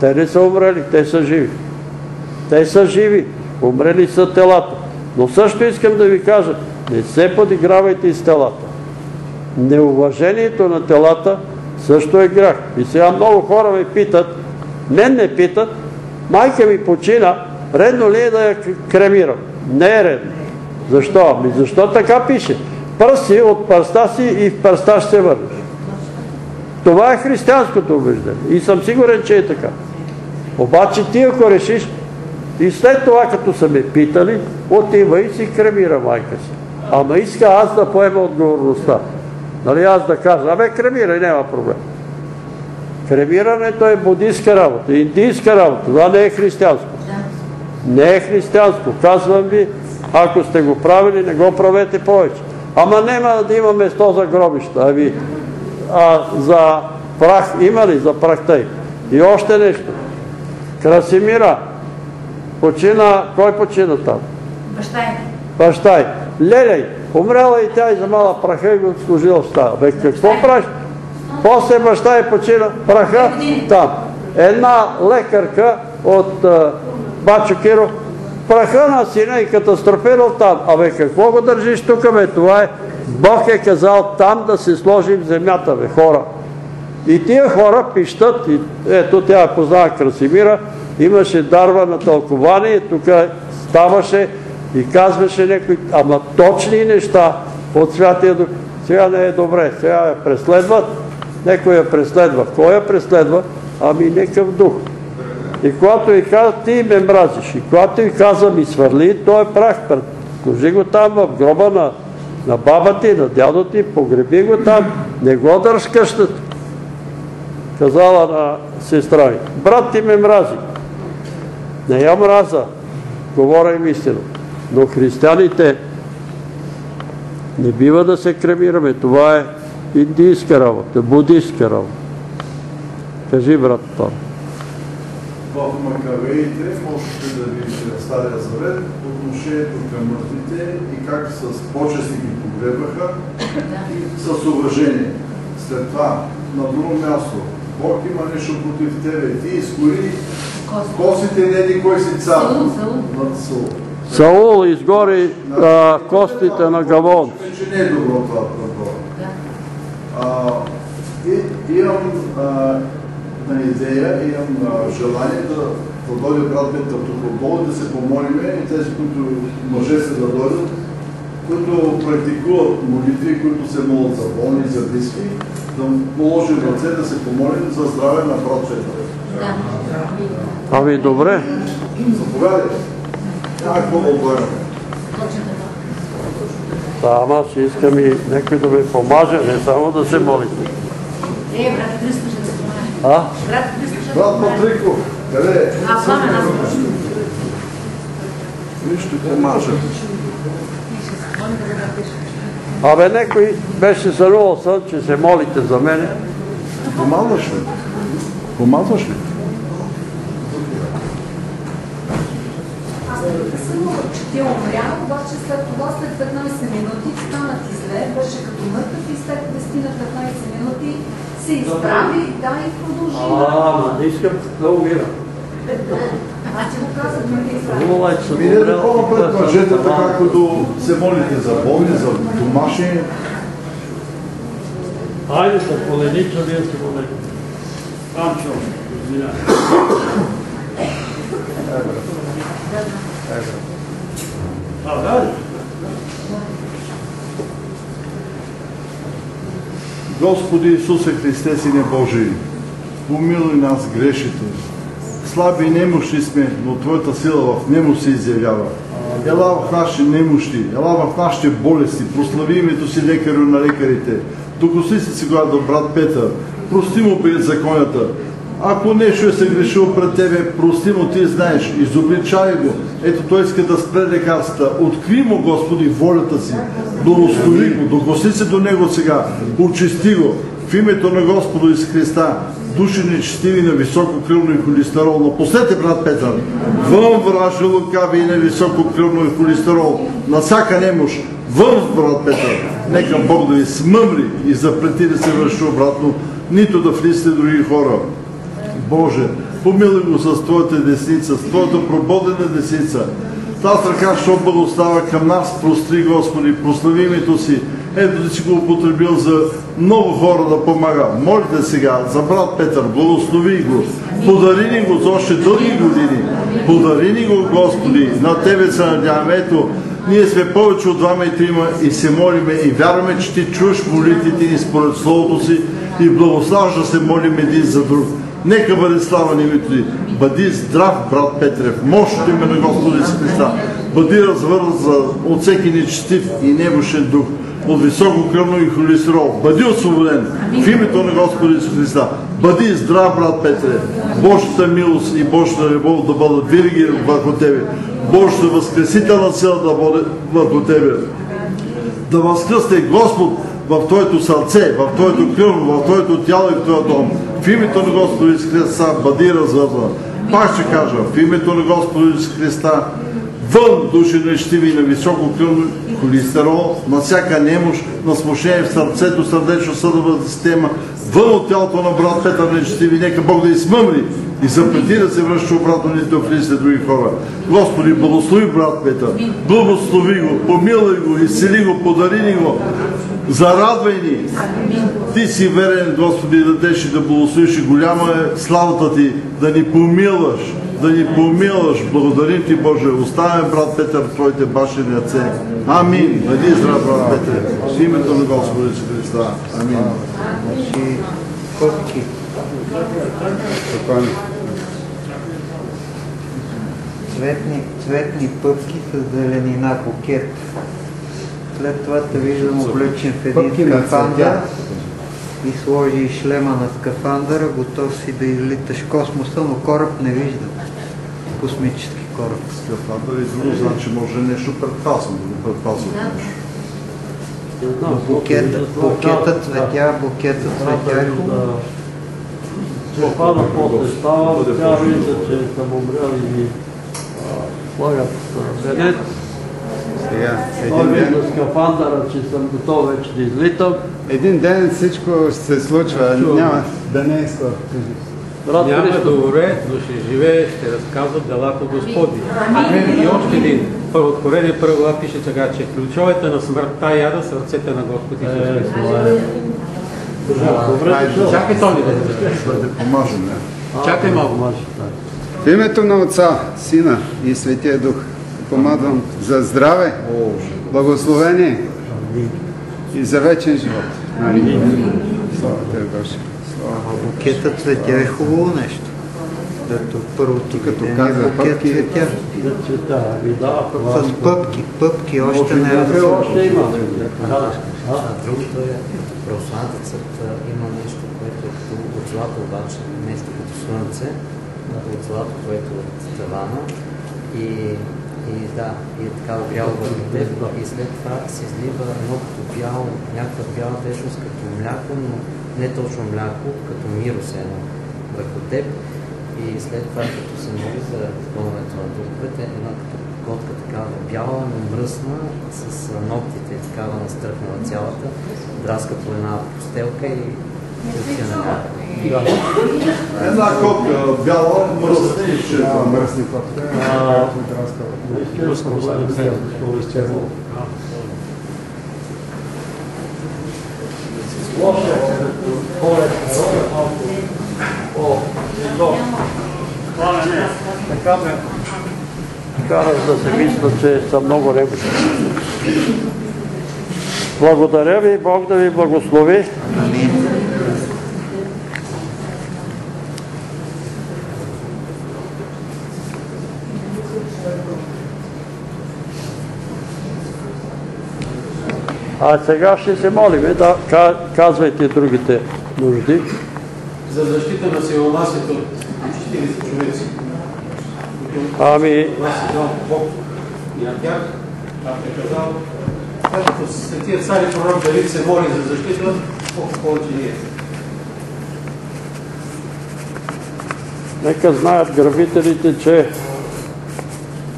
Speaker 1: Те не са умрели, те са живи. Те са живи, умрели са телата. Но също искам да ви кажа, не се подигравайте с телата. Неуважението на телата също е грях. И сега много хора ме питат, мен не питат, майка ми почина, редно ли е да я кремирам? Не е редно. Защо? Ами защо така пише? Пръси от пръста си и в пръста ще се върнеш. Това е християнското убеждение. И съм сигурен, че е така. Обаче ти ако решиш, и след това, като са ме питали, отива и си кремира майка си. Ама иска аз да поема отговорността. Нали аз да кажа, абе кремирай, няма проблем. Кремирането е будистка работа, индийска работа. Това не е християнско. Не е християнско. Казвам ви, ако сте го правили, не го правете повече. Ама няма да има место за гробища. Ами, а за прах има ли? За прахта И още нещо. Красимира, почина, кой почина там?
Speaker 3: Баща е.
Speaker 1: Баща е. Лелей, умрела и тя и замала праха и го служила в стая. Бе, какво правиш? После баща е почина, праха там. Една лекарка от Бачо Киро, праха на сина и катастрофирал там. Абе, какво го държиш тук, бе? Това е Бог е казал там да се сложи в земята, бе, хора. И тия хора пищат, ето тя познава Красимира, имаше дарва на тълкование, тук ставаше и казваше някои, ама точни неща от Святия Дух. Сега не е добре, сега я преследват, некой я преследва. Кой я преследва? Ами некъв дух. И когато ви казва, ти ме мразиш. И когато ви казва, ми свърли, той е прах. Кожи го там в гроба на на баба ти, на дядо ти, погреби го там, не го държ къщата. Казала на сестра ми, брат ти ме мрази. Не я мраза, говоря им истина. Но християните не бива да се кремираме. Това е индийска работа, будистка работа. Кажи, брат Том.
Speaker 10: В Макавеите можете да видите Стария Завет отношението към мъртвите и как с почести ги погребаха и с уважение. След това, на друго място, Бог има нещо против тебе. Ти изгори костите не еди кой си цар. Над Саул.
Speaker 1: Саул изгори костите на Гавон.
Speaker 10: Че не е добро това и, имам на идея, имам желание да, да дойде брат Петър тук и да се помолиме и тези, които мъже се да дойдат, които практикуват молитви, които се молят за болни, за близки, да положим ръце, да се помолим за здраве на брат Петър.
Speaker 3: Да.
Speaker 1: Ами добре.
Speaker 10: Заповядайте. Какво. Да,
Speaker 1: ама ще искам и някой да ме помаже, не само да се молите.
Speaker 3: Е, брат Христо ще се помаже.
Speaker 1: А?
Speaker 3: Брат Христо ще се
Speaker 10: Брат
Speaker 3: помаже.
Speaker 10: Патриков, къде е?
Speaker 3: А, пламен, аз
Speaker 10: Виж, ще помажа.
Speaker 1: Абе, някой беше сънувал сън, че се молите за мене.
Speaker 10: Помазваш ли? Помазваш ли?
Speaker 13: Аз не съм че ти е умрял, обаче след това, след 15 минути, стана ти зле, беше като мъртъв и след 10 на 15 минути се изправи, да, и продължи.
Speaker 1: А, ама не искам да умирам.
Speaker 13: Аз ти го казах, не
Speaker 10: Минете
Speaker 1: умрял.
Speaker 10: по-напред, мъжете, така като се молите за болни, за домашни.
Speaker 1: Хайде се поленича, вие се молете. Анчо, извинявай. А, да,
Speaker 10: Господи Исусе Христе, Сине Божий, помилуй нас грешите. Слаби и немощни сме, но Твоята сила в немощ се изявява. Ела в нашите немощи, ела в нашите болести, прослави името си лекарю на лекарите. Докосли си сега до брат Петър, прости му беззаконията. Ако нещо е съгрешил пред Тебе, прости му, Ти знаеш, изобличай го. Ето той иска да спре лекарствата. Откри му, Господи, волята си. Благослови го, докосли се до него сега. Очисти го. В името на Господа Ис Христа, души нечестиви на високо кръвно и холестерол. Напоследте, брат Петър, вън вражи лукави и на високо кръвно и холестерол, на всяка немощ, вън, брат Петър. Нека Бог да ви смъмри и запрети да се върши обратно, нито да влизате други хора. Боже, помилуй го с Твоята десница, с Твоята прободена десница. Тази ръка, що благослава към нас, простри, Господи, прослави името си. Ето да си го употребил за много хора да помага. Молите сега за брат Петър, благослови го. Подари ни го за още дълги години. Подари ни го, Господи. На Тебе се надяваме. Ето, ние сме повече от двама и трима и се молиме и вярваме, че Ти чуеш молитвите ни според Словото си и благославаш да се молим един за друг. Нека бъде слава на името ти. Бъди здрав, брат Петре, в мощното име на Господа Исус Христа. Бъди развързан от всеки нечестив и немощен дух, от високо кръвно и холестерол. Бъди освободен в името на Господа Исус Христа. Бъди здрав, брат Петре. Божията милост и Божията любов да бъдат винаги върху тебе. Божията възкресителна сила да бъде върху тебе. Да възкръсне Господ в Твоето сърце, в Твоето кръвно, в Твоето тяло и в Твоя дом. В името на Господа Исус Христа бъди развързан. Пак ще кажа, в името на Господа Исус Христа, вън души нещиви на високо кръвно холестерол, на всяка немощ, на смущение в сърцето, сърдечно-съдовата система, вън от тялото на брат Петър нечестиви, нека Бог да измъмри и запрети да се връща обратно нито в листите други хора. Господи, благослови брат Петър, благослови го, помилуй го, изцели го, подари ни го, зарадвай ни. Ти си верен, Господи, да дадеш и да благословиш и голяма е славата Ти, да ни помилваш, да ни помилваш. Благодарим Ти, Боже. Оставяме брат Петър в Твоите башени ръце. Амин. Бъди здрав, брат Петър. В името на Господа Исус Христа. Амин.
Speaker 4: Значи.
Speaker 10: Спокойно.
Speaker 4: Цветни, цветни пъпки с зеленина букет. След това те виждам облечен в един скафандър и сложи шлема на скафандъра, готов си да излиташ космоса, но кораб не виждам. Космически кораб.
Speaker 10: Скафандър и друго, значи може нещо предпазвам, да го предпазвам.
Speaker 4: Букета, букета цветя, букета цветя е хубаво.
Speaker 1: После става, тя вижда, че съм умрял и ми а, слагат венец.
Speaker 14: Сега,
Speaker 1: Той
Speaker 14: един ден,
Speaker 1: вижда скафандъра, че съм готов вече да излитам.
Speaker 14: един ден всичко ще се случва. Няма да не е скоро.
Speaker 1: Брат
Speaker 15: Няма
Speaker 1: Христо,
Speaker 15: да умре, но ще живее, ще разказва делата Господи. И още един. Първотворение първа пише така, че ключовете на смъртта са в ръцете на Господи Исус
Speaker 1: Е,
Speaker 15: Христос.
Speaker 1: е. Добре дошъл.
Speaker 15: Чакай, Тони.
Speaker 10: Да помажем?
Speaker 15: Чакай малко.
Speaker 14: В името на Отца, Сина и Светия Дух помагам за здраве, благословение и за вечен живот. Слава Тебе, Боже.
Speaker 4: Букета цветя е хубаво нещо. Дето първото
Speaker 14: Като
Speaker 4: видение,
Speaker 14: каза
Speaker 4: букет
Speaker 14: пъпки,
Speaker 4: цветя.
Speaker 1: Да цвета, ами да,
Speaker 4: С пъпки, пъпки още не е
Speaker 1: още има.
Speaker 16: Другото е, православната църква има нещо, което е като от злато обаче, нещо като слънце, от злато, което е от тавана. И, и да, и е такава бяло върху теб. И след това се излива едно като бяло, някаква бяла течност като мляко, но не точно мляко, като мирос едно върху теб. И след това, като се моли за изпълнението на духовете, една като котка такава бяла, но мръсна, с ногтите такава настръхнала цялата, драска по една постелка и
Speaker 10: Една котка бяла, мръсна и ще
Speaker 14: Да, мръсни котка.
Speaker 1: А,
Speaker 15: Руско съвсем изчезна.
Speaker 1: Лошо е, като хората, О, едно. Пламене, така ме караш да се мисля, че съм много немощен. Благодаря ви, Бог да ви благослови.
Speaker 4: Амин.
Speaker 1: А сега ще се молиме, да ка- казвайте другите нужди.
Speaker 15: За защита на силомасите от 40 човеци.
Speaker 1: Ами,
Speaker 15: Бог и на тях, е казал, както светия цар и пророк Давид се моли за защита, колко повече ние.
Speaker 1: нека знаят грабителите, че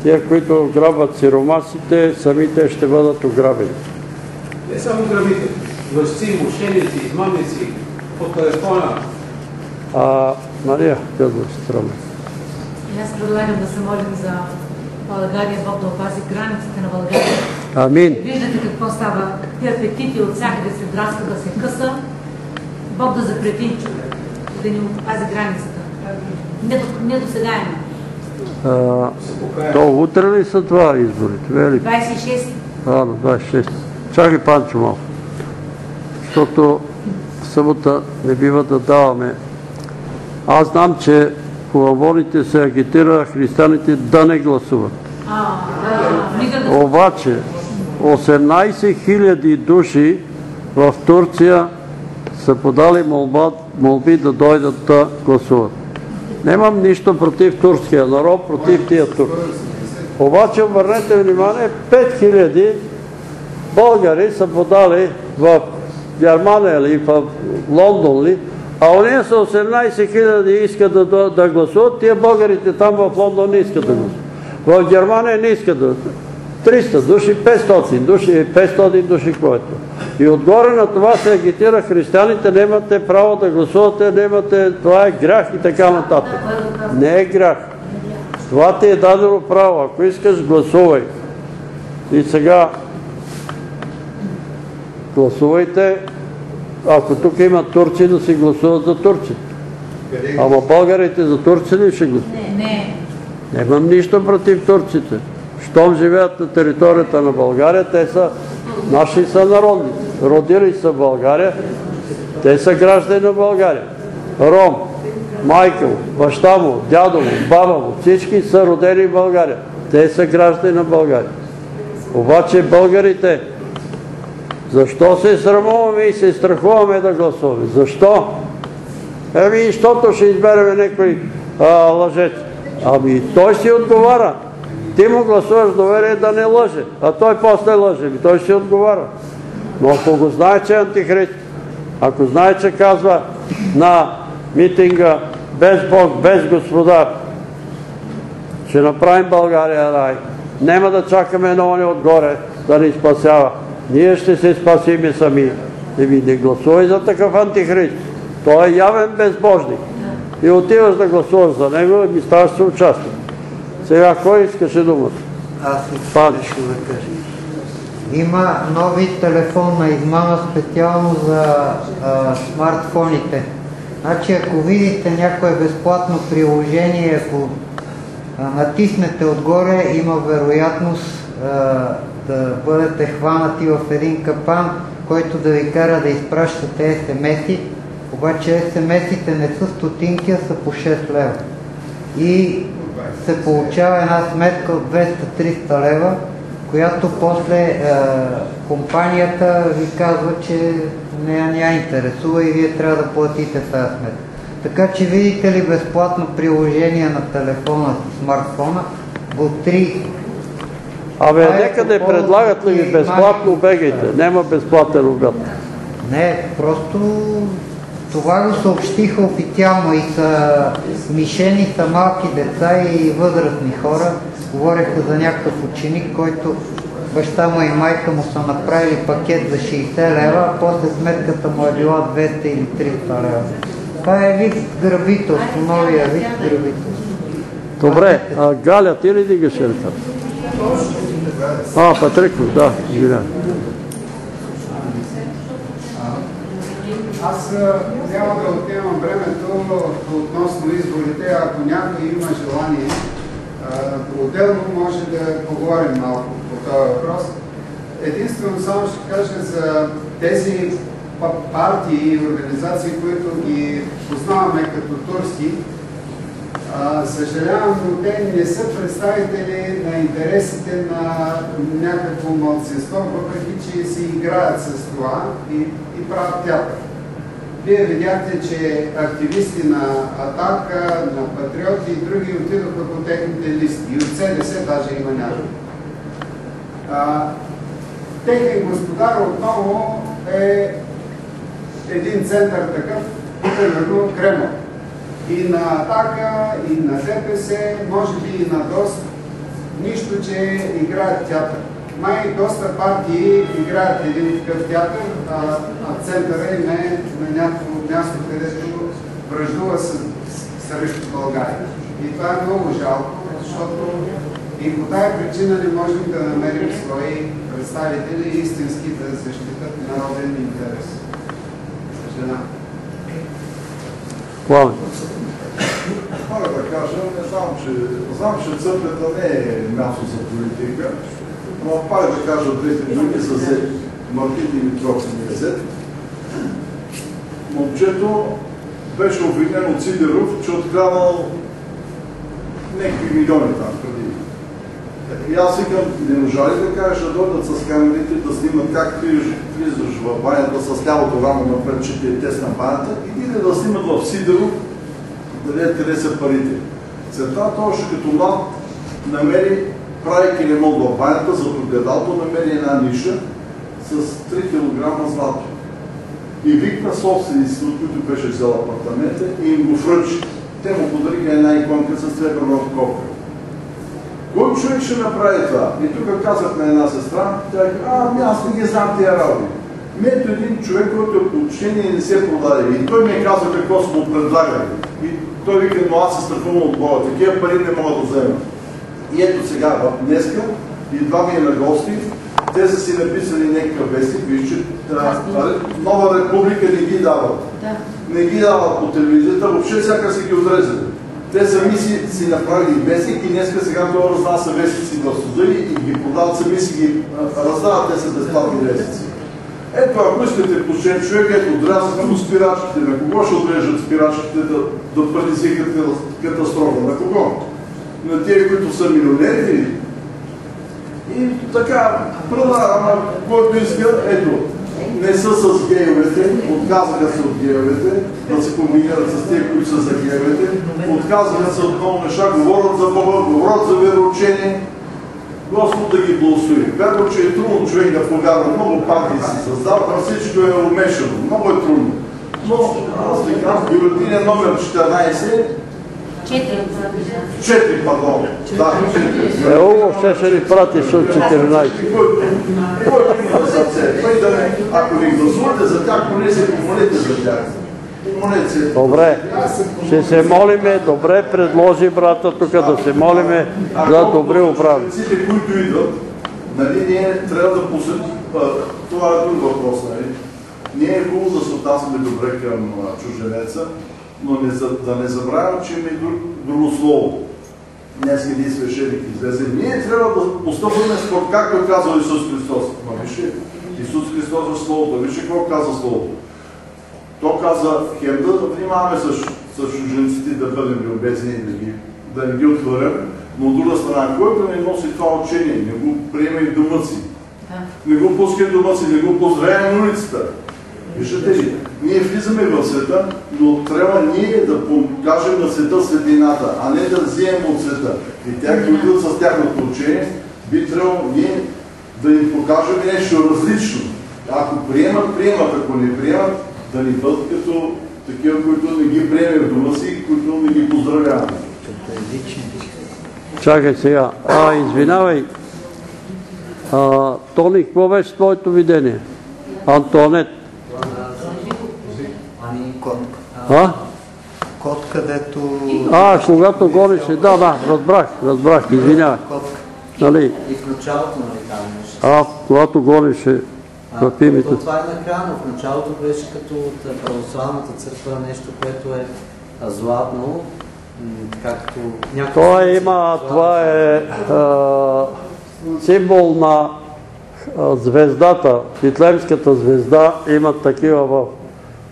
Speaker 1: тия, които грабват сиромасите, самите ще бъдат ограбени.
Speaker 15: Не само грабители, лъжци, мошеници, измамници, по телефона.
Speaker 1: А, Мария, казва сестра ми.
Speaker 13: И аз предлагам да се молим за България, Бог да опази границите на България.
Speaker 1: Амин.
Speaker 13: Виждате какво става. Тези апетити от всякъде се драска да се къса. Бог да запрети да ни опази границата. Не до, сега има.
Speaker 1: А, то утре ли са това изборите? Вели?
Speaker 13: 26
Speaker 1: А, на 26. Чакай, Панчо, малко. Защото събота не бива да даваме. Аз знам, че по амвоните се агитира християните да не гласуват. Обаче 18 000 души в Турция са подали молба, молби да дойдат да гласуват. Нямам нищо против турския народ, против тия турци. Обаче обърнете внимание, 5000 българи са подали в Германия ли, в Лондон ли, а уния са 18 хиляди искат да, да, гласуват, тия българите там в Лондон не искат да гласуват. В Германия не искат да 300 души, 500 души, 500 души, което. И отгоре на това се агитира християните, нямате право да гласувате, нямате, това е грях и така нататък. Не е грях. Това ти е дадено право. Ако искаш, гласувай. И сега гласувайте. Ако тук има турци, да си гласуват за турци. Ама българите за турци ли ще гласуват?
Speaker 13: Не, не.
Speaker 1: Нямам нищо против турците. Щом живеят на територията на България, те са наши сънародници. Родили са в България, те са граждани на България. Ром, майка му, баща му, дядо му, баба му, всички са родени в България. Те са граждани на България. Обаче българите, защо се срамуваме и се страхуваме да гласуваме? Защо? Еми, защото ще избереме някой лъжец. Ами той си отговаря. Ти му гласуваш доверие да не лъже, а той после лъже. Ами той си отговаря. Но ако го знае, че е антихрист, ако знае, че казва на митинга без Бог, без Господар, ще направим България рай. Нема да чакаме едно ни отгоре да ни спасява. Ние ще се спасиме сами. Еми не гласувай за такъв антихрист. Той е явен безбожник. И отиваш да гласуваш за него и ми ставаш се участник. Сега кой искаше думата?
Speaker 4: Аз искам да кажа. Има нови телефонна измама специално за а, смартфоните. Значи ако видите някое безплатно приложение, ако а, натиснете отгоре, има вероятност а, да бъдете хванати в един капан, който да ви кара да изпращате СМС-и, обаче СМС-ите не са стотинки, а са по 6 лева. и се получава една сметка от 200-300 лева, която после е, компанията ви казва, че не я интересува и вие трябва да платите тази сметка. Така че видите ли безплатно приложение на телефона, смартфона, го 3
Speaker 1: Абе,
Speaker 4: Това е
Speaker 1: нека да
Speaker 4: повод
Speaker 1: предлагат ли ви безплатно, бегайте. Няма безплатен обяд.
Speaker 4: Не, просто това го съобщиха официално и са мишени са малки деца и възрастни хора. Говореха за някакъв ученик, който баща му и майка му са направили пакет за 60 лева, а после сметката му е била 200 или 300 лева. Това е вид грабителство, новия вид грабителство.
Speaker 1: Добре, а Галя, ти ли дигаш ръка? А, Патриков, да, извинявай.
Speaker 14: Аз няма да отнемам времето относно изборите, ако някой има желание, отделно може да поговорим малко по този въпрос. Единствено само ще кажа за тези па- партии и организации, които ги познаваме като турски, съжалявам, но те не са представители на интересите на някакво мълцинство, въпреки че си играят с това и, и правят театър. Вие видяхте, че активисти на Атака, на Патриоти и други отидоха по техните листи. И от СДС даже има някой. А, Техен господар отново е един център такъв, примерно Кремъл. И на Атака, и на ДПС, може би и на ДОС, нищо, че играят театър. Май доста партии играят един такъв театър, а, а центъра им е на някакво място, където връждува с, срещу България. И това е много жалко, защото и по тая причина не можем да намерим свои представители истински да защитат народен интерес. Съжалявам.
Speaker 1: Пламен.
Speaker 10: Мога да кажа, не знам, че, знам, че църквата не е място за политика, но пак да кажа двете думи за Зет. Мартин Димитров ми е. Момчето беше обвинен от Сидеров, че откраднал някакви милиони там преди. И аз викам, не можа ли да кажеш да дойдат с камерите да снимат как ти влизаш в банята с лявото рамо напред, че ти е тесна банята и ти да снимат в Сидеров къде, къде са парите. Цветата още като млад намери, правейки ремонт в банята, зад огледалото намери една ниша с 3 кг злато. И викна собствениците, от които беше взел апартамента и им го връчи. Те му подариха една иконка с сребърна копка. Кой човек ще направи това? И тук казах на една сестра, тя каза, а, ами аз не ги знам тия работи. Ми ето един човек, който е по учение и не се продаде. И той ми е казал какво са му предлагали. И той вика, но аз се страхувам от Бога. Такива пари не мога да взема. И ето сега, днеска, идва ми е на гости, те са си написали някакъв вестник, виж, че Нова република не ги дават. Не ги дават по телевизията, въобще всяка си ги отрезали. Те сами си, си направили вестник и днеска сега това разнася вестници в суда и, ги продават сами си ги раздават, те са безплатни вестници. Ето, ако искате почтен човек, ето, отрязаха му спирачките. На кого ще отрежат спирачките да, да предизвикат катастрофа? На кого? На тези, които са милионери? И така, продава, който иска, ето, не са с гейовете, отказаха се от гейовете, да се комбинират с тези, които са за гейовете, отказаха се от много неща, говорят за Бога, говорят за вероучение, Господ да ги благослови. Вярно, че е трудно човек да повярва. Много партии си създава, всичко е умешано. Много е трудно. Но аз ви казвам, бюлетин е номер 14,
Speaker 3: Четири.
Speaker 10: 4, пардон. Да, 4.
Speaker 1: Е, Уго ще ще ни прати с 14.
Speaker 10: Който има сърце, не, ако ви гласувате за тях, поне се помолете за тях. Помолете се.
Speaker 1: Добре, ще се молиме, добре предложи брата тук да се молиме за добри управи.
Speaker 10: Всички, които идват, нали, ние трябва да посетим, това е друг въпрос, нали? Ние е хубаво да се отнасяме добре към чужденеца, но не, да не забравяме, че има и друг, друго слово. Днес един свещеник излезе. Ние трябва да постъпваме според както е казал Исус Христос. Ма вижте, Исус Христос е Словото. Вижте какво каза Словото. То каза, хем да внимаваме с, с чужденците да бъдем любезни и да ги да не ги отхвърлям, но от друга страна, който не носи това учение, не го приема и в дома си, не го пуска в дома си, не го поздравя на улицата. Виждате ли, ние влизаме в света, но трябва ние да покажем на света светлината, а не да вземем от света. И тя, които с тяхното учение, би трябвало ние да им покажем нещо различно. Ако приемат, приемат. Ако не приемат, да ни бъдат като такива, които не ги приеме в дома си, които не ги поздравяваме.
Speaker 1: Чакай сега. А, извинявай. А, Тони, какво беше твоето видение? Антонет.
Speaker 4: Ами, кот.
Speaker 1: А?
Speaker 4: Кот, където...
Speaker 1: А, когато гонеше, да, да, разбрах, разбрах, извинявай. Нали?
Speaker 16: И в началото, нали, там.
Speaker 1: А, когато гонеше в името.
Speaker 16: То това е накрая, но в началото беше като от православната църква нещо, което е златно, както някакво...
Speaker 1: Това има, това е а, символ на а, звездата, Витлемската звезда, имат такива в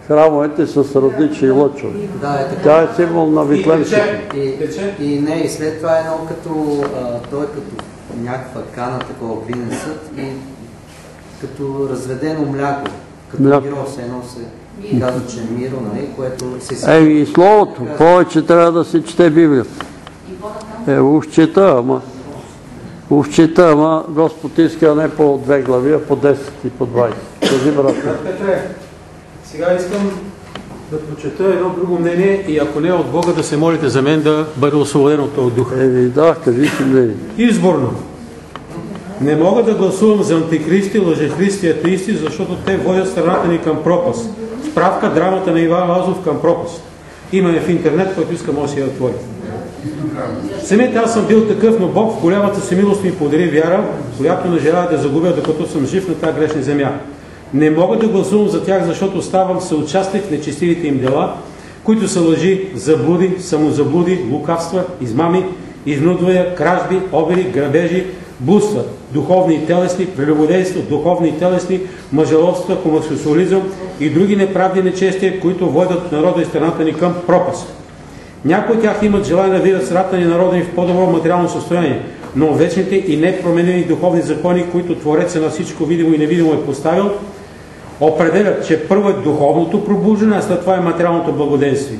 Speaker 1: храмовете с различни лъчове.
Speaker 16: Да, е така.
Speaker 1: Тя е символ на Витлемската.
Speaker 16: И, и не, и след това е едно като, а, той е като някаква кана, такова винен съд и като разведено мляко, като
Speaker 1: Мляко.
Speaker 16: миро, се едно се казва, че е миро, нали, което се
Speaker 1: Е, и словото, повече трябва да се чете Библията. Е, уж чета, ама, уж чета, ама Господ иска не по две глави, а по 10 и по 20. Кажи, брат.
Speaker 15: Брат Петре, сега искам да прочета едно друго мнение и ако не е от Бога да се молите за мен да бъда освободен от този дух.
Speaker 1: Еми, да, кажи си мнение.
Speaker 15: Изборно. Не мога да гласувам за антикристи, лъжехристи, атеисти, защото те водят страната ни към пропаст. Справка драмата на Иван Лазов към пропаст. Имаме в интернет, който иска може да я отвори. Самият аз съм бил такъв, но Бог в голямата си милост ми подари вяра, която не желая да загубя, докато съм жив на тази грешна земя. Не мога да гласувам за тях, защото ставам съучастник в нечестивите им дела, които са лъжи, заблуди, самозаблуди, лукавства, измами, изнудвания, кражби, обири, грабежи, блудства, духовни и телесни, прелюбодейство, духовни и телесни, мъжеловства, хомосексуализъм и други неправди нечестия, които водят народа и страната ни към пропаст. Някои от тях имат желание да видят страната ни народа ни в по-добро материално състояние, но вечните и непроменени духовни закони, които Твореца на всичко видимо и невидимо е поставил, определят, че първо е духовното пробуждане, а след това е материалното благоденствие.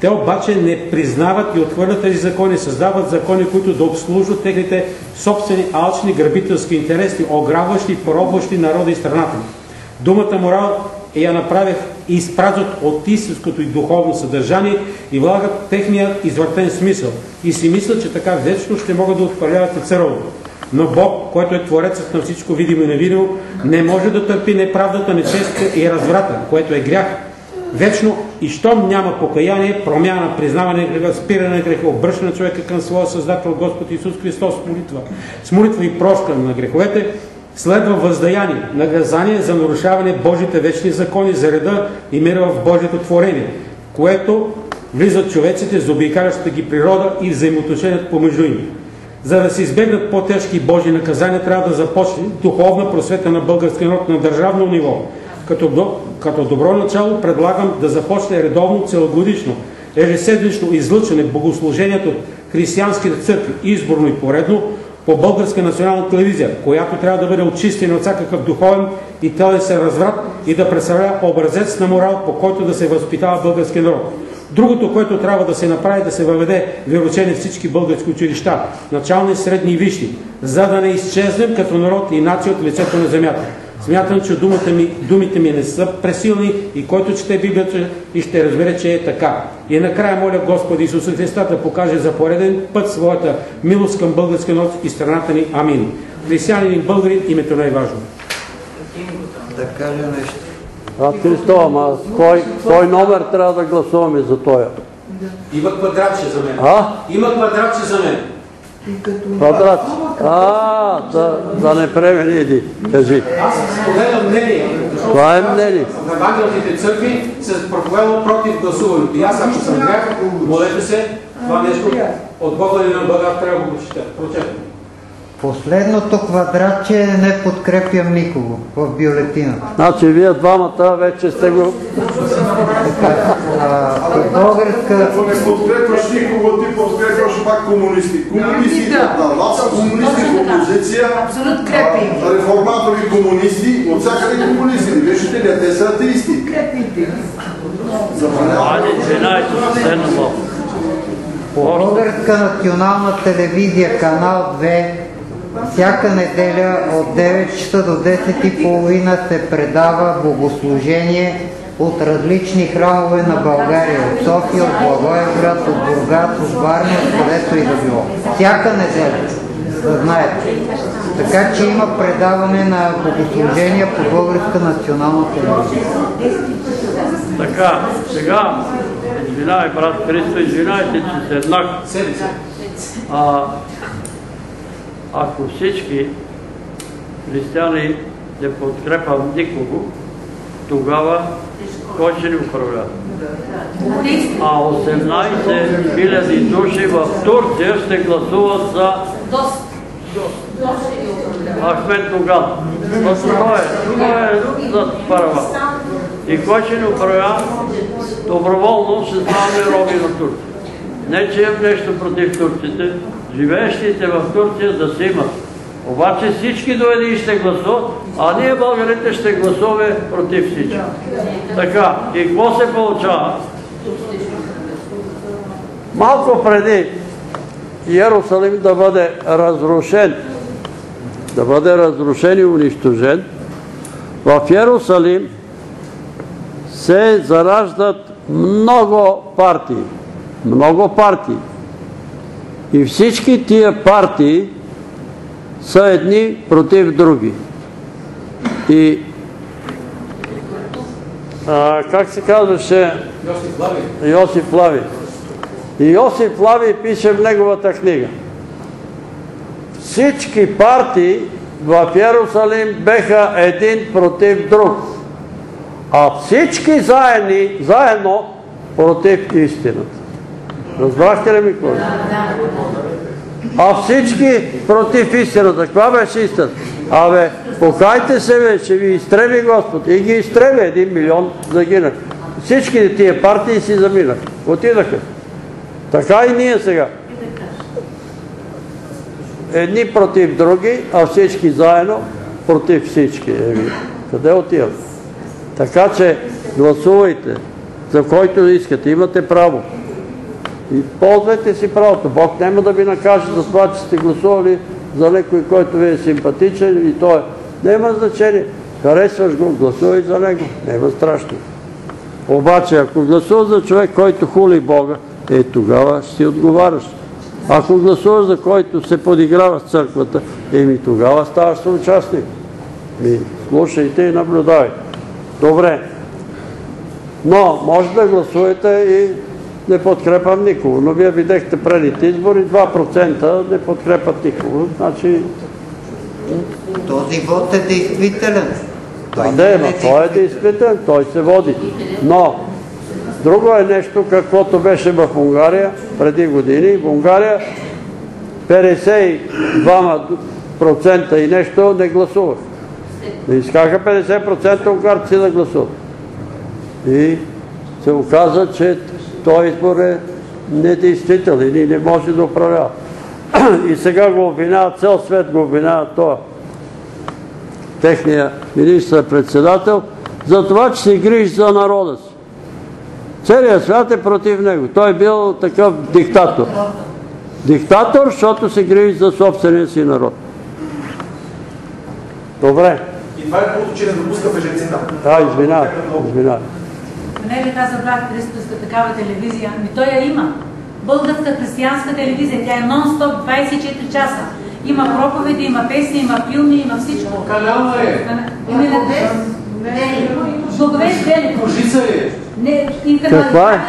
Speaker 15: Те обаче не признават и отхвърлят тези закони, създават закони, които да обслужват техните собствени алчни грабителски интереси, ограбващи и поробващи народа и страната ни. Думата морал я направих и изпразват от истинското и духовно съдържание и влагат техния извъртен смисъл. И си мислят, че така вечно ще могат да отхвърляват и царовото. Но Бог, който е творецът на всичко видимо и невидимо, не може да търпи неправдата, нечестта и разврата, което е грях. Вечно и щом няма покаяние, промяна, признаване на греха, спиране на греха, обръщане на човека към своя Създател Господ Исус Христос с молитва, с молитва и прощане на греховете, следва въздаяние, наказание за нарушаване Божите вечни закони за реда и мира в Божието творение, което влизат човеците, заобикалящата ги природа и взаимоотношенията помежду им. За да се избегнат по-тежки Божи наказания, трябва да започне духовна просвета на българския народ на държавно ниво. Като, като добро начало предлагам да започне редовно целогодишно, ежеседмично излъчване богослужението от християнските църкви, изборно и поредно, по българска национална телевизия, която трябва да бъде очистена от всякакъв духовен и телесен разврат и да представлява образец на морал, по който да се възпитава българския народ. Другото, което трябва да се направи, да се въведе вероучение всички български училища, начални, средни и висши, за да не изчезнем като народ и нация от лицето на земята. Смятам, че думата ми, думите ми не са пресилни и който чете Библията и ще разбере, че е така. И накрая моля Господи Исуса Христа да покаже за пореден път своята милост към българския народ и страната ни. Амин. Християнин и българин, името най-важно.
Speaker 4: Да кажа нещо.
Speaker 1: А Христо, ама кой, кой номер трябва да гласуваме за тоя?
Speaker 15: Има квадратче за мен.
Speaker 1: А?
Speaker 15: Има квадратче за мен.
Speaker 1: Квадрат. А, да, да не премени иди. Кажи.
Speaker 15: Аз споделям мнение.
Speaker 1: Това е мнение.
Speaker 15: В евангелските църкви се проповядва против гласуването. И аз, ако съм грях, молете се, това нещо от Бога или на Бога трябва да го прочета.
Speaker 4: Последното квадратче не подкрепям никого в бюлетината.
Speaker 1: Значи вие двамата вече сте го
Speaker 10: Българска... Ако не подкрепваш никого, ти подкрепваш пак комунисти. Комунисти на вас, комунисти в опозиция, реформатори комунисти, от всякъде комунисти. Не виждате ли, те са атеисти.
Speaker 4: Българска национална телевизия, канал 2, всяка неделя от 9 часа до 10.30 се предава богослужение от различни храмове на България, от София, от Благоевград, от Бургас, от Варна, където и да било. Всяка неделя, да знаете. Така че има предаване на богослужения по Българска национална телевизия.
Speaker 1: Така, сега, извинявай, брат Христо, извинявайте, че се еднак. А, ако всички християни не подкрепят никого, тогава кой ще ни управлява? А 18 хиляди души в Турция ще гласуват за Ахмед Доган. Е, това е за първа. И кой ще ни управлява? Доброволно ще ставаме роби на Турция. Не, че имам нещо против турците. Живеещите в Турция да се имат. Обаче всички до един ще гласуват, а ние българите ще гласуваме против всички. Така, и какво се получава? Малко преди Иерусалим да бъде разрушен, да бъде разрушен и унищожен, в Иерусалим се зараждат много партии. Много партии. И всички тия партии са едни против други. И а, как се казваше?
Speaker 7: Йосиф Лави.
Speaker 1: Йосиф Лави. И Йосиф Лави пише в неговата книга. Всички партии в Иерусалим беха един против друг. А всички заедни, заедно против истината. Разбрахте ли ми какво? А всички против истината. Каква беше истината? Абе, покайте се, бе, ще ви изстреби Господ. И ги изстреби. Един милион загинах. Всички тия партии си заминах. Отидаха. Така и ние сега. Едни против други, а всички заедно против всички. Еми, къде отиват? Така че гласувайте за който искате. Имате право. И ползвайте си правото. Бог няма да ви накаже за това, че сте гласували за някой, който ви е симпатичен и той няма значение. Харесваш го, гласувай за него. Няма страшно. Обаче, ако гласуваш за човек, който хули Бога, е тогава си отговаряш. Ако гласуваш за който се подиграва с църквата, еми тогава ставаш съучастник. Ми, слушайте и наблюдавайте. Добре. Но може да гласувате и не подкрепам никого. Но вие видехте предите избори, 2% не подкрепят никого. Значи...
Speaker 4: Този вод е действителен.
Speaker 1: Да, не, но той е действителен, той се води. Но, друго е нещо, каквото беше в Унгария преди години. В Унгария 52% и нещо не гласувах. Не искаха 50% унгарци да гласуват. И се оказа, че този избор е недействителен и не може да управлява. И сега го обвиняват, цел свет го обвиняват това. Техния министър-председател, за това, че се грижи за народа си. Целият свят е против него. Той е бил такъв диктатор. Диктатор, защото се грижи за собствения си народ. Добре.
Speaker 9: И това е пълното, че не допуска беженците.
Speaker 1: Да, извинявай, извинявай.
Speaker 13: Не ли каза брат Христос за такава телевизия? Ми той я има. Българска християнска телевизия, тя е нон-стоп 24 часа. Има проповеди, има песни, има филми, има всичко.
Speaker 7: Канал е.
Speaker 13: Ами не Благовест Дели.
Speaker 7: Кожица е.
Speaker 13: Не.
Speaker 1: Каква е?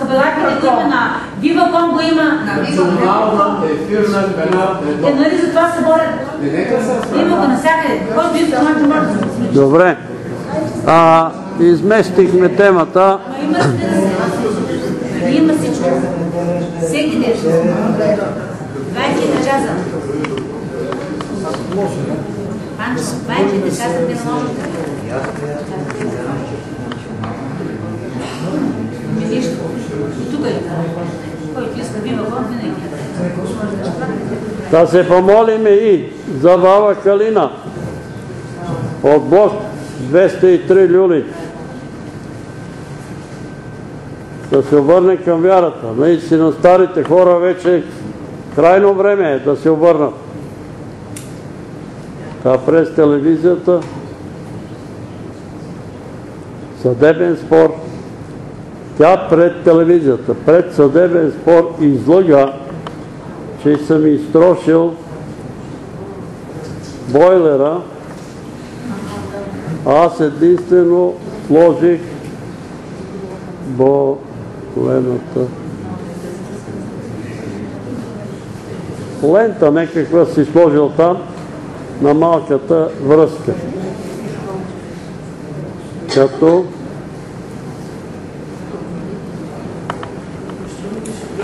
Speaker 13: Кабелаките има на Виваком го има.
Speaker 7: Национално ефирна канал
Speaker 13: Е, нали за това се борят?
Speaker 7: Не, нека се
Speaker 13: Има го навсякъде. Който иска, може да.
Speaker 1: Добре. А, изместихме темата.
Speaker 13: Има, всичко. Всеки ден. 24 часа. Панчо, 24 часа те не може да
Speaker 3: тук е. Който иска бива вон, винаги.
Speaker 1: Да се помолиме и за баба Калина от блок 203 Люлин. Да се обърне към вярата. Наистина старите хора вече крайно време е да се обърнат. Та през телевизията съдебен спор. Тя пред телевизията, пред съдебен спор излъга, че съм изтрошил бойлера, аз единствено сложих болената лента някаква си сложил там на малката връзка. Като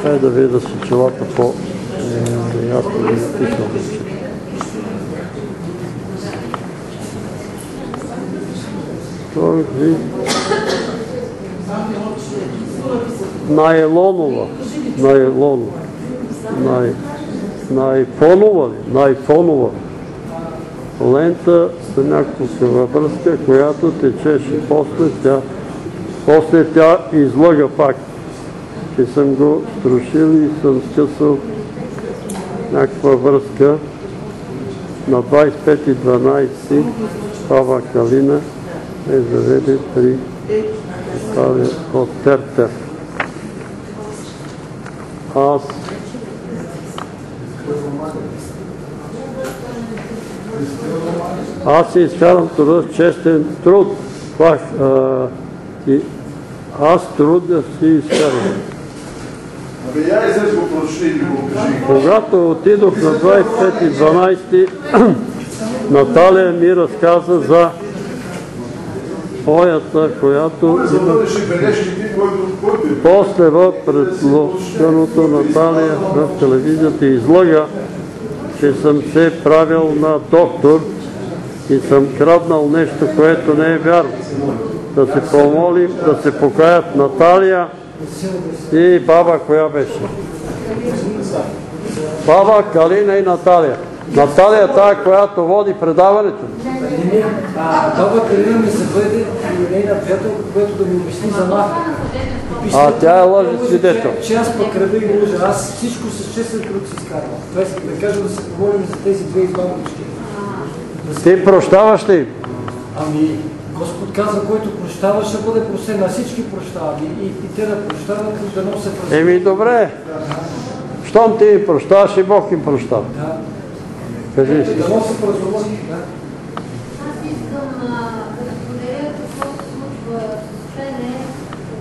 Speaker 1: Дай да видя си челата по-ясно да написал. Той ви Найлонова. Найлонова. Най... Найфонова ли? Найфонова. Лента за някаква връзка, която течеше. После тя, после тя излъга пак че съм го струшил и съм скъсал някаква връзка на 25.12 Пава Калина е заведе при от Тертер. Аз аз си изкарам труда с честен труд. Това, а, и аз труда си изкарам.
Speaker 10: Абе, я излез го прочти и го кажи.
Speaker 1: Когато отидох на 25.12, Наталия ми разказа за поята, която
Speaker 10: За
Speaker 1: има
Speaker 10: бъдещи бележки ти, който който е.
Speaker 1: после в предслушаното Наталия в телевизията излъга, че съм се правил на доктор и съм краднал нещо, което не е вярно. Да се помолим, да се покаят Наталия и баба, коя беше? Баба, Калина и Наталия. Наталия е тая, която води предаването.
Speaker 17: А, баба Калина ми се бъде нейна приятелка, която да ми обясни за мафия.
Speaker 1: А тя е лъжи свидетел.
Speaker 17: Че аз пък крада и лъжа. Аз всичко с честен труд си изкарвам. Това искам да кажа да се помолим за тези две избавнички.
Speaker 1: Ти прощаваш ли?
Speaker 17: Ами, Господ каза, който прощава, ще бъде простен. На всички прощавам. И, и, и те да прощават, да носят.
Speaker 1: Еми добре. Щом ти им прощаваш и Бог им прощава.
Speaker 17: Да.
Speaker 1: Кажи си.
Speaker 17: Да носят разум. Да.
Speaker 18: Аз искам да споделя какво се случва с мене,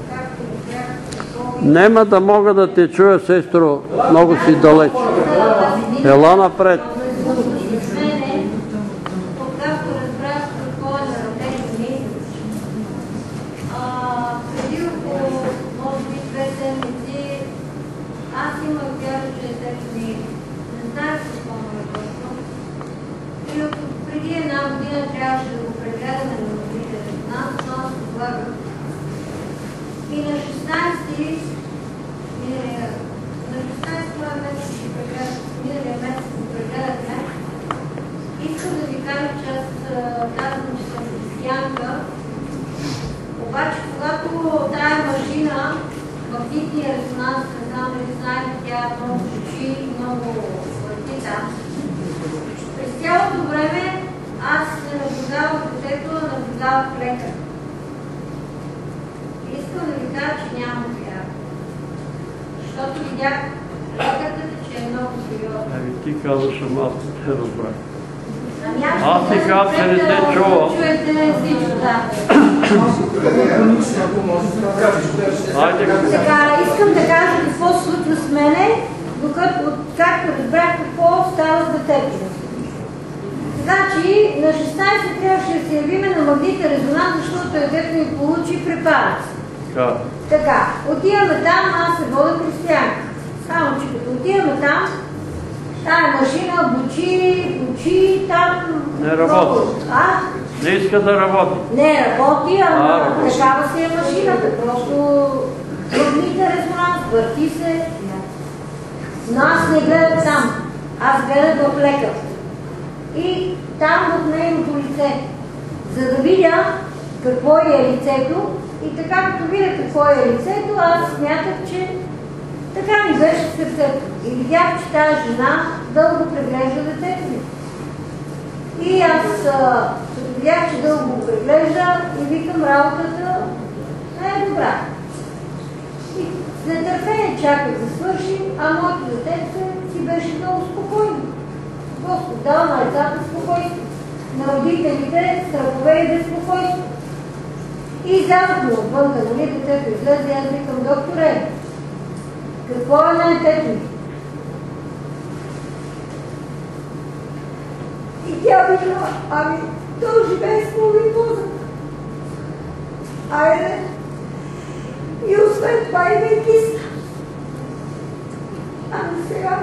Speaker 18: както бях.
Speaker 1: Нема да мога да те чуя, сестро, много си далеч. Ела напред.
Speaker 18: С мене, откакто разбрах какво е на родени ми, а, преди около, може би, две седмици, аз имах вяра, че е теб ми. Не знаех какво му е точно. И от преди една година трябваше да го прегледаме на родителите. Нас, но аз отлагах. И на 16 миналия, на 16 моя месец ще прегледах, миналия месец го прегледахме. Искам да ви кажа, че аз а, казвам, че съм християнка. Обаче, когато тая машина, магнитния резонанс, не знам дали знаете, тя много звучи, много върти там. През цялото време аз не наблюдавах детето, а наблюдавах лекар. Искам да ви кажа, че нямам вяра. Защото видях лекарката, че е много сериозна.
Speaker 1: Ами ти казваш, ама аз не разбрах. Аз ти казвам, че не те. Айде,
Speaker 18: Сега, искам да кажа какво се случва с мене, докато, както разбрах какво става с детето. Значи, на 16 трябваше да се явиме на магнитен резонанс, защото детето ми получи препарат.
Speaker 1: така.
Speaker 18: Така, отиваме там, аз се вода християнка. Само, че като отиваме там, тая машина бучи, бучи, там...
Speaker 1: Не работи.
Speaker 18: А?
Speaker 1: Не иска да работи.
Speaker 18: Не работи,
Speaker 1: А,
Speaker 18: ама
Speaker 1: работи.
Speaker 18: такава си е машината. Просто магнитен резонанс, върти се, но аз не гледам там. Аз гледам в лекар. И там в нейното лице, за да видя какво е лицето, и така като видя какво е лицето, аз смятах, че така ми беше сърцето. И видях, че тази жена дълго преглежда детето ми. И аз като видях, че дълго го преглежда и викам работата не е добра. И с нетърпение чаках да свърши, а моето дете си беше много спокойно. Господ дава на децата спокойство, на родителите страхове и безпокойство. И излязохме отвън, нали, детето излезе, аз викам, докторе, какво е на детето? И тя вика, ами, то живее с половин мозък. Айде. И освен това има и киста. Ами сега,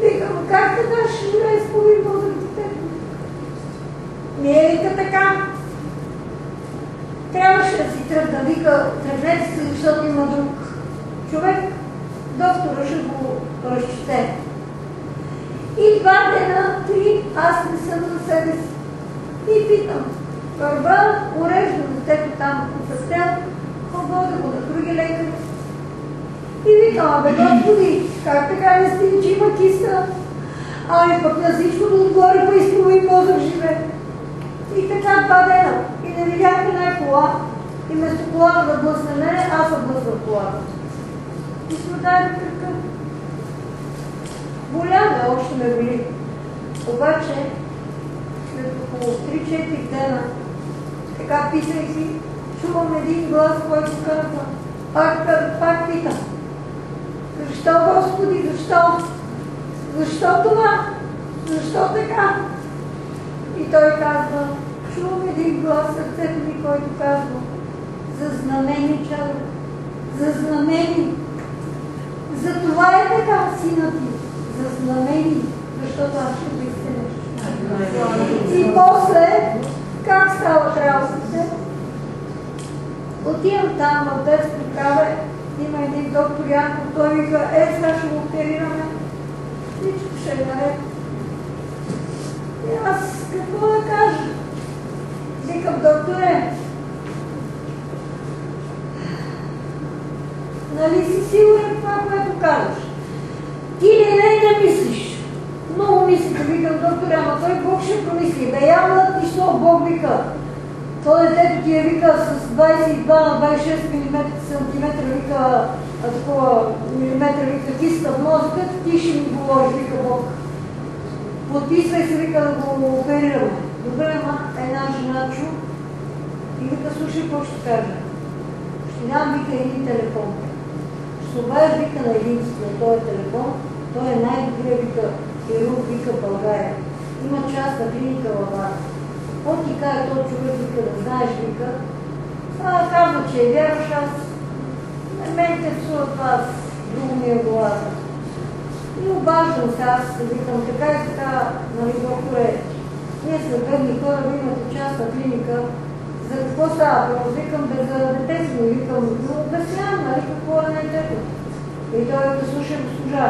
Speaker 18: викам, как така ще живее с половин мозък детето? Не е вика така. Трябваше да си тръгна, вика, тръгнете се, защото има друг човек. Доктора ще го разчете. И два дена, три, аз не съм за себе си. И питам, върва, урежда детето там състел, хода го на други лекари. И викам, абе, Господи, как така не стига, че има киста? Ами пък на всичкото отгоре па изполовин мозък живее. И така два дена. И не видях една кола. И вместо колата да блъсне мене, аз съм блъсна колата. И сме дали кръка. Боля ме, още ме боли. Обаче, след около 3-4 дена, така писайки, чувам един глас, който казва, пак, пак питам. Защо, Господи, защо? Защо това? Защо така? И той казва, чувам един глас сърцето ми, който казва, за знамение, чало, за знамение. За това е така, сина ти, за знамение, защото аз ще го изтенеш. И после, как става работата? Отивам там в детско каве, има един доктор Янков, той вика, е, сега ще го оперираме. Всичко ще е наред. И аз какво да кажа? Викам, докторе, нали си сигурен това, което казваш? Ти не не да мислиш. Много мислите, викам, докторе, ама той Бог ще промисли. Бе, явно ти що Бог вика. То детето ти е вика с 22 на 26 мм сантиметра, вика, а такова милиметра, вика киста в мозъка, ти ще ми говориш, вика Бог. Подписвай се, вика да го оперираме. Добре, ма една жена чу и вика, слушай, какво ще кажа. Ще дам, вика, един телефон. Ще обадя, вика, на единствено този телефон. Той е най-добрия, вика, хирург, вика, България. Има частна клиника във вас. Какво ти каже този човек, вика, да знаеш, вика. А, казва, че е вярваш, аз не мен те псува това, друго ми е главата. И обаждам се, аз викам така и така, нали, докторе, ние сме бедни хора, вие имате частна клиника, за какво става? Първо викам, бе за детето ми, викам, но обяснявам, нали, какво е на детето. И той да слуша госпожа,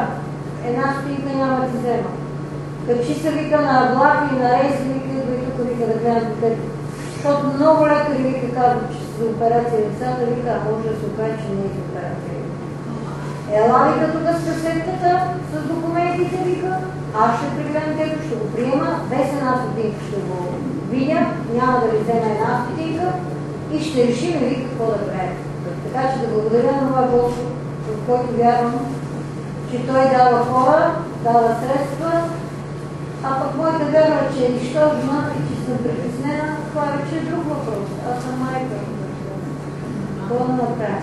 Speaker 18: една стойка няма да взема. Качи се вика на влака и на рейси, вика, идва и тук, вика да гледам детето. Защото много лекари вика казват, че за операция децата, вика, а може да се окаже, че не е за операция. Ела вика тук с касетката, с документите, вика, аз ще пригледам детето, ще го приема, без една стотинка ще го видя, няма да ви взема една стотинка и ще решим вика какво да правим. Така че да благодаря на това Господ, в който вярвам, че Той дава хора, дава средства, а пък моята вяра, че е нищожна и че съм притеснена, това вече е друг въпрос. Аз съм майка. Какво да направя?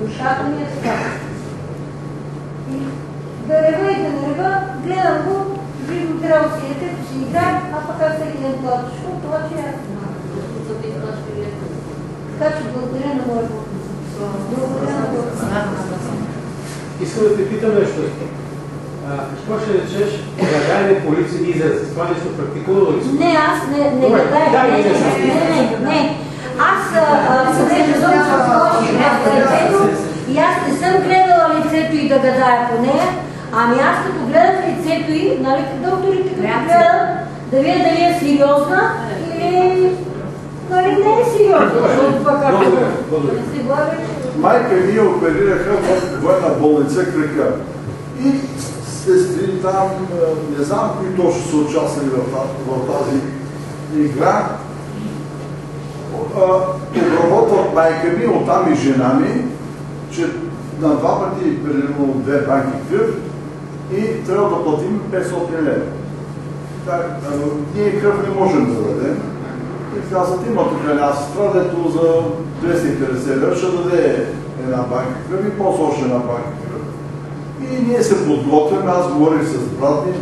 Speaker 18: Душата ми е така. И да рева и да рева, гледам го, живо трябва си детето си играе, а пък аз всеки ден. Защото това, че аз Така че благодаря на моя Бог. Благодаря на Бог.
Speaker 15: Искам да те питам нещо. Какво ще речеш гадаене по лице израз? Това нещо практикувало ли?
Speaker 18: Не, аз не, не гадая. Не, не, не, не. Аз съм се с Божия лицето и аз не съм гледала лицето и да гадая по нея, ами аз като гледах лицето и, нали, докторите като гледат, да видя дали е сериозна или нали, не е сериозна, защото това както да се глави.
Speaker 10: Майка ми оперираха в военна болница Кръка. И сестри там, е, не знам кои точно са участвали в, та- в тази игра, е, обработват майка ми, оттам и жена ми, че на два пъти, примерно две банки кръв и трябва да платим 500 лева. Так, а, ние кръв не можем да дадем. И казват, има тук една сестра, дето за 250 лева ще даде една банка кръв и после още една банка кръв. И ние се подготвяме, аз говорих с брат ми,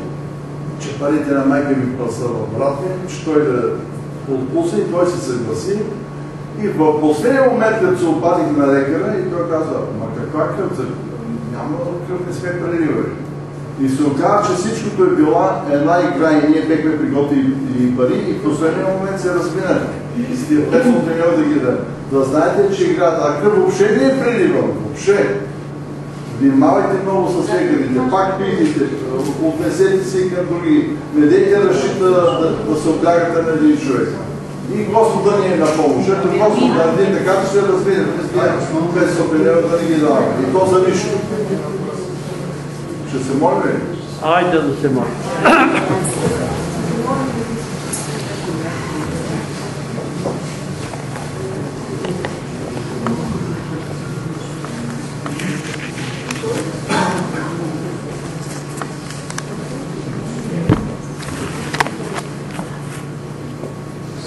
Speaker 10: че парите на майка ми са в брат ми, че той да отпусне и той се съгласи. И в последния момент, като се обадих на лекара, и той каза, ма каква кръв? Няма кръв, не сме преливали. И се оказа, че всичкото е била една игра и ние бехме приготвили пари и в последния момент се разминали. И с тия 500 лева да ги да. Да знаете, че играта, а кръв въобще не е преливала. Въобще. Внимавайте много с лекарите, пак пийте, отнесете се и към други. Не дейте разчита да, да се облягате на един човек. И Господа ни е на помощ. Ето Господ да даде така, че ще развине. Без 500 лева да ни ги дава. И то за нищо. Ще се моля ли?
Speaker 1: Айде да се моля.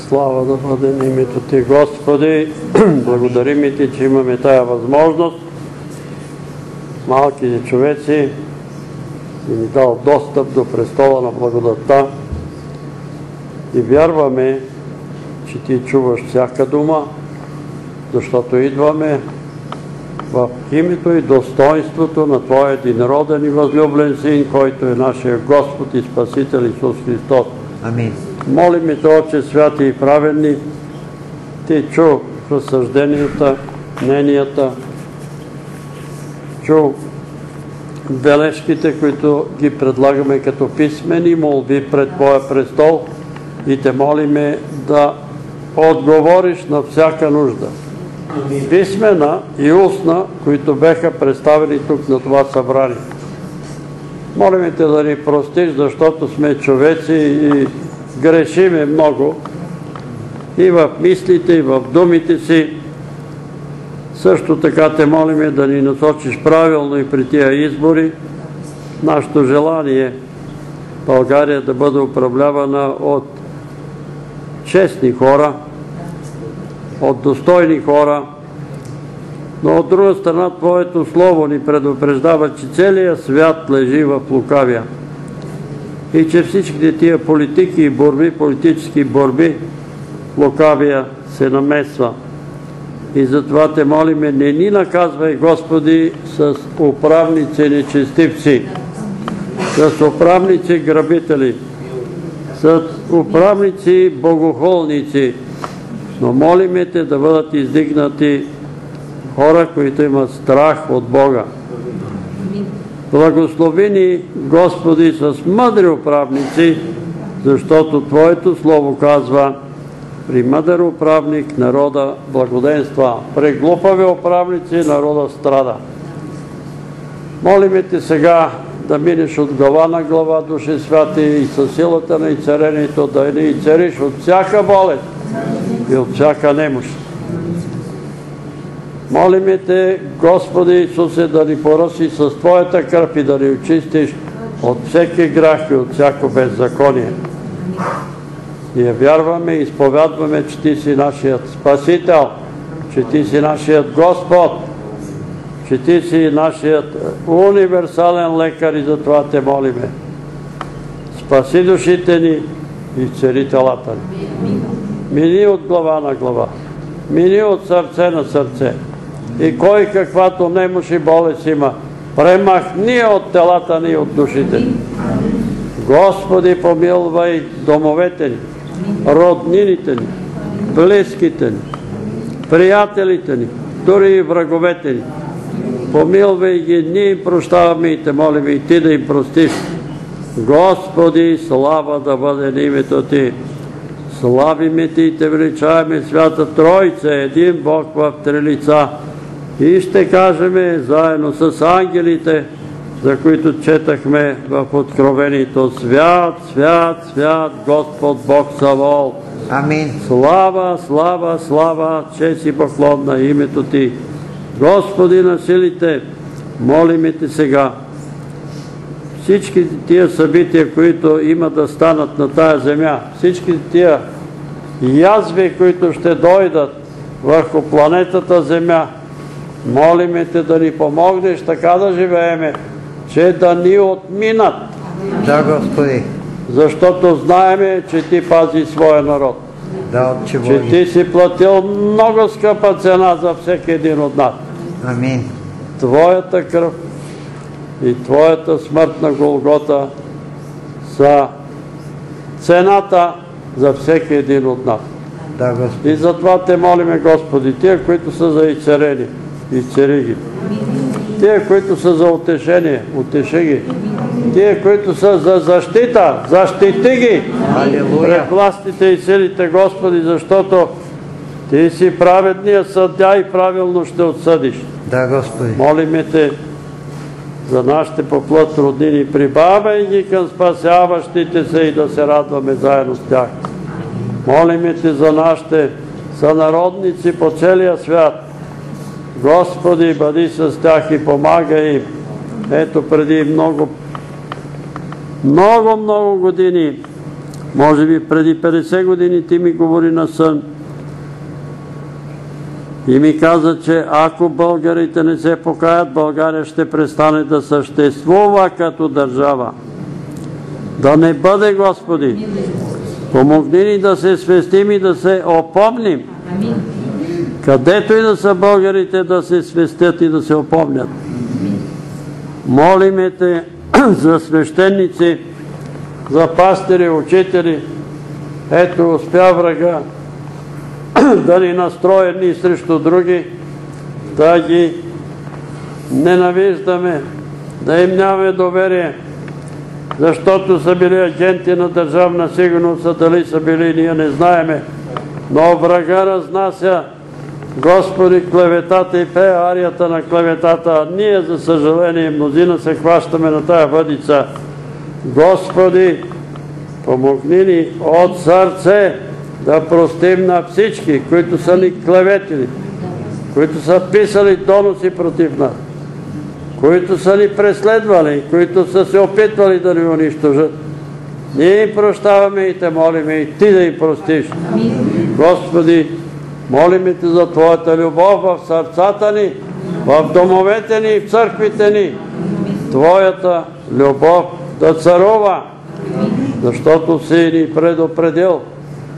Speaker 1: Слава да бъде на името Ти, Господи. Благодарим и Ти, че имаме тая възможност. Малките човеци и ни дал достъп до престола на благодатта и вярваме, че Ти чуваш всяка дума, защото идваме в името и достоинството на Твоя единроден и възлюблен Син, който е нашия Господ и Спасител Исус Христос.
Speaker 16: Амин.
Speaker 1: Молим Те, Отче святи и праведни, Ти чу разсъжденията, мненията, чу бележките, които ги предлагаме като писмени молби пред Твоя престол и Те молиме да отговориш на всяка нужда. Писмена и устна, които беха представени тук на това събрание. Молиме Те да ни простиш, защото сме човеци и грешиме много и в мислите, и в думите си. Също така те молиме да ни насочиш правилно и при тия избори. Нашето желание България да бъде управлявана от честни хора, от достойни хора, но от друга страна Твоето Слово ни предупреждава, че целият свят лежи в лукавия и че всичките тия политики и борби, политически борби, лукавия се намесва. И затова те молиме, не ни наказвай, Господи, с управници нечестивци, с управници грабители, с управници богохолници, но молиме Те да бъдат издигнати хора, които имат страх от Бога. Благослови ни, Господи, с мъдри управници, защото Твоето Слово казва, при мъдър управник народа благоденства, при глупави управници народа страда. Молиме Те сега да минеш от глава на глава, души святи, и със силата на изцерението да ни изцериш от всяка болест и от всяка немощ. Молиме Те, Господи Исусе, да ни поръси с Твоята кръв и да ни очистиш от всеки грях и от всяко беззаконие. Ние вярваме и изповядваме, че Ти си нашият Спасител, че Ти си нашият Господ, че Ти си нашият универсален лекар и затова Те молиме. Спаси душите ни и цели телата ни. Мини от глава на глава. Мини от сърце на сърце. И кой каквато немощ и болест има, премахни от телата ни и от душите ни. Господи, помилвай домовете ни, роднините ни, близките ни, приятелите ни, дори и враговете ни. Помилвай ги, ние им прощаваме и те молим и ти да им простиш. Господи, слава да бъде на името Ти. Славиме Ти и Те величаваме Свята Тройца, един Бог в три лица. И ще кажеме заедно с ангелите, за които четахме в Откровението. Свят, свят, свят, Господ Бог Савол.
Speaker 4: Амин.
Speaker 1: Слава, слава, слава, чест и поклон на името Ти. Господи на силите, молиме Ти сега. Всички тия събития, които има да станат на тая земя, всички тия язви, които ще дойдат върху планетата Земя, молиме Те да ни помогнеш така да живееме, че да ни отминат.
Speaker 4: Да, Господи.
Speaker 1: Защото знаеме, че Ти пази своя народ.
Speaker 4: Да, Отче
Speaker 1: Че
Speaker 4: Божи.
Speaker 1: Ти си платил много скъпа цена за всеки един от нас.
Speaker 4: Амин.
Speaker 1: Твоята кръв и Твоята смърт на Голгота са цената за всеки един от нас.
Speaker 4: Да, Господи.
Speaker 1: И затова те молиме, Господи, тия, които са за изцерени, изцери ги. Тия, които са за утешение, утеши ги. Тия, които са за защита, защити ги. Пред властите и силите, Господи, защото Ти си праведния съдя и правилно ще отсъдиш.
Speaker 4: Да, Господи.
Speaker 1: Молиме Те за нашите поплът роднини, прибавяй ги към спасяващите се и да се радваме заедно с тях. Молиме Те за нашите сънародници по целия свят. Господи, бъди с тях и помагай. Ето преди много, много, много години, може би преди 50 години ти ми говори на сън, и ми каза, че ако българите не се покаят, България ще престане да съществува като държава. Да не бъде, Господи. Помогни ни да се свестим и да се опомним. Където и да са българите, да се свестят и да се опомнят. Молиме Те за свещеници, за пастири, учители. Ето успя врага да ни настрои едни срещу други, да ги ненавиждаме, да им нямаме доверие, защото са били агенти на държавна сигурност, а дали са били, ние не знаеме. Но врага разнася, Господи, клеветата и пее арията на клеветата, а ние, за съжаление, мнозина се хващаме на тая въдица. Господи, помогни ни от сърце да простим на всички, които са ни клеветили, които са писали доноси против нас, които са ни преследвали, които са се опитвали да ни унищожат. Ние им прощаваме и те молиме и Ти да им простиш. Господи, молиме Те за Твоята любов в сърцата ни, в домовете ни, в църквите ни. Твоята любов да царува, защото си ни предупредил,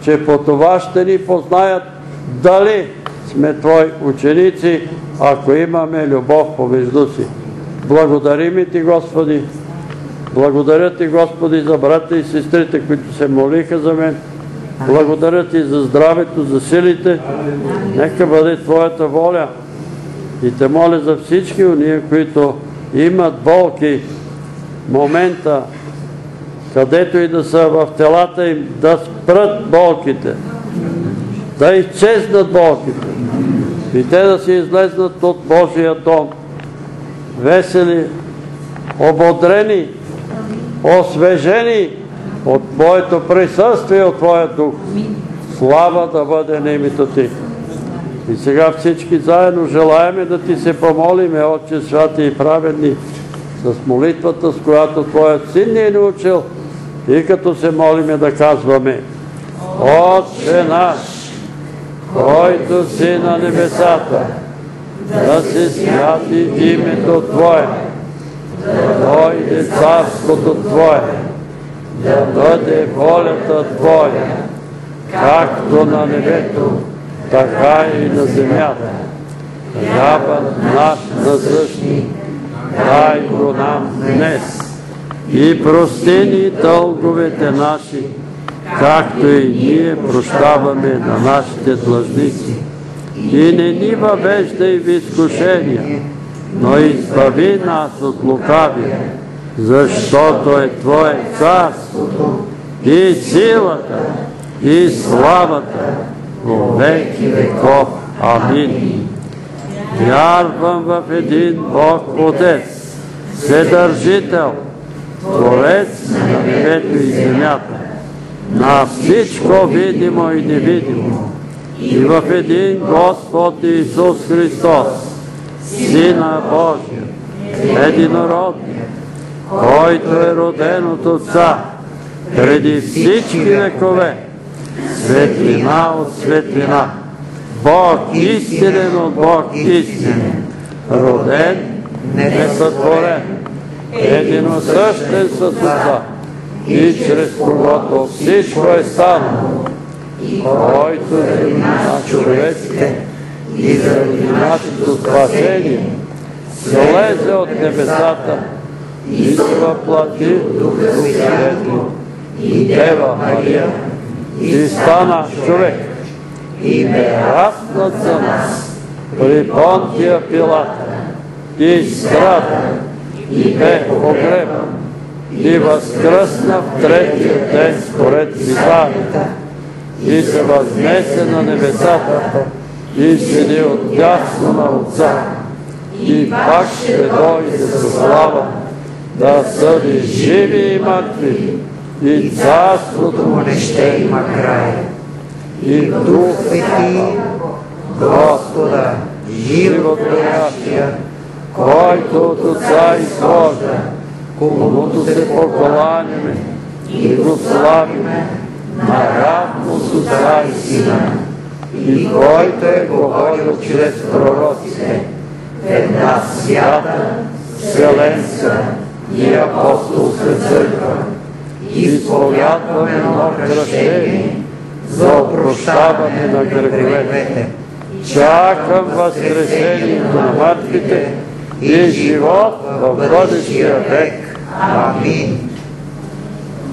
Speaker 1: че по това ще ни познаят дали сме Твои ученици, ако имаме любов помежду си. Благодарим Ти, Господи. Благодаря Ти, Господи, за брата и сестрите, които се молиха за мен. Благодаря Ти за здравето, за силите. Нека бъде Твоята воля. И те моля за всички уния, които имат болки, момента, където и да са в телата им, да спрат болките, да изчезнат болките и те да се излезнат от Божия дом, весели, ободрени, освежени от Твоето присъствие, от Твоя дух. Слава да бъде на името Ти. И сега всички заедно желаеме да Ти се помолиме, Отче святи и праведни, с молитвата, с която Твоят син ни е научил, и като се молиме да казваме Отче наш, който си на небесата, да се святи името Твое, да дойде царското Твое, да бъде волята Твоя, както на небето, така и на земята. Хлябът наш насъщни, дай го нам днес и прости ни дълговете наши, както и ние прощаваме на нашите длъжници. и не ни въвеждай в изкушение, но избави нас от лукавия, защото е Твое царството и силата и славата во веки веков. Амин. Вярвам в един Бог Отец, Вседържител, Творец на небето и земята, на всичко видимо и невидимо, и в един Господ Исус Христос, Сина Божия, единородния, който е роден от Отца, преди всички векове, светлина от светлина, Бог истинен от Бог истинен, роден, несътворен, единосъщен с Отца, и чрез когото всичко е станало, който замина човеците и заради нашето спасение, слезе от небесата и се въплати Духа Святи и Дева Мария. И стана човек. И бе раснат за нас. При Понтия Пилата. И страда и бе погребан и възкръсна в третия ден според Писанията и се възнесе на небесата. И седи от дясно на Отца. И пак ще дойде със слава да съди живи и мъртви и царството му не ще има край. И Дух Свети Господа, животворящия, който от Отца изхожда, комуто се покланяме и го славиме наравно с Отца и Сина, и който е говорил чрез пророците, една свята, вселенска и апостолска църква, изповядваме едно кръщение за опрощаване на греховете. Чакам възкресението на мъртвите и живот в бъдещия век. Амин.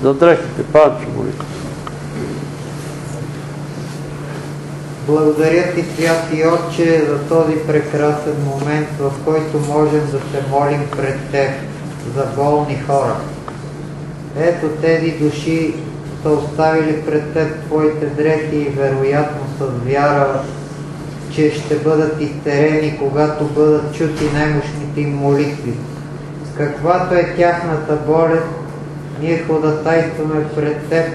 Speaker 1: Задрехте, Панчо, молитва.
Speaker 4: Благодаря ти, Святи Отче, за този прекрасен момент, в който можем да се молим пред Теб за болни хора. Ето тези души са оставили пред Теб Твоите дрехи и вероятно с вяра, че ще бъдат изтерени, когато бъдат чути немощните им молитви. Каквато е тяхната болест, ние ходатайстваме пред Теб,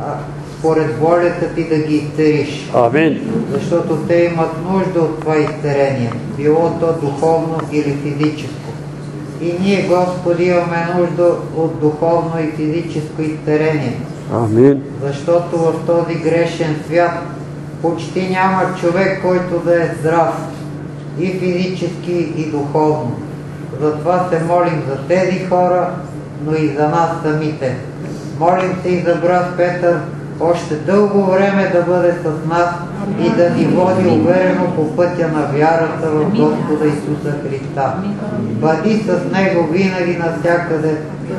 Speaker 4: а според волята Ти да ги изтериш.
Speaker 1: Амин.
Speaker 4: Защото те имат нужда от това изтерение, било то духовно или физическо. И ние, Господи, имаме нужда от духовно и физическо изтерение.
Speaker 1: Амин.
Speaker 4: Защото в този грешен свят почти няма човек, който да е здрав и физически, и духовно. Затова се молим за тези хора, но и за нас самите. Молим се и за брат Петър, още дълго време да бъде с нас и да ни води уверено по пътя на вярата в Господа Исуса Христа. Бъди с Него винаги навсякъде.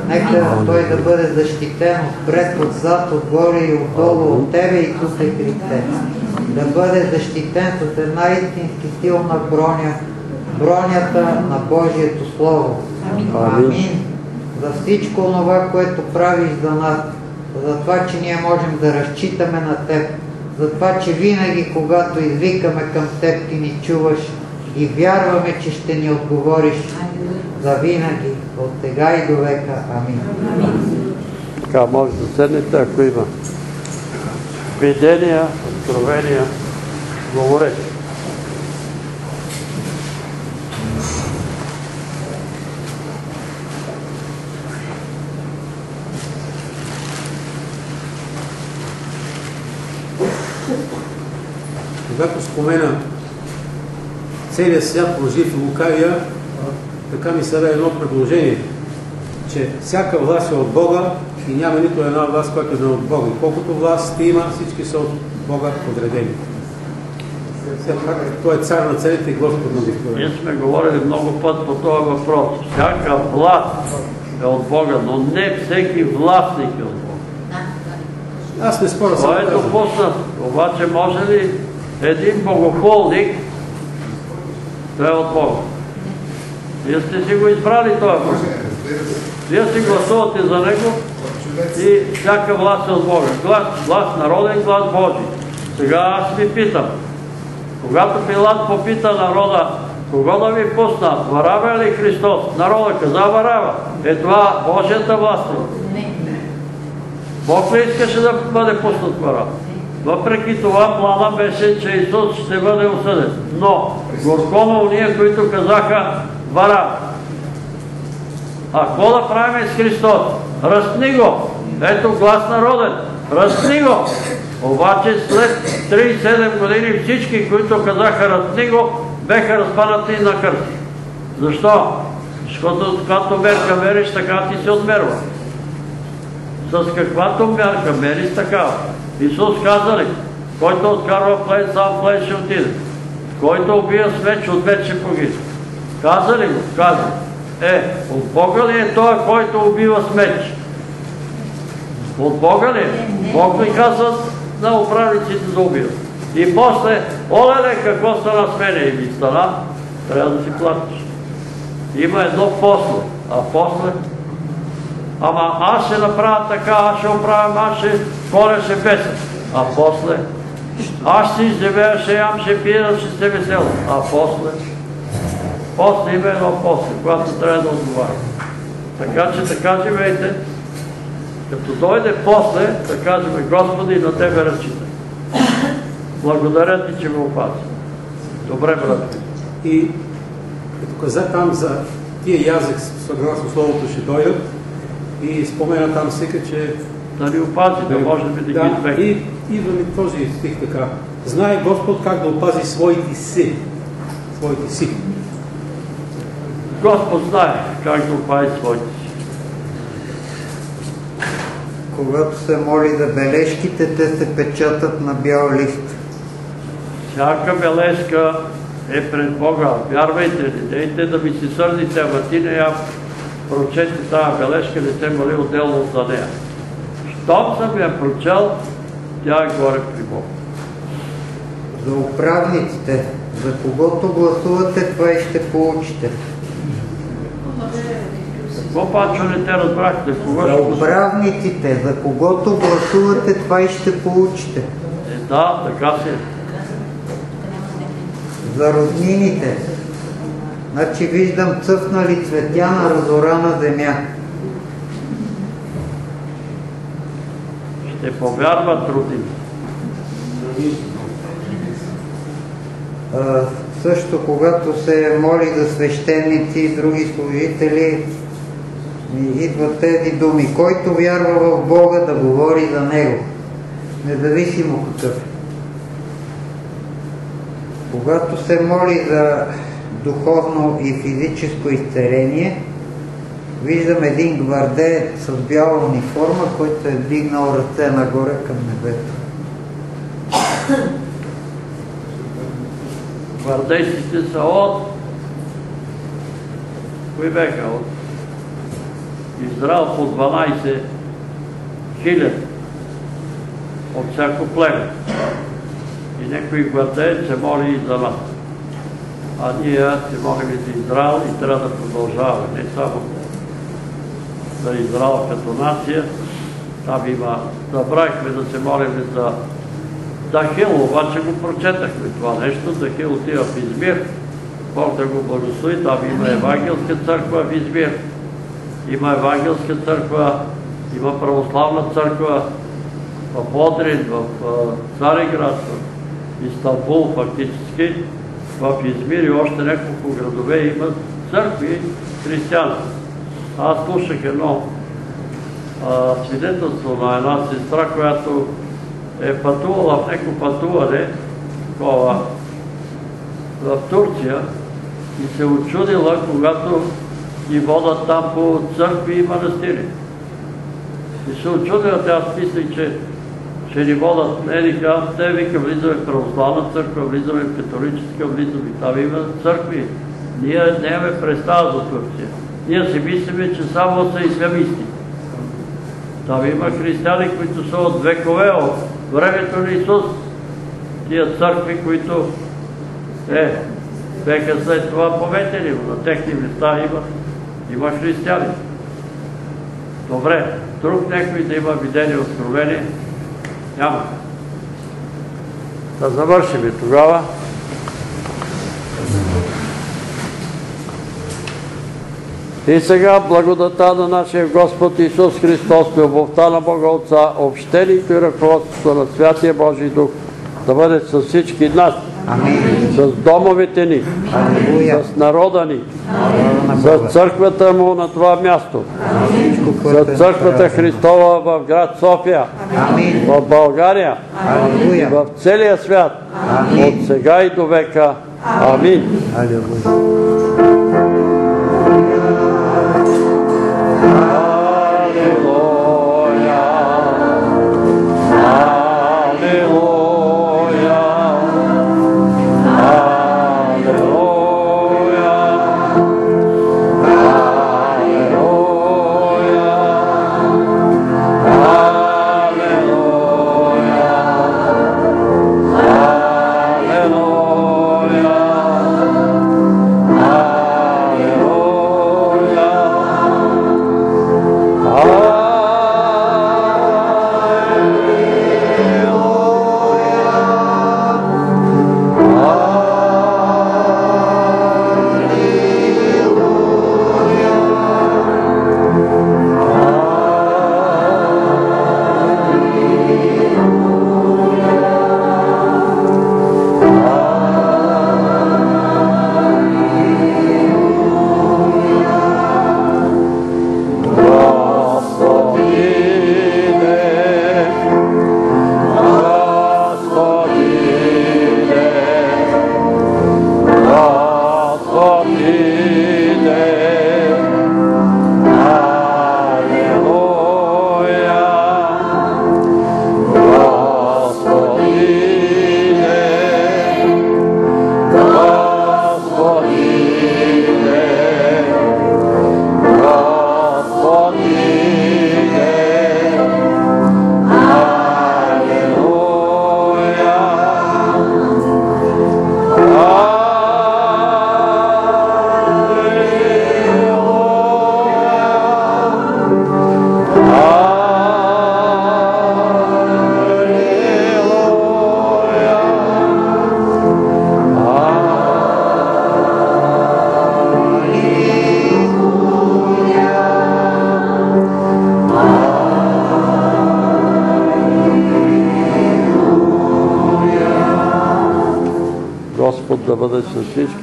Speaker 4: Нека Той да бъде защитен отпред, отзад, отгоре и отдолу от Тебе, Исусе Христе. Да бъде защитен с една истински силна броня, бронята на Божието Слово. Амин. За всичко това, което правиш за нас, за това, че ние можем да разчитаме на Теб, за това, че винаги, когато извикаме към Теб, Ти ни чуваш и вярваме, че ще ни отговориш за винаги, от сега и до века. Амин.
Speaker 1: Така, може да седнете, ако има видения, откровения, говорете.
Speaker 15: Когато спомена целият свят лъжи в Лукавия, така ми се едно предложение, че всяка власт е от Бога и няма нито една власт, която да е от Бога. И колкото власти има, всички са от Бога подредени. Той е цар на целите и Господ на Господа.
Speaker 1: Ние сме говорили много път по този въпрос. Всяка власт е от Бога, но не всеки властник е от Бога.
Speaker 15: Аз не споря
Speaker 1: Това е
Speaker 15: само казвам.
Speaker 1: допуснат. Обаче може ли един богохулник, той е от Бога. Вие сте си го избрали това. Вие си гласувате за него и всяка власт е от Бога. Глас, глас народен, глас Божий. Сега аз ви питам. Когато Пилат попита народа, кого да ви пусна? Варава ли Христос? Народа каза Варава. Е това Божията власт ли? Бог ли искаше да бъде пуснат Варава? Въпреки това плана беше, че Исус ще бъде осъден. Но горко на уния, които казаха Варава. А какво да правим с Христос? Разпни го! Ето глас народен. Разпни го! Обаче след 37 години всички, които казаха разпни го, беха разпаднати на кръст. Защо? Защото когато мерка мериш, така ти се отмерва. С каквато мерка мериш, такава. Исус каза ли, който откарва плен, сам плен ще отиде. Който убия смеч, от меч ще погине. Каза ли го? Каза. Е, от Бога ли е той, който убива смеч? От Бога ли е? Бог ли казва на управниците да убиват? И после, оле какво стана с мене? И стана, трябва да си платиш. Има едно после, а после Ама аз ще направя така, аз ще оправям, аз ще коля, ще песа. А после, аз ще изживея, ще ям, ще пия, ще се весела. А после, после има едно после, когато трябва да отговаря. Така че така живейте, като дойде после, да кажем, Господи, на Тебе разчитай. Благодаря Ти, че ме опази. Добре, брат.
Speaker 15: И като каза там за тия язък, съгласно словото, ще дойдат, и спомена там всека, че...
Speaker 1: Да ни опази, да може би да ги
Speaker 15: Да, и идва ми този стих така. Знае Господ как да опази своите си. Своите си.
Speaker 1: Господ знае как да опази своите си.
Speaker 4: Когато се моли за бележките, те се печатат на бял лист.
Speaker 1: Всяка бележка е пред Бога. Вярвайте ли, дейте да ми се сърдите, ама ти не я прочете тази бележка, не се моли отделно за нея. Щом съм я прочел, тя е горе при Бог.
Speaker 4: За управниците, за когото гласувате, това и ще получите.
Speaker 1: Какво пачо не те разбрахте? Кога
Speaker 4: За управниците, за когото гласувате, това и ще получите.
Speaker 1: Е, да, така си е.
Speaker 4: За роднините. Значи виждам цъфнали цветя на разорана земя.
Speaker 1: Ще повярват.
Speaker 4: А, също когато се моли за свещеници и други служители, ми идват тези думи. Който вярва в Бога да говори за Него, независимо какъв. е. Когато се моли за духовно и физическо изцеление, виждам един гвардеец с бяла униформа, който е вдигнал ръце нагоре към небето.
Speaker 1: Гвардейците са от... Кои беха? От Израел по 12 хиляди от всяко племе. И някой гвардеец се моли и за нас. А ние се молим и за Израел и трябва да продължаваме. Не само за Израел като нация. Там има... Забравихме да се молим за Дахил, обаче го прочетахме това нещо. Дахил отива в Измир. Бог да го благослови. Там има Евангелска църква в Измир. Има Евангелска църква, има православна църква в Одрин, в Цареград, в Истанбул фактически, в Измир и още няколко градове имат църкви християни. Аз слушах едно свидетелство на една сестра, която е пътувала в неко пътуване в Турция и се очудила, когато ги водат там по църкви и манастири. И се очудила, аз мислих, че ще ни водат, не казват, те вика, влизаме в православна църква, влизаме в католическа, влизаме, там има църкви. Ние нямаме представа за Турция. Ние си мислиме, че само са исламисти. Там има християни, които са от векове, от времето на Исус. тия църкви, които е, беха след това пометени, на техни места има, има християни. Добре, друг някой да има видение откровение? Няма. Да завършим и тогава. И сега благодата на нашия Господ Исус Христос, любовта на Бога Отца, общението и ръководството на Святия Божий Дух да бъде с всички нас, с домовете ни, с народа ни, с църквата му на това място, с църквата Христова в град София, в България в целия свят, от сега и до века. Амин.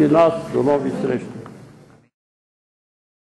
Speaker 1: Господ да